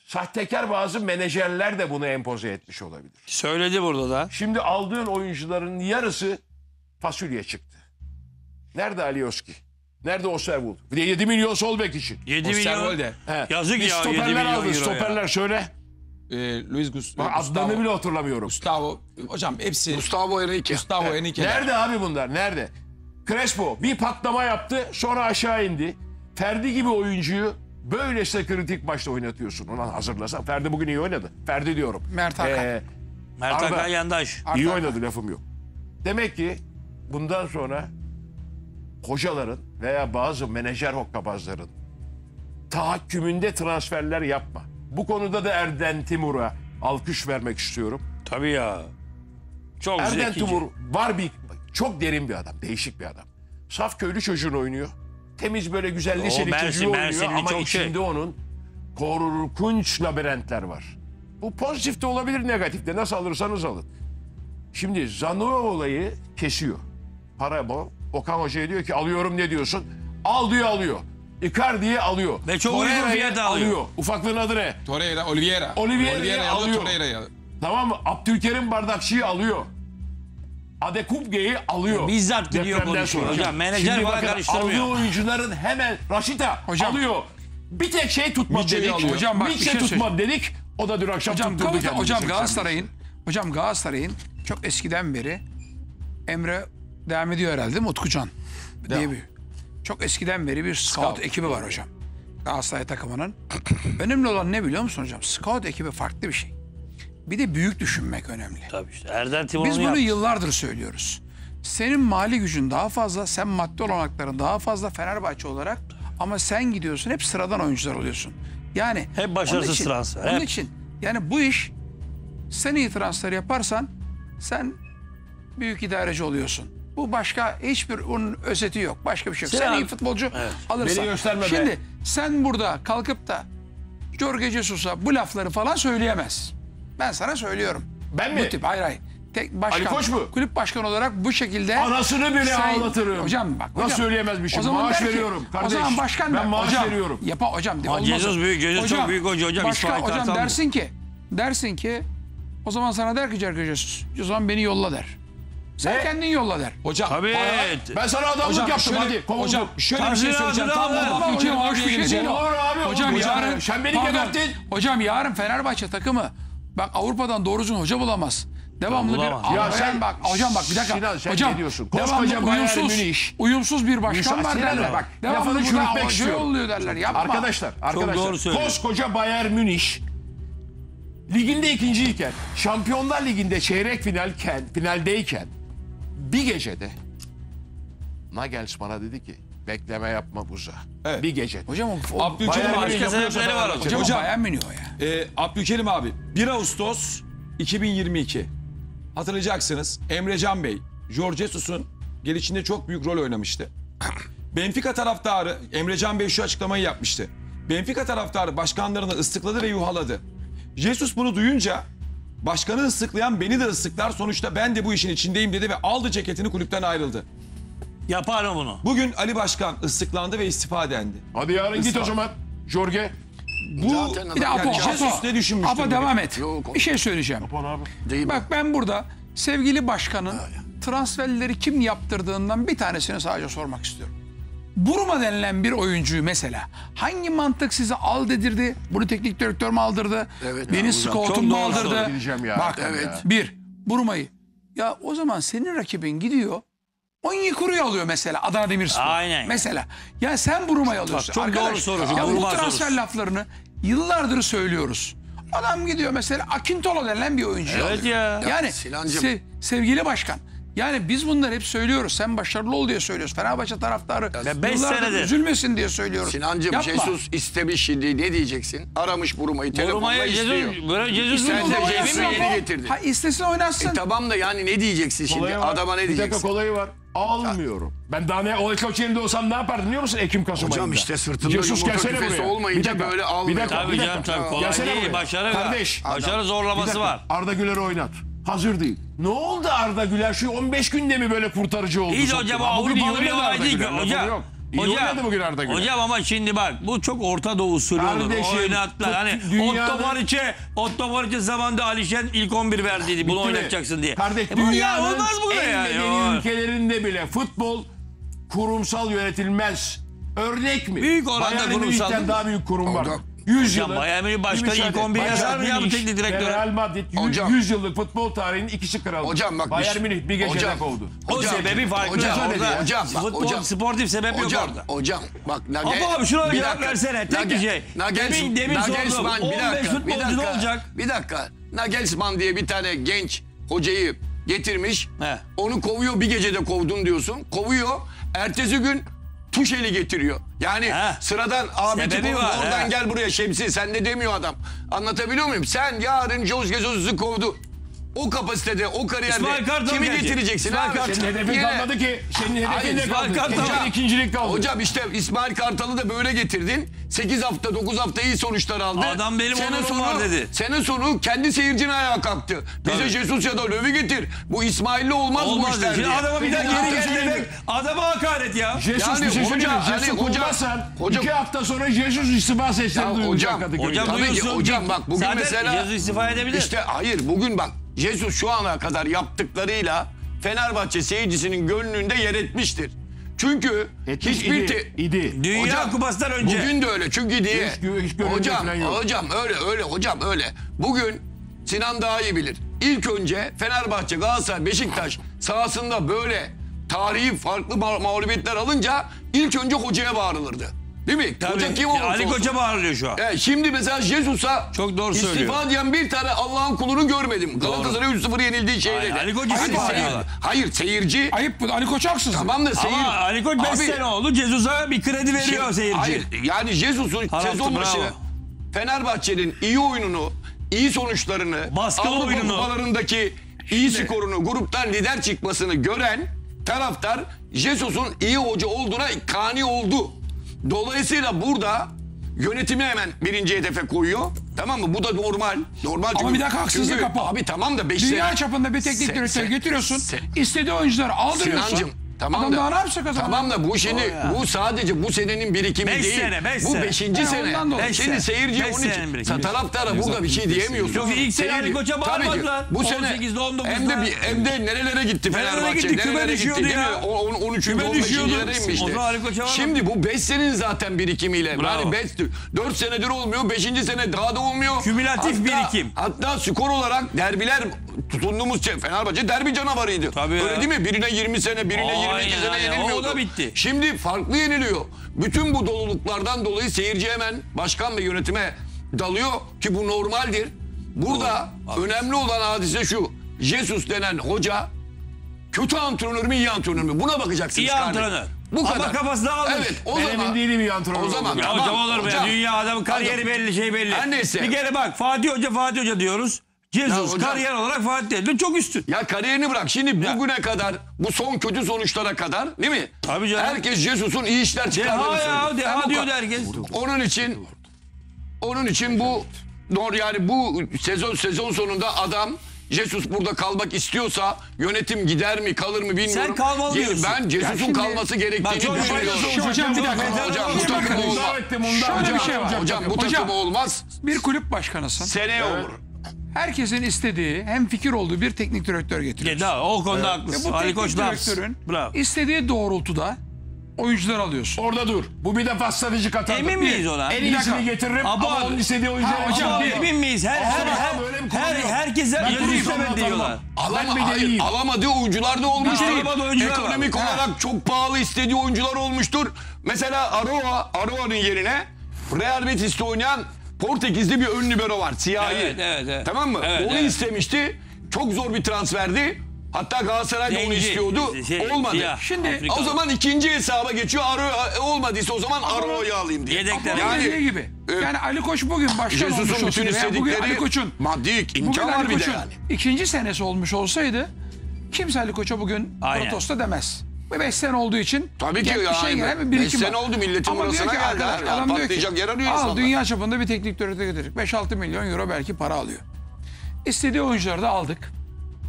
Sahtekar bazı menajerler de bunu empoze etmiş olabilir. Söyledi burada da. Şimdi aldığın oyuncuların yarısı fasulye çıktı. Nerede Alioski? Nerede Osterwold? Bir de 7 milyon sol bek için. 7 milyon. Osterwolde, He. Yazık Bir ya, stoperler milyon aldı. euro ya. Stoperler söyle. e, Luis Gus- Bak Gustavo, adlarını bile hatırlamıyorum. Gustavo, hocam hepsi Gustavo Henrique. Gustavo Henrique. Nerede abi bunlar? Nerede? Crespo bir patlama yaptı sonra aşağı indi. Ferdi gibi oyuncuyu böylesine kritik maçta oynatıyorsun. Ulan hazırlasan. Ferdi bugün iyi oynadı. Ferdi diyorum. Mert Hakan. Ee, Mert Arda. Hakan yandaş. iyi oynadı lafım yok. Demek ki bundan sonra hocaların veya bazı menajer hokkabazların tahakkümünde transferler yapma. Bu konuda da Erden Timur'a alkış vermek istiyorum. Tabii ya. Çok Erden zekice. Timur var bir çok derin bir adam, değişik bir adam. Saf köylü çocuğunu oynuyor. Temiz böyle güzel liseli çocuğu oynuyor Mersinli ama çok içinde şey. onun korkunç labirentler var. Bu pozitif de olabilir, negatif de. Nasıl alırsanız alın. Şimdi Zanua olayı kesiyor. Para bu. Okan Hoca'ya diyor ki alıyorum ne diyorsun? Al diyor alıyor. Icardi'ye alıyor. Ve çok uygun fiyata alıyor. Ufaklığın adı ne? Torreira, Oliveira. Oliveira'yı alıyor, alıyor. Torreira'yı alıyor. Tamam mı? Abdülkerim Bardakçı'yı alıyor. Adekubge'yi alıyor. Bizzat gidiyor konuşuyor. sonra. Hocam, menajer Şimdi bakın, karıştırmıyor. Aldığı oyuncuların hemen Raşita Hocam. alıyor. Bir tek şey tutmadı Mitchell'i dedik. alıyor. Hocam bak, bir Mitchell şey tutmadı dedik. O da dün akşam Hocam, tutturdu kendini. hocam 80 Galatasaray'ın hocam Galatasaray'ın çok eskiden beri Emre devam ediyor herhalde değil mi Utkucan diye bir çok eskiden beri bir scout, ekibi var hocam. Galatasaray takımının. önemli olan ne biliyor musun hocam? Scout ekibi farklı bir şey. Bir de büyük düşünmek önemli. Tabii işte. Erden Timur Biz bunu yaptı. yıllardır söylüyoruz. Senin mali gücün daha fazla, sen maddi olanakların daha fazla Fenerbahçe olarak ama sen gidiyorsun hep sıradan oyuncular oluyorsun. Yani Hep başarısız onun için- transfer, Onun hep. için yani bu iş sen iyi transfer yaparsan sen büyük idareci oluyorsun. Bu başka hiçbir onun özeti yok. Başka bir şey yok. Sen Sinan- iyi futbolcu alırsan. Beni gösterme be. Şimdi sen burada kalkıp da Jorge Jesus'a bu lafları falan söyleyemez. Ben sana söylüyorum. Ben mi? Bu tip hayır hayır. Tek başkan, Ali Koç mu? Kulüp başkanı olarak bu şekilde Anasını bile Sen- ağlatırım. Hocam bak. Nasıl hocam, söyleyemezmişim? o zaman Maaş ki- veriyorum O kardeş. zaman başkan Ben der, maaş hocam, veriyorum. Yapa hocam. Ama olmaz Jesus o. büyük, Jesus çok büyük hoca hocam. İsmail hocam dersin ki dersin ki o zaman sana der ki Jorge Jesus. O zaman beni yolla der. Sen Ne? kendin yolla der. Hocam, Tabii. Ben sana adamlık hocam yaptım şöyle, hadi. kovuldum. hocam şöyle bir şey söyleyeceğim. Tam hocam, abiye hoş bir şey geleceğim. değil. Olur abi, olur. Hocam Hocam, yarın sen beni pardon, geberttin. Hocam yarın Fenerbahçe takımı bak Avrupa'dan doğru düzgün hoca bulamaz. Devamlı bir bulamaz. Ya ya sen- bak hocam bak bir dakika. Sinan, sen hocam ne diyorsun? Koskoca Bayern uyumsuz, Münih. uyumsuz bir başkan Müsaade var Sinan, derler. bak, devamlı çürütmek hoca istiyorum. yolluyor derler. Yapma. Arkadaşlar, arkadaşlar. doğru söylüyor. Koskoca Bayern Münih liginde ikinciyken, Şampiyonlar Ligi'nde çeyrek finalken, finaldeyken bir gecede Nagelsmann'a dedi ki bekleme yapma buza. Evet. Bir gecede. Hocam o, Abdülkerim abi. Başka sebepleri var hocam, Hocam- beğenmiyor o ya. Ee, Abdülkerim abi 1 Ağustos 2022 hatırlayacaksınız Emre Can Bey Jorge Jesus'un gelişinde çok büyük rol oynamıştı. Benfica taraftarı Emre Can Bey şu açıklamayı yapmıştı. Benfica taraftarı başkanlarını ıslıkladı ve yuhaladı. Jesus bunu duyunca başkanı ıslıklayan beni de ıslıklar sonuçta ben de bu işin içindeyim dedi ve aldı ceketini kulüpten ayrıldı. Yapar mı bunu? Bugün Ali Başkan ıslıklandı ve istifa dendi. Hadi yarın git o zaman. Jorge. Bu Zaten Bir de Apo, yani Jesus Apo, ne düşünmüştür? Apo bugün? devam et. Yok, bir şey söyleyeceğim. Değil mi? Bak ben burada sevgili başkanın transferleri kim yaptırdığından bir tanesini sadece sormak istiyorum. Buruma denilen bir oyuncuyu mesela hangi mantık size al dedirdi? Bunu teknik direktör mü aldırdı? Evet, Beni ya, scoutum mu aldırdı? söyleyeceğim ya. Bak Evet. bir Buruma'yı. Ya o zaman senin rakibin gidiyor Onyekuru'yu alıyor mesela Adana Demirspor. Aynen. Mesela. Ya sen Buruma'yı alıyorsun. çok Arkadaş, doğru soru, şu Ya bu Buruma transfer sorusu. laflarını yıllardır söylüyoruz. Adam gidiyor mesela Akintolo denilen bir oyuncu Evet alıyor. ya. Yani Sinancım. se- sevgili başkan. Yani biz bunları hep söylüyoruz. Sen başarılı ol diye söylüyoruz. Fenerbahçe taraftarı Ya beş yıllardır senedir. üzülmesin diye söylüyoruz. Sinancım Yapma. Jesus istemiş şimdi ne diyeceksin? Aramış Buruma'yı telefonla Buruma'ya istiyor. Jesus, böyle Jesus Sen O de zaman Cemil oynasın mi yeni getirdin? Ha istesin oynasın. E tamam da yani ne diyeceksin şimdi? Kolayı var. Adama ne Bir dakika diyeceksin? kolayı var. Almıyorum. Ben daha ne o koç yerinde olsam ne yapardım biliyor musun? Ekim Kasım Hocam ayında. işte sırtında Jesus yumurta gelsene küfesi buraya. olmayınca Bir dakika, böyle bir almıyor. dakika, Tabii bir canım dakika. tabii kolay Gelsene değil. buraya. Başarı var. Kardeş. Başarı Bir zorlaması var. Arda Güler'i oynat. Hazır değil. Ne oldu Arda Güler? Şu 15 günde mi böyle kurtarıcı oldu? İyi de hocam Ha, bugün Avrupa oynadı Arda değil ki. Güler, lafı Hocam, yok. İyi hocam, oynadı bugün Arda Güler. Hocam ama şimdi bak bu çok Orta Doğu usulü olur. Kardeşim, Oynattılar. Hani dünyada- Otto Baric'e Otto Baric'e zamanında Alişen ilk 11 verdiydi. Bunu Bitti mi? oynatacaksın diye. Kardeş E bu ya dünyanın olmaz bu da en yani. medeni O- ülkelerinde bile futbol kurumsal yönetilmez. Örnek mi? Büyük oranda Bayern kurumsal Münih'ten değil daha büyük kurum var. Hocam, 100 hocam, yıllık. Münih başkanı Bir ilk 11 Bayern yazar mı ya bu teknik direktöre? ve Real Madrid 100, Hocam. 100 yıllık futbol tarihinin ikisi kralı. Hocam bak bir Bayern şey- Münih bir gecede Hocam. kovdu. O Hocam, sebebi farklı. hocam, orada hocam, bak, futbol, hocam. sportif sebep yok Hocam, orada. hocam bak Nage, Apo abi şuna bir cevap dakika. versene. Tek bir şey. Demin- demin sordum. bir 15 dakika, futbolcu bir ne olacak? Bir dakika. Nagelsmann diye bir tane genç hocayı getirmiş. He. Onu kovuyor bir gecede kovdun diyorsun. Kovuyor. Ertesi gün Tuşeli getiriyor. Yani He. sıradan tipi var, oradan he. gel buraya Şemsi sen de demiyor adam. Anlatabiliyor muyum? Sen yarın Jos Jesus'u kovdu. O kapasitede, o kariyerde kimi gelecek. getireceksin İsmail abi? Kartal. Senin hedefin Yine- kalmadı ki. Senin hedefin Hayır, ne İsmail kaldı? Kartal. Hocam, ikincilik kaldı. Hocam işte İsmail Kartal'ı da böyle getirdin. 8 hafta 9 hafta iyi sonuçlar aldı. Adam benim Sene onurum sonu, var dedi. Sene sonu kendi seyircine ayağa kalktı. Bize Tabii. Jesus ya da Löw'ü getir. Bu İsmail'le olmaz, bu Olmaz. işler Şimdi diye. adama bir daha geri gel söyleyeyim demek adama hakaret ya. Jesus Yani bir şey söyleyeyim hoca, hani Jesus hoca- kovmazsan hoca- iki hafta sonra Jesus istifa sesleri Ya duyulacak hocam. Hocam hocam bak bugün mesela- yazı istifa edebilir. İşte hayır bugün bak Jesus şu ana kadar yaptıklarıyla Fenerbahçe seyircisinin gönlünde yer etmiştir. Çünkü Etmiş hiçbir idi, idi. Dünya Kupası'ndan önce. Bugün de öyle çünkü diye. Hiç hiç hocam, hocam öyle öyle hocam öyle. Bugün Sinan daha iyi bilir. İlk önce Fenerbahçe, Galatasaray, Beşiktaş sahasında böyle tarihi farklı ma- mağlubiyetler alınca ilk önce hocaya bağırılırdı. Değil mi? Tabii. Hoca kim olursa Ali olsun. Koç'a bağırıyor şu an. Evet, şimdi mesela Jesus'a Çok doğru istifa söylüyor. diyen bir tane Allah'ın kulunu görmedim. Galatasaray 3-0 yenildiği şeyde. Hayır, de. Ali Koç istifa seyir-. Hayır seyirci. Ayıp bu. Ali Koç haksız. Tamam da seyir. Ama Ali Koç 5 Abi, sene oldu. Cezus'a bir kredi veriyor Şey- seyirci. Hayır yani Jesus'un sezon başı. Fenerbahçe'nin iyi oyununu, iyi sonuçlarını, Baskılı Avrupa oyununu. kupalarındaki iyi skorunu, gruptan lider çıkmasını gören taraftar Jesus'un iyi hoca olduğuna kani oldu. Dolayısıyla burada yönetimi hemen birinci hedefe koyuyor. Tamam mı? Bu da normal. Normal Ama çünkü- bir dakika haksızlık çünkü- Apo. Abi tamam da 5 Dünya çapında bir teknik direktör getiriyorsun. se- istediği oyuncuları aldırıyorsun. Sinancım tamam Adam da, daha ne yapacak o zaman? Tamam da bu şimdi bu sadece bu senenin birikimi Beş değil. sene, beş bu sene. beşinci He, sene. ondan dolayı. Beş Şimdi sene. seyirci Beş onun senenin için birikimi. taraftara burada bir şey diyemiyorsun. Çünkü ilk sene Seyirci- Ali Koç'a Tabii ki. bağırmadılar. Bu sene 18'de, 19'da. hem de bir, hem de nerelere gitti Nerelere Fenerbahçe. gitti, küme nerelere gitti düşüyordu değil mi? ya. O- on- 13. Küme 15. düşüyordu. yere O zaman Ali Koç'a bağırmadı. Şimdi bu 5 senenin zaten birikimiyle. Bravo. Yani 5 4 senedir olmuyor. 5. sene daha da olmuyor. Kümülatif Hatta- birikim. Hatta skor olarak derbiler tutunduğumuz şey, Fenerbahçe derbi canavarıydı. Tabii Öyle değil mi? Birine 20 sene, birine 22 sene yenilmiyordu. O da bitti. Şimdi farklı yeniliyor. Bütün bu doluluklardan dolayı seyirci hemen başkan ve yönetime dalıyor ki bu normaldir. Burada önemli olan hadise şu. Jesus denen hoca kötü antrenör mü iyi antrenör mü? Buna bakacaksınız. İyi kardeşim. antrenör. Bu Ama kadar. kafasına almış. Evet o Ben zaman. emin değilim iyi antrenör O zaman. Ya tamam, hocam olur hocam. Dünya adamın kariyeri belli şey belli. Her neyse. Bir kere bak Fatih Hoca Fatih Hoca diyoruz. Ya Jesus hocam- kariyer olarak Fatih. Çok üstün. Ya kariyerini bırak. Şimdi bugüne kadar bu son kötü sonuçlara kadar değil mi? Tabii canım. Herkes Jesus'un iyi işler çıkardığını Deha söylüyor. ya Ben deha diyordu ka- herkes. Onun için onun için bu doğru yani bu sezon sezon sonunda adam Jesus burada kalmak istiyorsa yönetim gider mi kalır mı bilmiyorum. Sen kalmalı Ge- diyorsun. Ben Jesus'un şimdi- kalması gerektiğini çok düşünüyorum. Hocam bir dakika. Hocam bu takım olmaz. Şöyle bir şey var. hocam, Hocam bu takım olmaz. Bir kulüp başkanısın. Seneye olur. Herkesin istediği hem fikir olduğu bir teknik direktör getiriyorsun. Ya, o konuda Ve haklısın. bu Ali teknik Koç direktörün Bravo. istediği doğrultuda oyuncular alıyorsun. Orada dur. Bu bir defa stratejik hatadır. Emin miyiz ona? En iyisini dakika. getiririm Abo ama abi. onun istediği oyuncu Ha, hocam değil. emin miyiz? Her, her, her, her, herkese kurumsal istemedi diyorlar. Alama, hayır, alamadığı oyuncular da olmuştur. Alamadığı oyuncular var. Ekonomik Ha. olarak çok pahalı istediği oyuncular olmuştur. Mesela Aroa, Aroa'nın yerine Real Betis'te oynayan Portekizli bir ön libero var. Siyahi. Evet, evet, evet. Tamam mı? Evet, onu evet. istemişti. Çok zor bir transferdi. Hatta Galatasaray da onu Zenci, istiyordu. şey, Olmadı. siyah, Şimdi- Afrikalı. O zaman ikinci hesaba geçiyor. Aro olmadıysa o zaman Aroa'yı alayım diye. Yedekler. Ama Yani- dediği gibi. e, Yani Ali Koç bugün başkan olmuş Jesus'un bütün olsaydı veya bugün istedikleri Ali Koç'un maddi bugün imkan var bir de Koç'un yani. ikinci senesi olmuş olsaydı kimse Ali Koç'a bugün Aynen. protesto demez. Ve 5 sene olduğu için Tabii ki bir ya, şey bir beş birikim sene var. oldu, milletin Ama diyor burasına ki geldi arkadaş. Ya adam diyor ki, patlayacak yer arıyor al insanlar." dünya çapında bir teknik direktör getirdik. 5-6 milyon euro belki para alıyor. İstediği oyuncuları da aldık.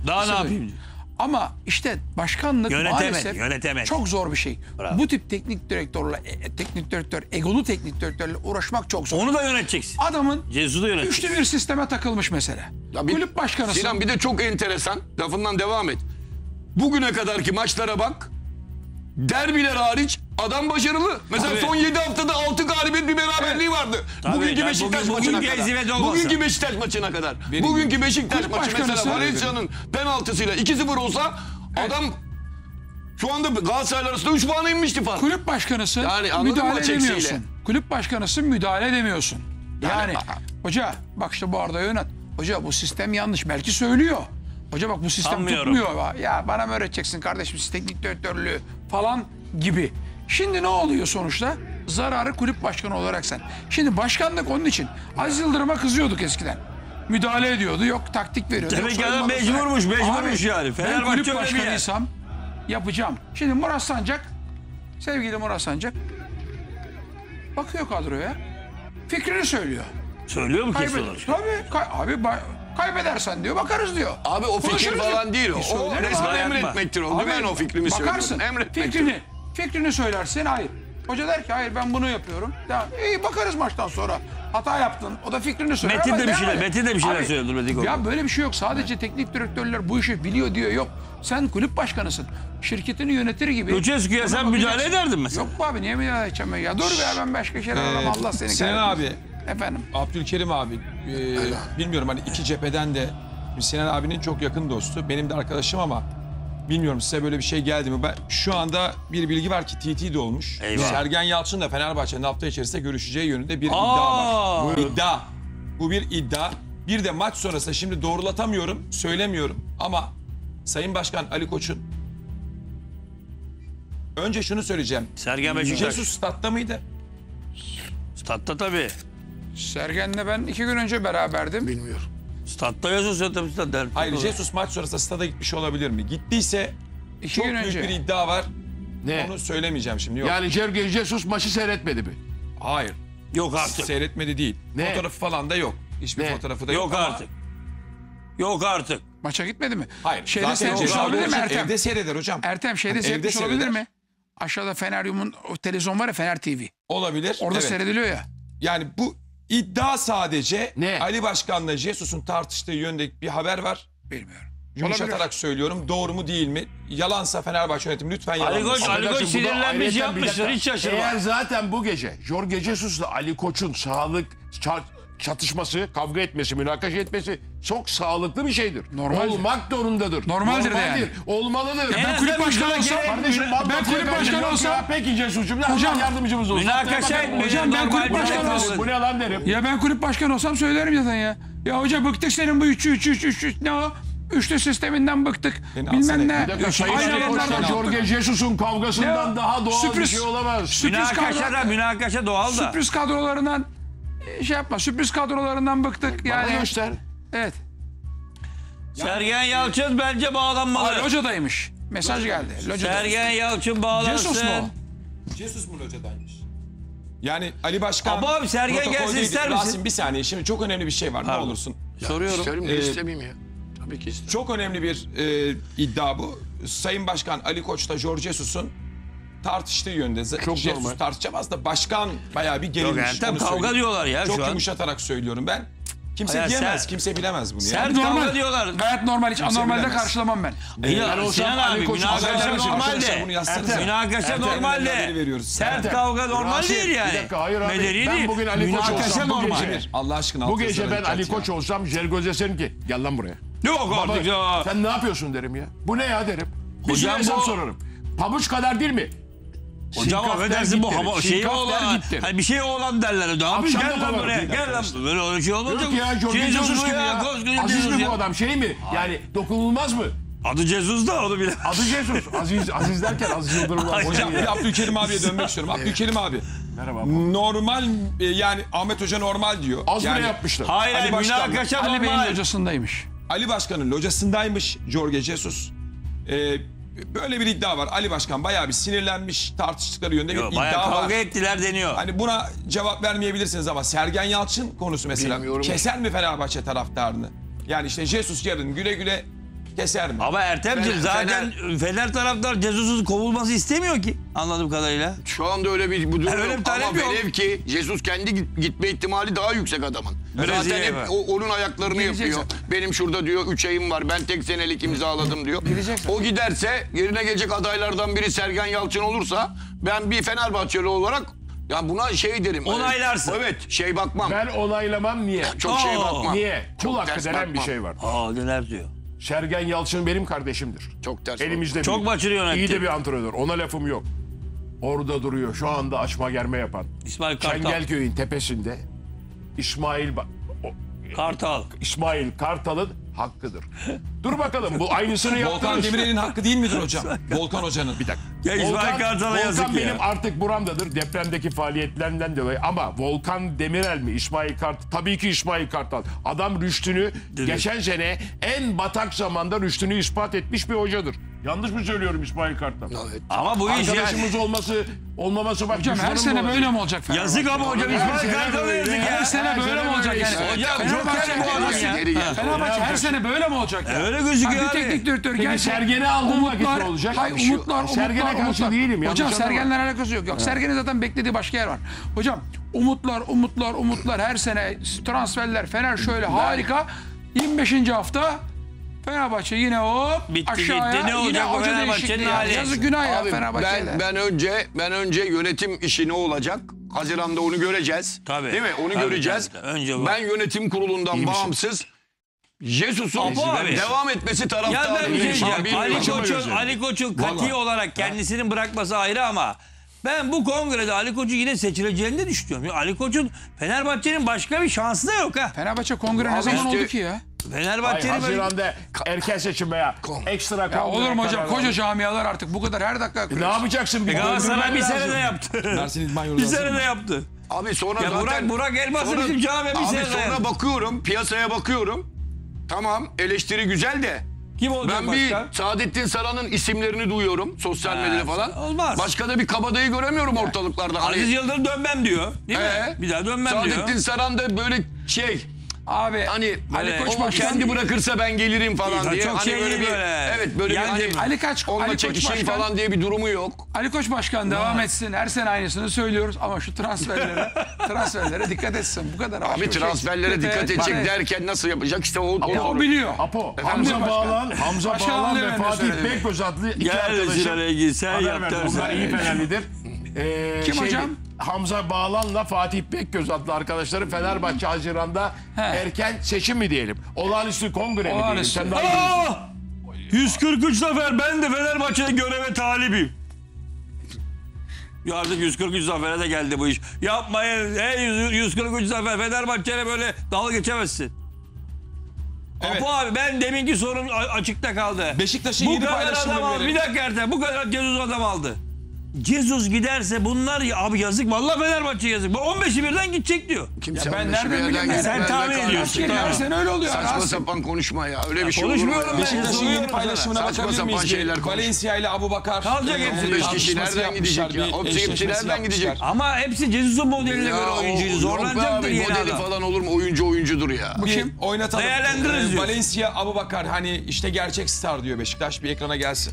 Daha ne İstediği- yapayım diyor. Ama işte başkanlık Yönetemedi, maalesef yönetemedi. çok zor bir şey. Bravo. Bu tip teknik direktörle, e, teknik direktör, egolu teknik direktörle uğraşmak çok zor. Onu da yöneteceksin. Adamın Cezus'u da yöneteceksin. üçlü bir sisteme takılmış mesele. Ya bir- Kulüp başkanısın. Sinan bir de çok enteresan. Lafından devam et. Bugüne kadarki maçlara bak. Derbiler hariç adam başarılı. Mesela Tabii. son 7 haftada 6 galibiyet bir beraberliği vardı. Tabii, Bugünkü yani Beşiktaş bugün- maçına bugün kadar. Bugünkü Beşiktaş maçına kadar. Bugünkü Beşiktaş maçı mesela başkanısı- Valencia'nın penaltısıyla 2-0 olsa adam şu anda Galatasaray arasında 3 puana inmişti fark. Kulüp başkanısın, Yani mı müdahale çeksiyle? edemiyorsun. Kulüp başkanısın, müdahale edemiyorsun. Yani, Yani- hoca bak işte bu arada yönet. Hoca bu sistem yanlış. Belki söylüyor. Hoca bak bu sistem Sanmıyorum. tutmuyor. Ya bana mı öğreteceksin kardeşim siz teknik direktörlüğü falan gibi. Şimdi ne oluyor sonuçta? Zararı kulüp başkanı olarak sen. Şimdi başkanlık onun için. Aziz Yıldırım'a kızıyorduk eskiden. Müdahale ediyordu. Yok taktik veriyordu. Demek ki adam mecburmuş, mecburmuş Abi, yani. Ben kulüp başkanıysam yapacağım. Şimdi Murat Sancak, sevgili Murat Sancak bakıyor kadroya. Fikrini söylüyor. Söylüyor mu olarak? Tabii. Kay- abi kaybedersen diyor bakarız diyor. Abi o fikir Konuşuruz falan değil o. E, O resmen abi. emretmektir o. Abi, Ben o fikrimi Bakarsın. söylüyorum. Emretmektir. Fikrini, fikrini söylersin hayır. Hoca der ki hayır ben bunu yapıyorum. Tamam. İyi bakarız maçtan sonra. Hata yaptın. O da fikrini söyler. Metin de bir şeyler- et. Metin de bir şeyler Abi, söylüyordur Metin. Ya böyle bir şey yok. Sadece teknik direktörler bu işi biliyor diyor. Yok. Sen kulüp başkanısın. Şirketini yönetir gibi. Lucescu'ya sen müdahale ederdin mesela. Yok abi niye müdahale edeceğim ben ya? Dur be ben başka şeyler aramam. Allah seni Sinan kahretmesin. Efendim. Abdülkerim abi e, bilmiyorum hani iki cepheden de Sinan abinin çok yakın dostu. Benim de arkadaşım ama bilmiyorum size böyle bir şey geldi mi? Ben şu anda bir bilgi var ki TT de olmuş. Eyvah. Sergen Yalçın da Fenerbahçe'nin hafta içerisinde görüşeceği yönünde bir iddia Aa! var. İddia. Bu bir iddia. Bir de maç sonrası şimdi doğrulatamıyorum, söylemiyorum ama Sayın Başkan Ali Koç'un Önce şunu söyleyeceğim. Sergen Beşiktaş. Jesus statta mıydı? Statta tabii. Sergen'le ben iki gün önce beraberdim. Bilmiyorum. Statta yazıyorsun tabii statta. Hayır Jesus maç sonrası stada gitmiş olabilir mi? Gittiyse İki çok gün büyük önce. bir iddia var. Ne? Onu söylemeyeceğim şimdi. Yok. Yani Jorge Jesus maçı seyretmedi mi? Hayır. Yok artık. Seyretmedi değil. Ne? Fotoğrafı falan da yok. Hiçbir Ne? fotoğrafı da yok. Yok ama- artık. Yok artık. Maça gitmedi mi? Hayır. Şeyde zaten seyretmiş olabilir mi Ertem? Evde seyreder hocam. Ertem şeyde Evde seyretmiş olabilir seyreder. mi? Aşağıda Feneryum'un o televizyon var ya Fener TV. Olabilir. Orada evet. seyrediliyor ya. Yani bu iddia sadece Ne? Ali Başkan'la Jesus'un tartıştığı yönde bir haber var. Bilmiyorum. Yumuşatarak söylüyorum. Doğru mu değil mi? Yalansa Fenerbahçe yönetimi lütfen Ali. Koç, Ali Koç Affedersin, bu da sinirlenmiş bir yapmıştır. dakika. Hiç şaşırma. Eğer zaten bu gece Jorge Jesus'la Ali Koç'un sağlık ça- çatışması, kavga etmesi, münakaşa etmesi çok sağlıklı bir şeydir. Normaldir. Olmak zorundadır. Azından yani. Olmalıdır. Ben kulüp başkanı olsam, Kardeşim ben kulüp başkanı olsam, peki Jesus'cum ne Hocam, yardımcımız olsun. münakaşa etmeyin. Hocam, ben kulüp bir başkanı olsam-. Bu ne lan derim. ya ben kulüp başkanı olsam söylerim zaten ya. Ya hoca bıktık senin bu 3 3 3 3 3 ne o? Üçlü sisteminden bıktık. Bilmem ne. Bir Bir dakika Sayın Aynı Ali Koç'la Jorge Jesus'un kavgasından Ne daha doğal bir Sürpriz. şey olamaz. Sürpriz Münakaşa da münakaşa doğal da. sürpriz kadrolarından e, şey yapma. Sürpriz kadrolarından bıktık. Bana Yani göster. evet. Sergen Yalçın bence bağlanmalı. Aa, Loca'daymış. Mesaj geldi. Loca'da. Sergen Yalçın bağlansın. Jesus mu? Jesus mu locadaymış? Yani Ali Başkan... Ama abi Sergen gelsin protokoldeydi. ister misin? Rasim bir saniye şimdi çok önemli bir şey var ne Pardon. olursun. Soruyorum. İsterim de Ee, istemeyeyim ya. Tabii ki isterim. Çok önemli bir e, iddia bu. Sayın Başkan Ali Koç'ta Jorge Jesus'un tartıştığı yönde. Çok Jesus normal. tartışamaz da başkan bayağı bir gerilmiş. Yok Ertem onu kavga söyleyeyim. diyorlar ya Çok şu an. yumuşatarak söylüyorum ben. Kimse Hayır, diyemez, sen- kimse bilemez bunu. Sert Yani. kavga Normal. diyorlar. Gayet normal. Hiç anormalde bilemez. karşılamam ben. Ya, ben olsam Sinan Ali abi Koç'un münakaşa normal arkadaşlar de. Ertem. Münakaşa Ertem, normal haberi de. veriyoruz. Sert Ertem. kavga normal Rasim, değil bir yani. dakika, hayır abi. Medeni Ben değil. bugün Ali Koç Münakaşa olsam bu normal. gece- Allah aşkına. Bu gece ben dikkat Ali ya. Koç olsam Jergöz'e derim ki gel lan buraya. Yok artık ya. Sen ne yapıyorsun derim ya. Bu ne ya derim. Bir Hocam Hocam hesap bu- sorarım. Pabuç kadar değil mi? Hocam Sinkaf der affedersin bu hava git derim. Hani bir şey olan derler. Abi Akşam da gel lan buraya. Gel lan. Böyle öyle şey olmaz. Yok ya Jorge Jesus gibi ya. Aziz mi bu adam şey mi? Yani dokunulmaz mı? Adı Jesus da onu bile. Adı Jesus. Aziz, Aziz derken Aziz Yıldırım. var. Hocam bir Abdülkerim abiye dönmek istiyorum. Abdülkerim abi. Merhaba. Normal e, yani Ahmet Hoca normal diyor. Az yani bile yapmışlar. Hayır Ali hayır Başkan- münakaşa Ali Bey'in hocasındaymış. Ali Başkan'ın locasındaymış Jorge Jesus. E, böyle bir iddia var. Ali Başkan bayağı bir sinirlenmiş tartıştıkları yönde Yok, bir Bayağı iddia var. kavga ettiler deniyor. Hani buna cevap vermeyebilirsiniz ama Sergen Yalçın konusu mesela Bilmiyorum. keser mi Fenerbahçe taraftarını? Yani işte Jesus yarın güle güle keser mi? Ama Ertem'ciğim Fener- zaten Fener taraftar Jesus'un kovulması istemiyor ki anladığım kadarıyla. Şu anda öyle bir bu durum öyle bir yok. talep Ama yok. velev ki Jesus kendi git- gitme ihtimali daha yüksek adamın. Zaten Brezilya'ya hep bak. o- onun ayaklarını Gidecek yapıyor. Benim şurada diyor 3 ayım var ben tek senelik imzaladım diyor. Gidecek. O giderse yerine gelecek adaylardan biri Sergen Yalçın olursa ben bir Fenerbahçeli olarak ya buna şey derim. Onaylarsın. Evet şey bakmam. Ben onaylamam niye? Çok şey Oo. bakmam. Niye? Kul hakkı ters denen bir bakmam. şey var. Aa neler diyor. Sergen Yalçın benim kardeşimdir. Çok ters. Elimizde Çok büyük. maçını yönetti. İyi de bir antrenör. Ona lafım yok. Orada duruyor. Şu anda açma germe yapan. İsmail Kartal. Çengelköy'ün tepesinde İsmail Ba- o- Kartal. İsmail Kartal'ın hakkıdır. Dur bakalım bu aynısını Volkan yaptırır. Demirel'in hakkı değil midir hocam? Volkan Hoca'nın. Bir dakika. Ya İsmail Kartal'a Volkan yazık ya. benim artık buramdadır depremdeki faaliyetlerinden dolayı ama Volkan Demirel mi İsmail Kartal tabii ki İsmail Kartal adam rüştünü geçen sene en batak zamanda rüştünü ispat etmiş bir hocadır. Yanlış mı söylüyorum İsmail Kartal? Evet. Ama bu iş yani. Arkadaşımız olması olmaması bak Hocam her sene böyle mi olacak Fenerbahçe? Yazık ama hocam İsmail Kartal'a böyle. yazık Her ya. sene Her böyle sene mi olacak böyle yani? işte. Hocam Joker bu adam ya. Fenerbahçe her sene böyle mi olacak? ya? Öyle gözüküyor Ha, bir abi. teknik direktör Peki gelse Sergen'i aldığın vakit umutlar, ne olacak? Hayır Şu- umutlar, umutlar, Sergen'e karşı umutlar. değilim, Hocam. Sergen'le alakası yok. Yok Sergen'in zaten beklediği başka yer var. Hocam umutlar, umutlar, umutlar her sene transferler Fener şöyle harika. 25. hafta Fenerbahçe yine hop Bitti aşağıya gitti. Ne olacak yine hoca değişikliği. hali? Yazık günah ya Abi Fenerbahçe'de. ben, ben önce ben önce yönetim işi ne olacak? Haziran'da onu göreceğiz. Tabii. Değil mi? Onu Tabii, göreceğiz. tabii, tabii. Önce bu. ben yönetim kurulundan bağımsız Jesus'un devam etmesi Ya bir şey diyeceğim. Ali. Koç'un Ali Koç'un kati olarak kendisini bırakması ayrı ama ben bu kongrede Ali Koç'un yine seçileceğini de düşünüyorum. Ya Ali Koç'un Fenerbahçe'nin başka bir şansı da yok ha. Fenerbahçe kongre ne zaman işte- oldu ki ya? Ay, Fenerbahçe'nin böyle... Haziran'da erken seçim veya ekstra Ya kongre olur mu hocam? kararı Koca camialar artık bu kadar her dakika Ne akıyor. yapacaksın? Bir Galatasaray döndürmen bir sene de yaptı. Mersin İdman Yolu bir sene de yaptı. Abi sonra Ya zaten... Burak- Burak Elmas'ın Sonra- bizim camiye bir Abi sene sonra dayandı. bakıyorum, piyasaya bakıyorum. Tamam eleştiri güzel de. Kim olacak Ben bir başka? Saadettin Saran'ın isimlerini duyuyorum sosyal medyada falan. olmaz. Başka da bir kabadayı göremiyorum ortalıklarda. Hani, Aziz Yıldırım dönmem diyor. Değil mi? Ee? Bir daha dönmem Saadettin diyor. Saran da böyle şey Abi hani Ali Koç o başkan kendi bırakırsa ben gelirim falan diye. çok hani şey böyle bir böyle. evet böyle Yan bir hani Ali Kaç- onunla Ali Koç başkan- falan diye bir durumu yok. Ali Koç Başkan devam etsin. Her sene aynısını söylüyoruz ama şu transferlere transferlere dikkat etsin. Bu kadar Abi transferlere dikkat edecek derken nasıl yapacak işte o, Ya o biliyor. Apo, Efendim Hamza. Bağlan, Hamza Başkan Bağlan ve Bey Fatih söyledi? Bekgöz adlı iki Gel arkadaşım. Sinan Engin sen haber yap. Bunlar iyi Fenerlidir. Ee, Kim hocam? Hamza Bağlan'la Fatih Bekgöz adlı arkadaşları Fenerbahçe Haziran'da He. erken seçim mi diyelim? Olağanüstü kongre mi diyelim? Sen daha iyi bilirsin. Aa! 143 zafer ben de Fenerbahçe'de göreve talibim. Ya artık 143 zafere de geldi bu iş. Yapmayın. Hey 143 zafer Fenerbahçe'yle böyle dalga geçemezsin. Evet. Apo abi ben deminki sorun açıkta kaldı. Beşiktaş'ın bu yeni kadar paylaşımını adam aldı. verelim. Bir dakika Ertem bu kadar Cezus adam aldı. Cezus giderse bunlar ya abi yazık vallahi Fenerbahçe yazık. Bu 15'i birden gidecek diyor. Kimse ben on beşi nereden bileyim? gitmez. Sen Ben tahmin ediyorsun. Her sene öyle oluyor. Saçma Rasim. sapan konuşma ya. Öyle bir şey olur mu? konuşmuyorum ya? ben. Beşiktaş'ın yeni paylaşımına sana. bakabilir Saçma miyiz? sapan şeyler. Valencia ile Abu Bakar. Kalacak hepsi. 15 kişi nereden gidecek ya? Hepsi- hepsi nereden gidecek? Ama hepsi Cezus'un modeline göre Ya oyuncuydu. o- yok Zorlanacaktır yeni modeli adam. falan olur mu? Oyuncu oyuncudur ya. Bir oynatalım. Değerlendiririz Ee, diyorsun. Valencia, Abu Bakar hani işte gerçek star diyor Beşiktaş bir ekrana gelsin.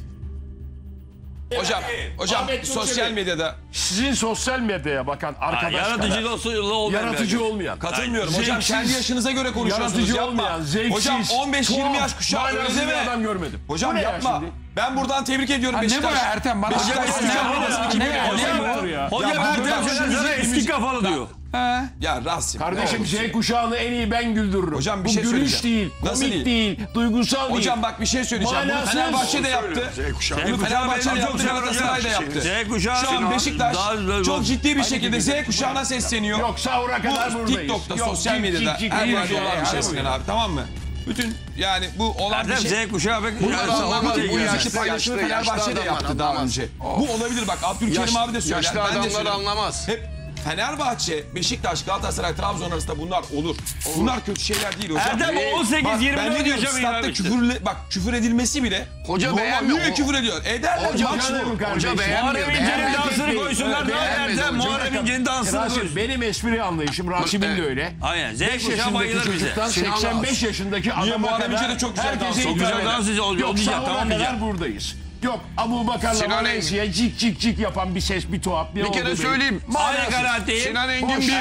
Hocam, hocam Ahmet sosyal medyada Sizin sosyal medyaya bakan arkadaşlar. Yaratıcı olmayan Yaratıcı olmayan. katılmıyorum. Hocam zevksiz, kendi yaşınıza göre konuşuyorsunuz. Yaratıcı Yapma. olmayan, zevksiz. Hocam 15-20 yaş tuhaf, kuşağı öyle bir deme. adam görmedim. Hocam Bu ne ya yapma. şimdi? Ben buradan tebrik ediyorum Ha, ne Beşiktaş. bu ya Ertem? Bana Beşiktaş Beşiktaş hocam ne ya? Hocam? Hoca Ertem eski kafalı diyor. He. Ya Rasim. Kardeşim Z kuşağını en iyi ben güldürürüm. Hocam bir Bu şey gülüş söyleyeceğim. değil, Nasıl komik değil? değil, duygusal değil. Hocam bak bir şey söyleyeceğim. Bunu Manasız. Fenerbahçe de yaptı. Z kuşağı. Bunu Fenerbahçe de yaptı, Galatasaray da yaptı. Z kuşağı. Şu an Beşiktaş Daha- çok ciddi bir şekilde Z kuşağına sesleniyor. Yok sahura kadar Bu buradayız. TikTok'ta, Yok, sosyal medyada her yerde olan bir şey cik. Sinan abi tamam mı? Bütün yani bu olan bir Ertem şey. Z kuşağı. pek- Bunlar Yani anlamaz, sağlıkla bu yaşlı paylaşımı Fenerbahçe de adamlar yaptı daha anlamaz. önce. Bu olabilir bak Abdülkerim Yaş- abi de söyler. yaşlı Fenerbahçe, Beşiktaş, Galatasaray, Trabzon arasında bunlar olur. Bunlar kötü şeyler değil hocam. Erdem Ee, 18 Bak 24 ben ne diyorum hocam statta inanmıştı. bak küfür edilmesi bile Hoca normal beğenmiyor. yürüyor, küfür ediyor. Ederler Hoca maç bu. beğenmiyor. Hoca beğenmiyor. Muharrem İnce'nin Beğenmedi dansını değil. koysunlar. Ne Evet, Erdem. Muharrem İnce'nin dansını Raşit koysunlar. benim espri anlayışım Raşit'in de öyle. Aynen. Z 5 yaşındaki bayılır bize. 85 yaşındaki adama Muharrem İnce de çok güzel dans ediyor. hitap Güzel dans ediyor, Yok diyecek, tamam kadar buradayız. Yok Abu Bakar'la Sinan Valencia cik cik cik yapan bir ses bir tuhaf. Bir, bir kere söyleyeyim. Mali garantiyim. Sinan Engin 1,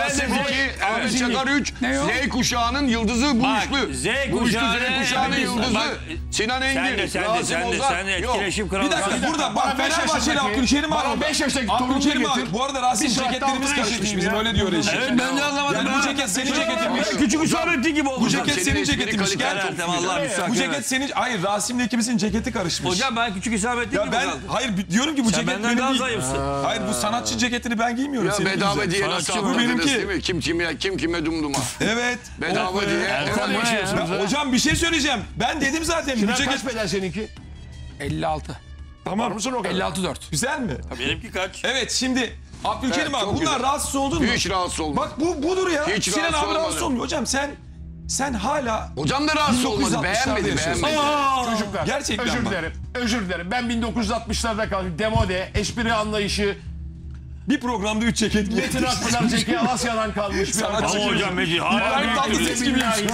Rasim 2, Ahmet Çakar 3, Z kuşağının yıldızı bu bak, üçlü. Z kuşağı, bu üçlü Z kuşağının yıldızı. Sinan Engin, Rasim Ozan. Sen de sen de etkileşim kralı. Bir dakika burada bak Fener Bahçeli Abdülkerim abi. Bana 5 yaştaki torununu getir. Abi. Bu arada Rasim ceketlerimiz karışmış bizim. Öyle diyor reji. Evet ben de anlamadım. Yani bu ceket senin ceketinmiş. Küçük Hüsamettin gibi oldu. Bu ceket senin ceketinmiş. Gel. Bu ceket senin... Hayır Rasim'le ikimizin ceketi karışmış. Hocam ben küçük Hüsamettin gibi ben, Hayır diyorum ki bu ceket benim daha. Hayır bu sanatçı ceketini ben giymiyorum. Ya bedava diye nasıl bu benimki. Kim kime kim kime dumduma. Evet. Bedava diye. Hocam bir şey söyleyeceğim. Ben dedim zaten. Bu ceket... kaç beden seninki? 56. Tamam. Var mısın o kadar? 56-4. Güzel mi? Benimki kaç? Evet şimdi Abdülkerim Evet, abi bunlar güzel. rahatsız oldun mu? Hiç rahatsız olmadı. Bak bu budur ya. Hiç Sinan rahatsız abi rahatsız olmuyor. Hocam sen sen hala Hocam da rahatsız olmadı. 1960'larda Beğenmedi, beğenmedi. Aa, Çocuklar. Gerçekten özür dilerim. Özür dilerim. Ben 1960'larda kaldım. Demode, espri anlayışı, bir programda 3 ceket. Metin Akpınar Zeki Alasya'dan kalmış. bir Sanatçı adam. Ama hocam Meci hala Ben tatlı Billahi gibi.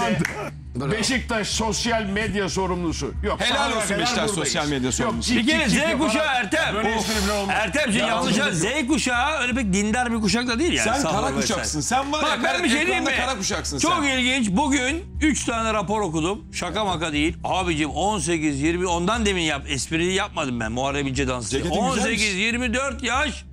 Bravo. Beşiktaş sosyal medya sorumlusu. Yok. Helal olsun Beşiktaş sosyal medya sorumlusu. Bir kere Z kuşağı Ertem. Böyle şey yanlış ya Z kuşağı öyle pek dindar bir kuşak da değil yani. Sen kara kuşaksın. Sen var Bak, ya ben bir şey diyeyim mi? kara kuşaksın Çok ilginç. Bugün 3 tane rapor okudum. Şaka maka değil. Abicim 18 20 ondan demin yap espriyi yapmadım ben Muharrem İnce dansı. 18 24 yaş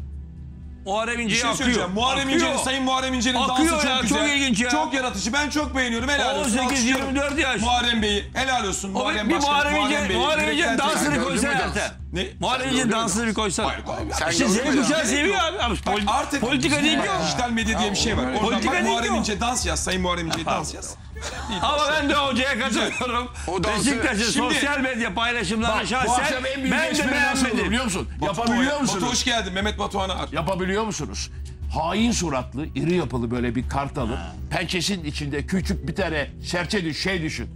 Muharrem İnce'ye şey akıyor. Muharrem akıyor. İnce'nin, Sayın Muharrem İnce'nin dansı çok ya, güzel. Çok ilginç ya. Çok yaratıcı. Ben çok beğeniyorum. Helal olsun. 18-24 yaş. Muharrem Bey'i. Helal olsun. Muharrem Başkanı. Muharrem İnce'nin dansını koysa ne? Muharrem İnce dansını bir koysana. Hayır, hayır. Sen işte Z kuşağı seviyor abi. abi poli artık politika değil ki o. Dijital medya diye bir şey var. Oradan politika bak Muharrem İnce dans yaz. Sayın Muharrem İnce dans yaz. Ama ben de hocaya katılıyorum. Beşiktaş'ın sosyal medya paylaşımlarına şahsen ben de beğenmedim. Biliyor musun? Yapabiliyor musunuz? Batu hoş geldin. Mehmet Batuhan'ı ar. Yapabiliyor musunuz? hain suratlı, iri yapılı böyle bir kart alıp pençesinin içinde küçük bir tane serçe düş, şey düşün.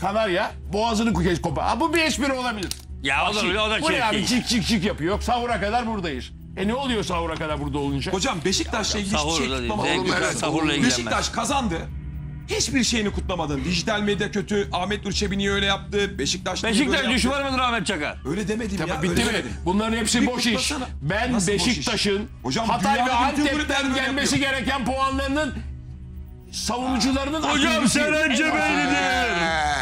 Kanarya, boğazını kopar. Ha bu bir espri olabilir. Ya o da, o da Bu ne abi keyifli. cik cik yapıyor. Yok sahura kadar buradayız. E ne oluyor sahura kadar burada olunca? Hocam Beşiktaş'la ilgili hiçbir şey Sahurla değil. kutlamamadın. Beşiktaş kazandı. Hiçbir şeyini kutlamadın. Dijital medya kötü. Ahmet Nurçebi niye öyle yaptı? Beşiktaş, niye böyle Beşiktaş yaptı? düşmanımız Ahmet Çakar. Öyle demedim Tabii ya. bitti mi? Bunların hepsi Bir boş iş. Ben Beşiktaş'ın Hatay ve Antep'ten gelmesi gereken puanlarının savunucularının Hocam Serence Beylidir.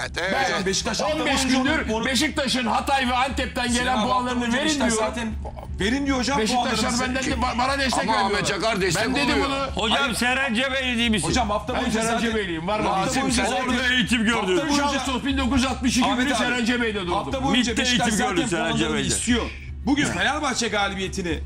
Evet, evet. Ben Beşiktaş 15 gündür Beşiktaş'ın Hatay ve Antep'ten gelen puanlarını verin diyor. Zaten verin diyor hocam Beşiktaşlar benden de bana destek veriyor. Ama Ahmet Çakar destek ben dedim oluyor. bunu. Hocam Serence Beyli misin? Hocam hafta boyunca zaten. Serence Beyli'yim. Var mı? Rasim sen orada eğitim gördün. Hafta boyunca 1962 günü Serence Bey'de doğdum. Hafta boyunca Beşiktaş zaten puanlarını istiyor. Bugün Fenerbahçe galibiyetini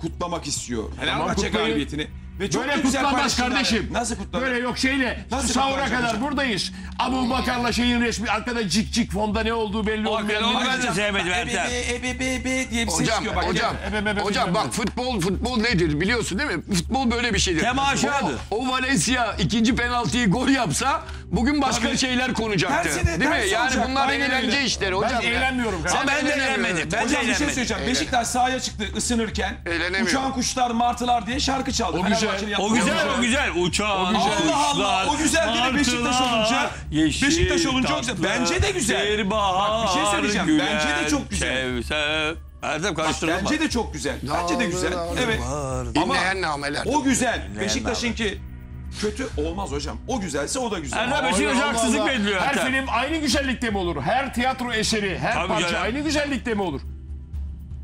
kutlamak istiyor. Fenerbahçe galibiyetini. Ve çok Böyle güzel kutlanmaz kardeşim. Nasıl kutlanır? Böyle yok şeyle Nasıl Susavur'a kadar buradayız. Abu Bakar'la şeyin resmi arkada cik cik fonda ne olduğu belli olmuyor. Hakikaten onu ben de sevmedim Ertem. Ebebe diye bir ses çıkıyor bak. hocam, Efendim, efendim, hocam efendim. bak futbol futbol nedir biliyorsun değil mi? Futbol böyle bir şeydir. Temaşadır. O, o Valencia ikinci penaltıyı gol yapsa Bugün başka Abi, şeyler konacaktı. Tersi Değil mi? Yani olacak. bunlar Aynen eğlence öyle. işleri hocam. Ben eğlenmiyorum Sen ben de eğlenmedim. Ben de bir şey eğlenmedim. söyleyeceğim. Beşiktaş sahaya çıktı ısınırken. Eğlenemiyor. Uçan kuşlar martılar diye şarkı çaldı. O güzel, O güzel o güzel. Uçağın Allah Allah, o güzel bir de Beşiktaş olunca- Beşiktaş olunca o güzel. Bence de güzel. Bak, bir şey söyleyeceğim. Bence de çok güzel. Kevser. Erdem karıştırma. Bence de çok güzel. Bence de güzel. Evet. Ama o güzel. Beşiktaş'ınki kötü olmaz hocam. O güzelse o da güzel. Erdem Beşiktaş haksızlık mı ediliyor? Her film aynı güzellikte mi olur? Her tiyatro eseri, her Tabii parça ya. aynı güzellikte mi olur?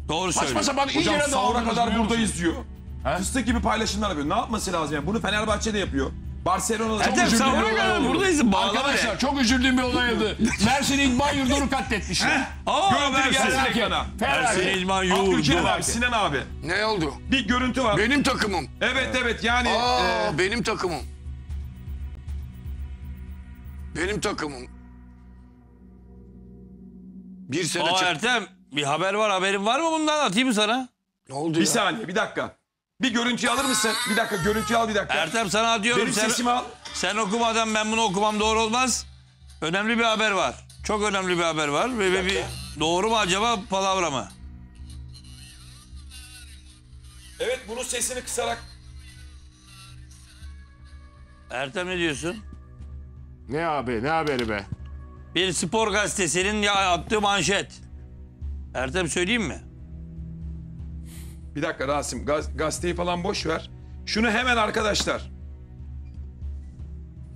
Doğru söylüyor. Saçma sapan iyi Hocam yere sahura dağıldınız kadar biliyor buradayız diyor. Fıstık gibi paylaşımlar yapıyor. Ne yapması lazım yani? Bunu Fenerbahçe de yapıyor. Barcelona'da çok Ertem üzüldüğüm bir olay oldu. buradayız. Bağlama Arkadaşlar ne? çok üzüldüğüm bir olay oldu. Mersin İdman Yurdu'nu katletmişler. Aa Görüntü gelsin ekrana. Ersin Ferrari. İlman Abdülkerim abi, Sinan abi. Ne oldu? Bir görüntü var. Benim takımım. Evet evet yani. Aa, e, benim takımım. Benim takımım. Bir sene Aa çık- Ertem bir haber var haberin var mı bundan atayım mı sana? Ne oldu bir ya? saniye bir dakika. Bir görüntü alır mısın? Bir dakika görüntü al bir dakika. Ertem sana diyorum Benim sen, sesimi al. sen okumadan ben bunu okumam doğru olmaz. Önemli bir haber var. Çok önemli bir haber var. Ve, ve bir, doğru mu acaba palavra mı? Evet bunun sesini kısarak. Ertem ne diyorsun? Ne abi ne haberi be? Bir spor gazetesinin ya attığı manşet. Ertem söyleyeyim mi? Bir dakika Rasim gaz- gazeteyi falan boş ver. Şunu hemen arkadaşlar.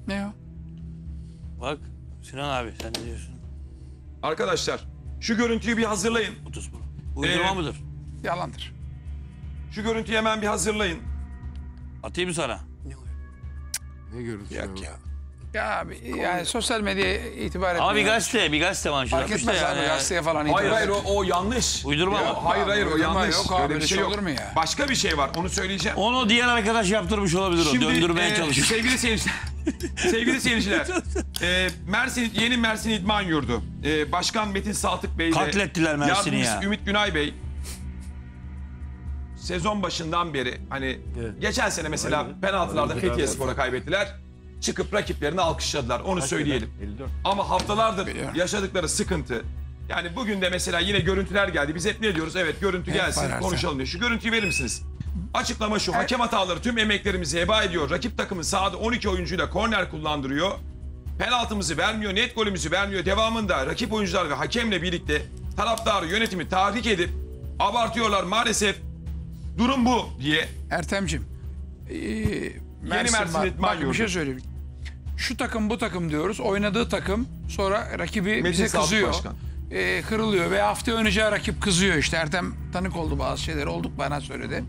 Ne o? Bak Sinan abi sen ne diyorsun? Arkadaşlar şu görüntüyü bir hazırlayın. Otospor. Uydurma Ee, mıdır? Yalandır. Şu görüntüyü hemen bir hazırlayın. Atayım mı sana? Ne görüntüsü? Yok ya. Ya abi, yani sosyal medyaya itibar etmiyor. Ama bir gazete, bir gazete manşet Fark etmez abi gazeteye falan Hayır itibar hayır etmiyor. o, o yanlış. Uydurma Ya, mı? hayır hayır o Uydurma yanlış. yok abi, Öyle bir şey şey yok. olur mu ya? Başka bir şey var onu söyleyeceğim. Onu diğer arkadaş yaptırmış olabilir o. Döndürmeye e, çalışıyor. Sevgili seyirciler. sevgili seyirciler. e, Mersin yeni Mersin İdman Yurdu. E, Başkan Metin Saltık Bey ile Katlettiler Mersin'i ya. Ümit Günay Bey sezon başından beri hani geçen sene mesela penaltılarda Fethiye Spor'a kaybettiler. Çıkıp rakiplerini alkışladılar. Onu söyleyelim. Ama haftalardır yaşadıkları sıkıntı yani bugün de mesela yine görüntüler geldi. Biz hep ne diyoruz? Evet görüntü gelsin Ertem. konuşalım diyor. Şu görüntüyü verir misiniz? Açıklama şu. Hakem hataları tüm emeklerimizi heba ediyor. Rakip takımın sahada 12 oyuncuyla korner kullandırıyor. Penaltımızı vermiyor, net golümüzü vermiyor. Devamında rakip oyuncular ve hakemle birlikte taraftarı yönetimi tahrik edip abartıyorlar maalesef. Durum bu diye. Ertem'cim. Ee, Mersin Mersin var. İdman Bak bir şey söyleyeyim. Şu takım bu takım diyoruz. Oynadığı takım sonra rakibi Metin bize kızıyor. Başkan. Ee, kırılıyor ve hafta oynayacağı rakip kızıyor işte. Ertem tanık oldu bazı şeyler olduk bana söyledi.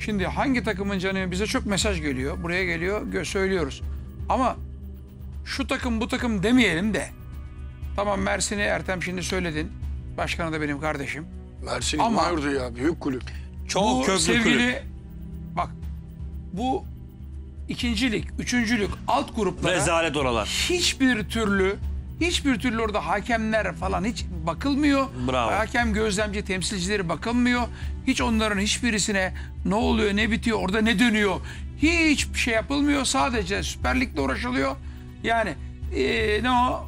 Şimdi hangi takımın canı bize çok mesaj geliyor. Buraya geliyor gö- söylüyoruz. Ama şu takım bu takım demeyelim de. Tamam Mersin'i Ertem şimdi söyledin. Başkanı da benim kardeşim. Mersin Ama- ya. Büyük kulüp. Çok bu köklü sevgili kulüp. bak bu ikincilik, üçüncülük alt gruplara Rezalet oralar. hiçbir türlü hiçbir türlü orada hakemler falan hiç bakılmıyor. Bravo. Hakem gözlemci temsilcileri bakılmıyor. Hiç onların hiçbirisine ne oluyor ne bitiyor orada ne dönüyor hiçbir şey yapılmıyor. Sadece Süper Lig'le uğraşılıyor. Yani eee, ne o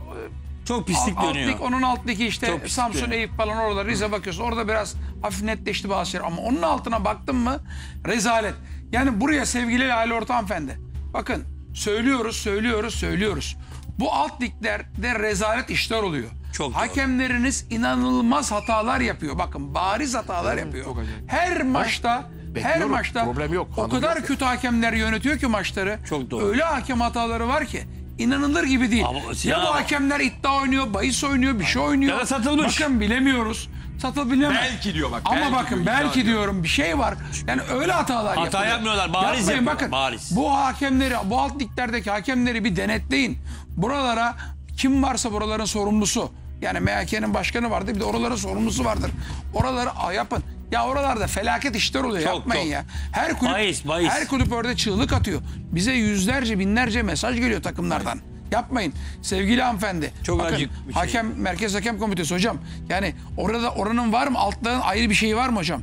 Çok pislik Alt- alt dönüyor. lig, onun altındaki işte Çok pislik Samsun, dönüyor. Eyüp falan oralar Rize bakıyorsun. Orada biraz hafif netleşti bazı şeyler. Ama onun altına baktın mı rezalet. Yani buraya sevgili Lale Orta hanımefendi. Bakın söylüyoruz, söylüyoruz, söylüyoruz. Bu alt liglerde rezalet işler oluyor. Çok doğru. Hakemleriniz inanılmaz hatalar yapıyor. Bakın bariz hatalar yapıyor. Her maçta her bekliyorum. maçta Problem yok, o kadar kötü hakemler yönetiyor ki maçları. Çok doğru. Öyle hakem hataları var ki inanılır gibi değil. Ama ya Sinan bu hakemler iddia oynuyor, bahis oynuyor, bir şey oynuyor. Ya da satılmış. Bakın bilemiyoruz. Satıl bilemez. Belki diyor bak, Ama belki bakın diyor, belki diyor. diyorum bir şey var. Yani öyle hatalar Hata yapılıyor. yapmıyorlar, bariz Yapmayın, yapıyorlar, bakın. bariz. Bu hakemleri, bu alt liglerdeki hakemleri bir denetleyin. Buralara kim varsa buraların sorumlusu. Yani MHK'nin başkanı vardır bir de oraların sorumlusu vardır. Oraları a, yapın. Ya oralarda felaket işler oluyor. Çok, Yapmayın çok. ya. Her kulüp Bahis, bahis. her kulüp orada çığlık atıyor. Bize yüzlerce binlerce mesaj geliyor takımlardan. Yapmayın. Sevgili hanımefendi. Çok bakın, acık bir şey. Hakem Merkez Hakem Komitesi hocam. Yani orada oranın var mı? Altların ayrı bir şeyi var mı hocam?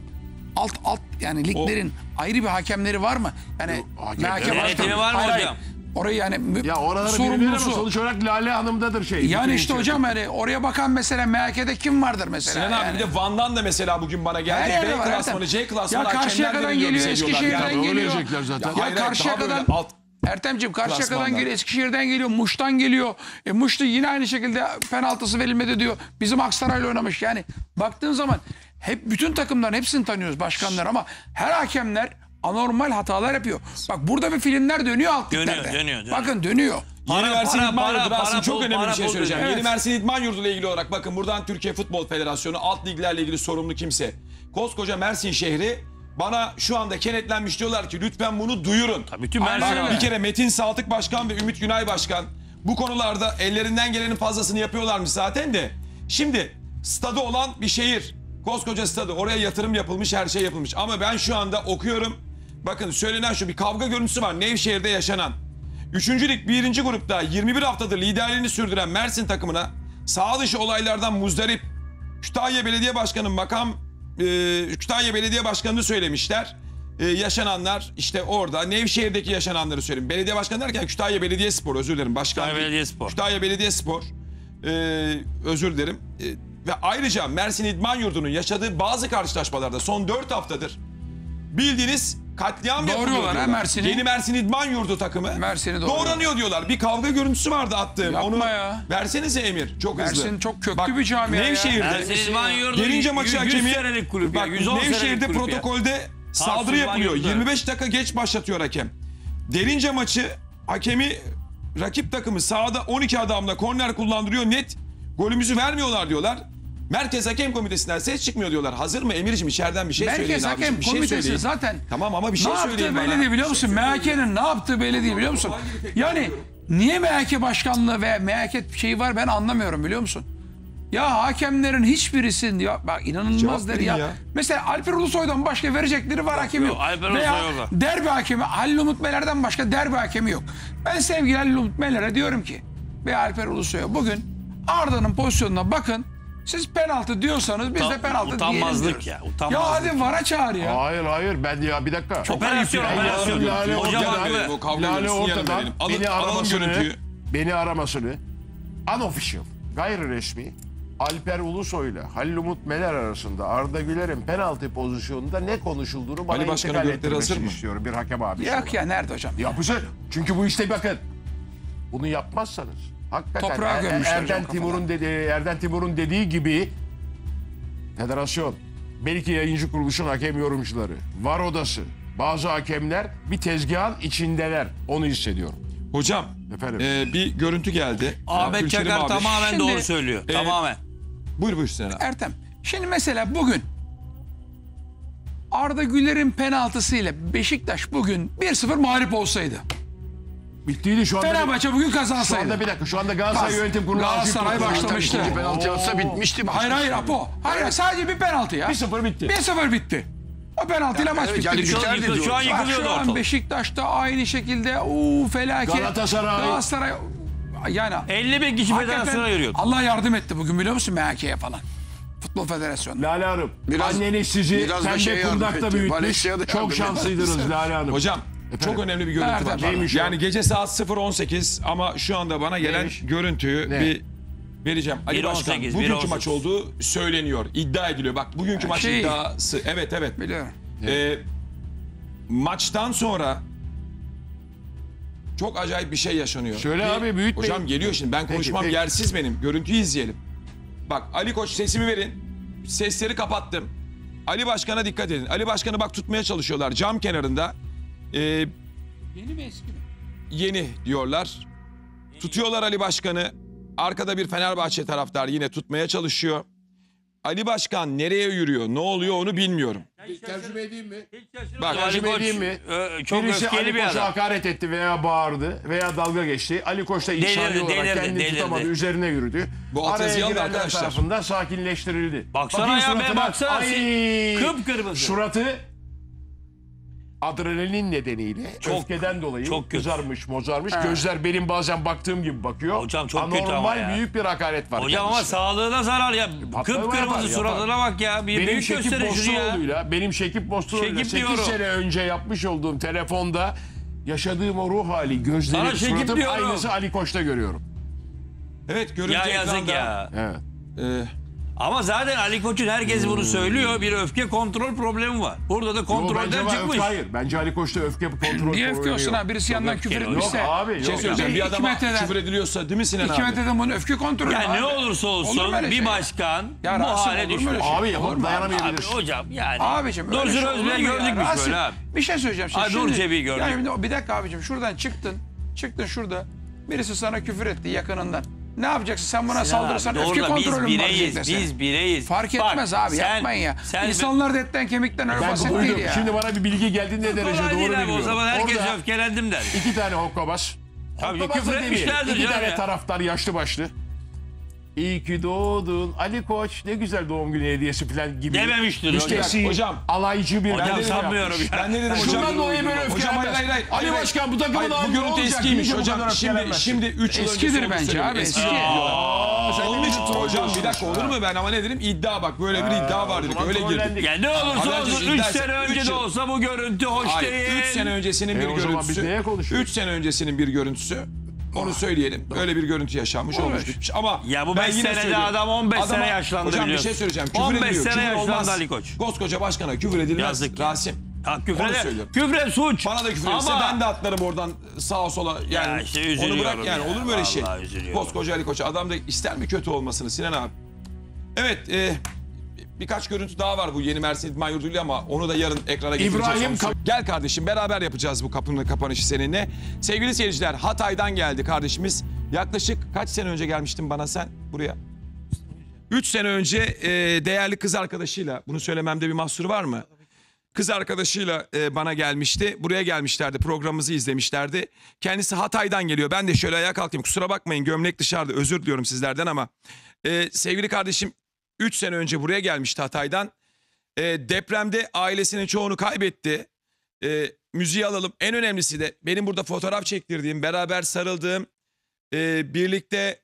Alt alt yani liglerin ayrı bir hakemleri var mı? Yani Denetimi başkanı- var mı Hayır, hayır. hocam? Orayı yani Ya oraları sorumlusu. sonuç olarak Lale Hanım'dadır şey. Yani işte şey. hocam hani oraya bakan mesela MHK'de kim vardır mesela? Sinan abi yani? bir de Van'dan da mesela bugün bana Her geldi. yerde B klasmanı. C klasmanı Ya Karşıyaka'dan veriliyor geliyor. Eskişehir'den Ya, öyle geliyor. Ya, hayır, hayır, daha Karşıyaka'dan böyle alt- Ertemciğim Karşıyaka'dan geliyor, Eskişehir'den geliyor, Muş'tan geliyor. E Muş'ta yine aynı şekilde penaltısı verilmedi diyor. Bizim Aksaray'la oynamış. Yani baktığın zaman hep bütün takımların hepsini tanıyoruz başkanlar ama her hakemler anormal hatalar yapıyor. Bak burada bir filmler dönüyor alt Dönüyor, liglerde. dönüyor, dönüyor. Bakın dönüyor. Yeni Para, Mersin para, İdman para, Yurdu Rasim para, çok önemli para, bir şey söyleyeceğim. dönüyor. Yeni Evet. Mersin İdman Yurdu ile ilgili olarak bakın buradan Türkiye Futbol Federasyonu alt liglerle ilgili sorumlu kimse. Koskoca Mersin şehri bana şu anda kenetlenmiş diyorlar ki lütfen bunu duyurun. Mersin öyle. abi. Bir kere Metin Saltık Başkan ve Ümit Günay Başkan bu konularda ellerinden gelenin fazlasını yapıyorlarmış zaten de. Şimdi stadı olan bir şehir. Koskoca stadı. Oraya yatırım yapılmış, her şey yapılmış. Ama ben şu anda okuyorum. Bakın söylenen şu bir kavga görüntüsü var. Nevşehir'de yaşanan. Üçüncü lig birinci grupta 21 haftadır liderliğini sürdüren Mersin takımına sağ dışı olaylardan muzdarip Kütahya Belediye Başkanı makam e, Kütahya Belediye Başkanı'nı söylemişler. e, yaşananlar işte orada Nevşehir'deki yaşananları söyleyeyim. Belediye başkanı derken Kütahya Belediyespor özür dilerim. Başkan Kütahya değil. Belediyespor. Kütahya Belediyespor e, özür dilerim. E, ve ayrıca Mersin İdman Yurdu'nun yaşadığı bazı karşılaşmalarda son 4 haftadır bildiğiniz katliam yapılıyor Doğruyorlar ha diyorlar. Mersin'i. Yeni Mersin İdman Yurdu takımı. Mersin'i doğruyorlar. Doğranıyor diyorlar. Bir kavga görüntüsü vardı attığım. Yapma Onu ya. versenize Emir. Çok hızlı. Mersin çok köklü bir camia ya. Nevşehir'de. Mersin İdman Yurdu Gelince 100 maçı 100 hakemi. senelik kulüp ya, Bak 110 senelik Nevşehir'de kulüp ya. protokolde saldırı İdman yapılıyor. Yurdu. 25 dakika geç başlatıyor hakem. Derince maçı hakemi rakip takımı sahada 12 adamla korner kullandırıyor. Net golümüzü vermiyorlar diyorlar. Merkez Hakem Komitesi'nden ses çıkmıyor diyorlar. Hazır mı Emir'cim içeriden bir şey söyleyin Merkez abiciğim, Hakem bir şey Komitesi söyleyin. zaten Tamam ama bir şey ne yaptığı söyleyin belli bana. değil biliyor musun? MHK'nin ne yaptığı belli değil biliyor musun? Yani niye MHK başkanlığı ve MHK şeyi var ben anlamıyorum biliyor musun? Ya hakemlerin hiçbirisinin ya bak inanılmaz Cevap der verin ya. ya. Mesela Alper Ulusoy'dan başka verecekleri var hakem yok. yok, Alper Veya Ulusoy orada. derbi hakemi Halil Umut Meler'den başka derbi hakemi yok. Ben sevgili Halil Umut Meler'e diyorum ki ve Alper Ulusoy'a bugün Arda'nın pozisyonuna bakın. Siz penaltı diyorsanız biz de Utan- penaltı diyelim utanmazlık diyoruz. ya, Ya utanmazlık. hadi vara çağır ya. Hayır hayır ben ya bir dakika. Operasyon, Ben operasyon. yarın Lale Hocam ortadan, haklı. Bu kavga Lale görüntüsünü yarın ortadan verelim. Alın- beni alalım aramasını, görüntüyü. beni aramasını unofficial, gayri resmi Alper Ulusoy ile Halil Umut Meler arasında Arda Güler'in penaltı pozisyonunda ne konuşulduğunu bana Ali Başkan'ın intikal görüntüleri hazır ettirmesini mı? istiyorum bir hakem abisi. Yok ya nerede hocam? Yapısı. Çünkü bu işte bakın. Bunu yapmazsanız hakikaten Toprağa Er- gömmüşler hocam Erden. Timur'un dediği, Erden Timur'un dediği gibi federasyon, belki yayıncı kuruluşun hakem yorumcuları, var odası, bazı hakemler bir tezgahın içindeler. Onu hissediyorum. Hocam Efendim? e, bir görüntü geldi. Ahmet Gülşerim Çakar abi. tamamen Şimdi- doğru söylüyor. Ee, tamamen. Buyur buyur abi. Ertem. Şimdi mesela bugün Arda Güler'in penaltısıyla Beşiktaş bugün 1-0 mağlup olsaydı. Bittiydi şu anda. Fenerbahçe bugün şu kazansaydı. anda bir dakika. Şu anda Galatasaray Bas- Yönetim Kurulu Galatasaray başlamıştı. Tabii, İkinci penaltı atsa bitmişti maç. Hayır hayır Apo. Hayır sadece bir penaltı ya. 1-0 bitti. 1-0 bitti. O penaltıyla maç evet, bitti. yani Şu an, yıkıl- şu an yıkılıyordu şu an ortalık. Beşiktaş'ta aynı şekilde uuu felaket. Galatasaray- Galatasaray yani 50 bin kişi hakikaten federasyona yürüyordu. Allah yardım etti bugün biliyor musun MHK'ye falan. Futbol Federasyonu. Lale Hanım, Biraz- anneniz sizi biraz da şey pembe yardım kundakta büyütmüş. Çok şanslıydınız Lale Hanım. Hocam çok önemli bir görüntü Nerede var. bana? Neymiş o? yani gece saat 0.18 ama şu anda bana gelen Neymiş? görüntüyü Ne? bir vereceğim. Ali 1.18, Başkan bugünkü 1.18. maç olduğu söyleniyor. iddia ediliyor. Bak bugünkü maç şey- iddiası. Evet evet. Biliyorum. Ee, maçtan sonra çok acayip bir şey yaşanıyor. Söyle Bir- abi, büyütmeyin. Hocam geliyor şimdi ben konuşmam peki. yersiz benim. Görüntüyü izleyelim. Bak Ali Koç sesimi verin. Sesleri kapattım. Ali Başkan'a dikkat edin. Ali Başkan'ı bak tutmaya çalışıyorlar cam kenarında. Ee, Yeni mi eski mi? yeni diyorlar. Tutuyorlar Ali Başkan'ı. Arkada bir Fenerbahçe taraftar yine tutmaya çalışıyor. Ali Başkan nereye yürüyor, ne oluyor onu bilmiyorum. Tercüme edeyim mi? Bak Ali Tercüme Koç edeyim mi? e, çok Birisi öfkeli Ali bir Koç'a adam. hakaret etti veya bağırdı veya dalga geçti. Ali Koç da insani Delirdi, olarak delirdi, kendini delirdi. tutamadı. Üzerine yürüdü. Bu Araya arkadaşlar. tarafından sakinleştirildi. Baksana Bakayım ya be, baksana. Ay, Kıpkırmızı. Suratı adrenalin nedeniyle Çok- öfkeden dolayı çok kötü. kızarmış, mozarmış. Gözler benim bazen baktığım gibi bakıyor. Hocam çok kötü ama Anormal ya. büyük bir hakaret var. Hocam ama kendisine. sağlığına zarar ya. Patlama yapar, Kıpkırmızı yapar. suratına bak ya. Bir benim büyük Şekip gösterin şunu ya. Benim Şekip Bosturoğlu'yla Şekip 8 diyorum. sene önce yapmış olduğum telefonda yaşadığım o ruh hali, gözlerim, suratım diyorum. aynısı Ali Koç'ta görüyorum. Evet görüntü Ya yazık ekranda. ya. Evet. Ee, Ama zaten Ali Koç'un herkes bunu söylüyor. Bir öfke kontrol problemi var. Burada da kontrolden bence çıkmış. öfke- hayır. Bence Ali Koç'ta öfke kontrol Niye öfke problemi olsun ha? Birisi yandan küfür etmişse. Yok abi, şey yok. söyleyeceğim. Bir İki adama metreden- küfür ediliyorsa değil mi Sinan İki abi? metreden bunun öfke kontrolü Yani var. ne olursa Olur olsun öyle bir şey? başkan Ya bu hale olur düşmüş. şey? Abi Olur mu? dayanabilir. Abi hocam yani. Abicim öyle Dursun şey olur Özbey gördük biz böyle abi. Bir şey söyleyeceğim. Şimdi, Nur Cebi'yi gördük. Yani bir dakika abicim şuradan çıktın. Çıktın şurada. Birisi sana küfür etti yakınından. Ne yapacaksın? Sen buna saldırırsan Doğru öfke da kontrolü mü Biz var bireyiz, seni? biz bireyiz. Fark Bak, etmez abi sen- yapmayın ya. Sen İnsanlar da etten kemikten öyle basit duydum. değil ya. Şimdi bana bir bilgi geldi ne derece doğru bilmiyorum. O zaman herkes Orada öfkelendim der. iki tane hokkabaz. Tabii küfür etmişlerdir İki tane taraftar yaşlı başlı. İyi ki doğdun Ali Koç ne güzel doğum günü hediyesi falan gibi. Dememiştir hocam. Müstehsi, Hocam. alaycı bir Hocam Ben de sanmıyorum ya. Ben ne dedim hocam? Şundan dolayı böyle Hocam hayır öfkelenmez. hayır hayır. Ali hayır. Başkan bu takımın Hayır, abi Bu görüntü olacak eskiymiş bu hocam. kadar Şimdi, şimdi 3 yıl Eskidir öncesi bence söylüyorum. abi, Eski. eski. Aa, sen hocam bir dakika olur mu ben ama ne dedim iddia bak böyle bir iddia var dedik öyle girdik. Ya ne olursa Haberci olsun iddia 3 etse- sene önce de yıl- olsa bu görüntü hoş Hayır değil. 3 sene öncesinin E, bir o zaman biz görüntüsü. neye konuşuyoruz? 3 sene öncesinin bir görüntüsü. Onu söyleyelim. Öyle bir görüntü yaşanmış olmuş bitmiş. Ama Ya bu ben yine senede söylüyorum. adam 15 sene yaşlandı Hocam bir biliyorsun. şey söyleyeceğim. Küfür 15 ediliyor. sene Küfür yaşlandı olmaz. Ali Koç. Koskoca başkana küfür edilmez. Yazık ya. Rasim. Ha, Onu küfre, söylüyorum. küfre suç. Bana da küfür Ama etse ben de atlarım oradan sağa sola. Yani Ya işte onu üzülüyorum bırak yani ya. olur mu öyle şey? Vallahi üzülüyorum. Koskoca Ali Koç adam da ister mi kötü olmasını Sinan abi? Evet e, birkaç görüntü daha var bu yeni Mersin İdman Yurdu'yla ama onu da yarın ekrana getireceğiz. İbrahim Gel kardeşim beraber yapacağız bu kapının kapanışı seninle. Sevgili seyirciler Hatay'dan geldi kardeşimiz. Yaklaşık kaç sene önce gelmiştin bana sen buraya? 3 sene önce e, değerli kız arkadaşıyla bunu söylememde bir mahsur var mı? Kız arkadaşıyla e, bana gelmişti. Buraya gelmişlerdi. Programımızı izlemişlerdi. Kendisi Hatay'dan geliyor. Ben de şöyle ayağa kalkayım. Kusura bakmayın gömlek dışarıda. Özür diliyorum sizlerden ama. e, sevgili kardeşim 3 sene önce buraya gelmişti Hatay'dan. E, depremde ailesinin çoğunu kaybetti. E, müziği alalım. En önemlisi de benim burada fotoğraf çektirdiğim, beraber sarıldığım, e, birlikte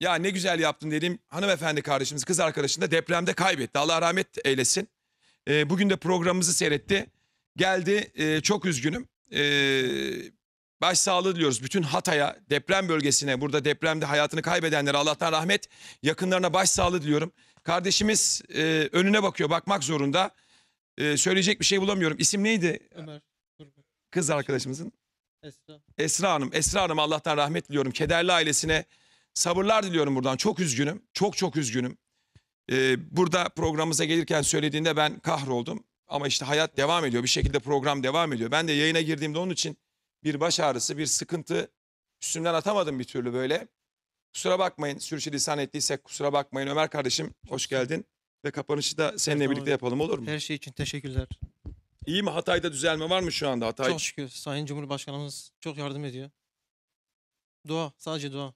ya ne güzel yaptın dediğim hanımefendi kardeşimiz, kız arkadaşını da depremde kaybetti. Allah rahmet eylesin. E, bugün de programımızı seyretti. Geldi e, çok üzgünüm. E, başsağlığı diliyoruz bütün Hatay'a, deprem bölgesine, burada depremde hayatını kaybedenlere Allah'tan rahmet, yakınlarına başsağlığı diliyorum. Kardeşimiz e, önüne bakıyor, bakmak zorunda. E, söyleyecek bir şey bulamıyorum. İsim neydi Ömer. Kız arkadaşımızın? Esra. Esra Hanım. Esra Hanım Allah'tan rahmet diliyorum. Kederli ailesine sabırlar diliyorum buradan. Çok üzgünüm. Çok çok üzgünüm. Ee, burada programımıza gelirken söylediğinde ben kahroldum. Ama işte hayat devam ediyor. Bir şekilde program devam ediyor. Ben de yayına girdiğimde onun için bir baş ağrısı, bir sıkıntı üstümden atamadım bir türlü böyle. Kusura bakmayın. Sürçülisan ettiysek kusura bakmayın. Ömer kardeşim hoş geldin. Ve kapanışı da seninle birlikte yapalım olur mu? Her şey için teşekkürler. İyi mi? Hatay'da düzelme var mı şu anda? Hatay Çok şükür Sayın Cumhurbaşkanımız çok yardım ediyor. Dua, sadece dua.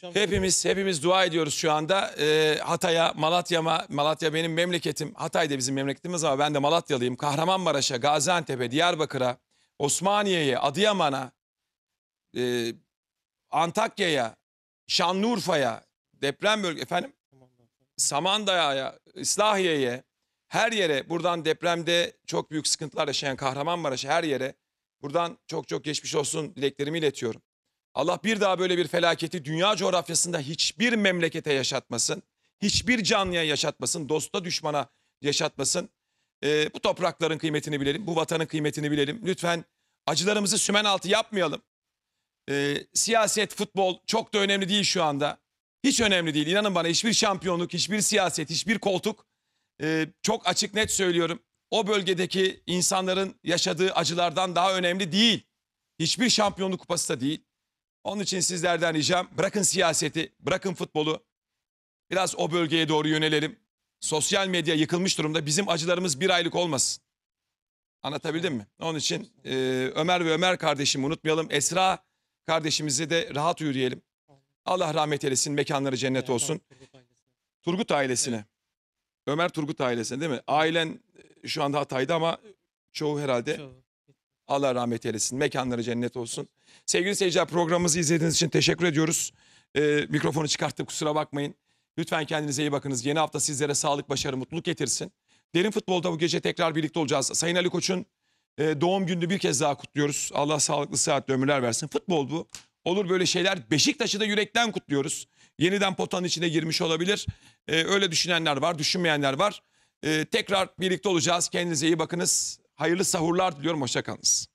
Hepimiz hepimiz dua ediyoruz şu anda. Ee, Hatay'a, Malatya'ma, Malatya benim memleketim. Hatay da bizim memleketimiz ama ben de Malatyalıyım. Kahramanmaraş'a, Gaziantep'e, Diyarbakır'a, Osmaniye'ye, Adıyaman'a, e, Antakya'ya, Şanlıurfa'ya, deprem bölge efendim Samandağ'a, İslahiye'ye, her yere buradan depremde çok büyük sıkıntılar yaşayan Kahramanmaraş'a her yere buradan çok çok geçmiş olsun dileklerimi iletiyorum. Allah bir daha böyle bir felaketi dünya coğrafyasında hiçbir memlekete yaşatmasın. Hiçbir canlıya yaşatmasın. Dosta düşmana yaşatmasın. Ee, bu toprakların kıymetini bilelim. Bu vatanın kıymetini bilelim. Lütfen acılarımızı sümen altı yapmayalım. Ee, siyaset, futbol çok da önemli değil şu anda. Hiç önemli değil. İnanın bana hiçbir şampiyonluk, hiçbir siyaset, hiçbir koltuk e, çok açık net söylüyorum. O bölgedeki insanların yaşadığı acılardan daha önemli değil. Hiçbir şampiyonluk kupası da değil. Onun için sizlerden ricam bırakın siyaseti, bırakın futbolu. Biraz o bölgeye doğru yönelelim. Sosyal medya yıkılmış durumda. Bizim acılarımız bir aylık olmasın. Anlatabildim mi? Onun için e, Ömer ve Ömer kardeşimi unutmayalım. Esra kardeşimizi de rahat uyu diyelim. Allah rahmet eylesin, mekanları cennet olsun. Turgut ailesine. Ömer Turgut ailesine değil mi? Ailen e, şu anda Hatay'da ama çoğu herhalde. Allah rahmet eylesin. Mekanları cennet olsun. Sevgili seyirciler programımızı izlediğiniz için teşekkür ediyoruz. Ee, mikrofonu çıkarttım kusura bakmayın. Lütfen kendinize iyi bakınız. Yeni hafta sizlere sağlık, başarı, mutluluk getirsin. Derin futbolda bu gece tekrar birlikte olacağız. Sayın Ali Koç'un e, doğum gününü bir kez daha kutluyoruz. Allah sağlıklı sıhhatli ömürler versin. Futbol bu. Olur böyle şeyler. Beşiktaş'ı da yürekten kutluyoruz. Yeniden potanın içine girmiş olabilir. Ee, öyle düşünenler var, düşünmeyenler var. Ee, tekrar birlikte olacağız. Kendinize iyi bakınız. Hayırlı sahurlar diliyorum. Hoşçakalınız.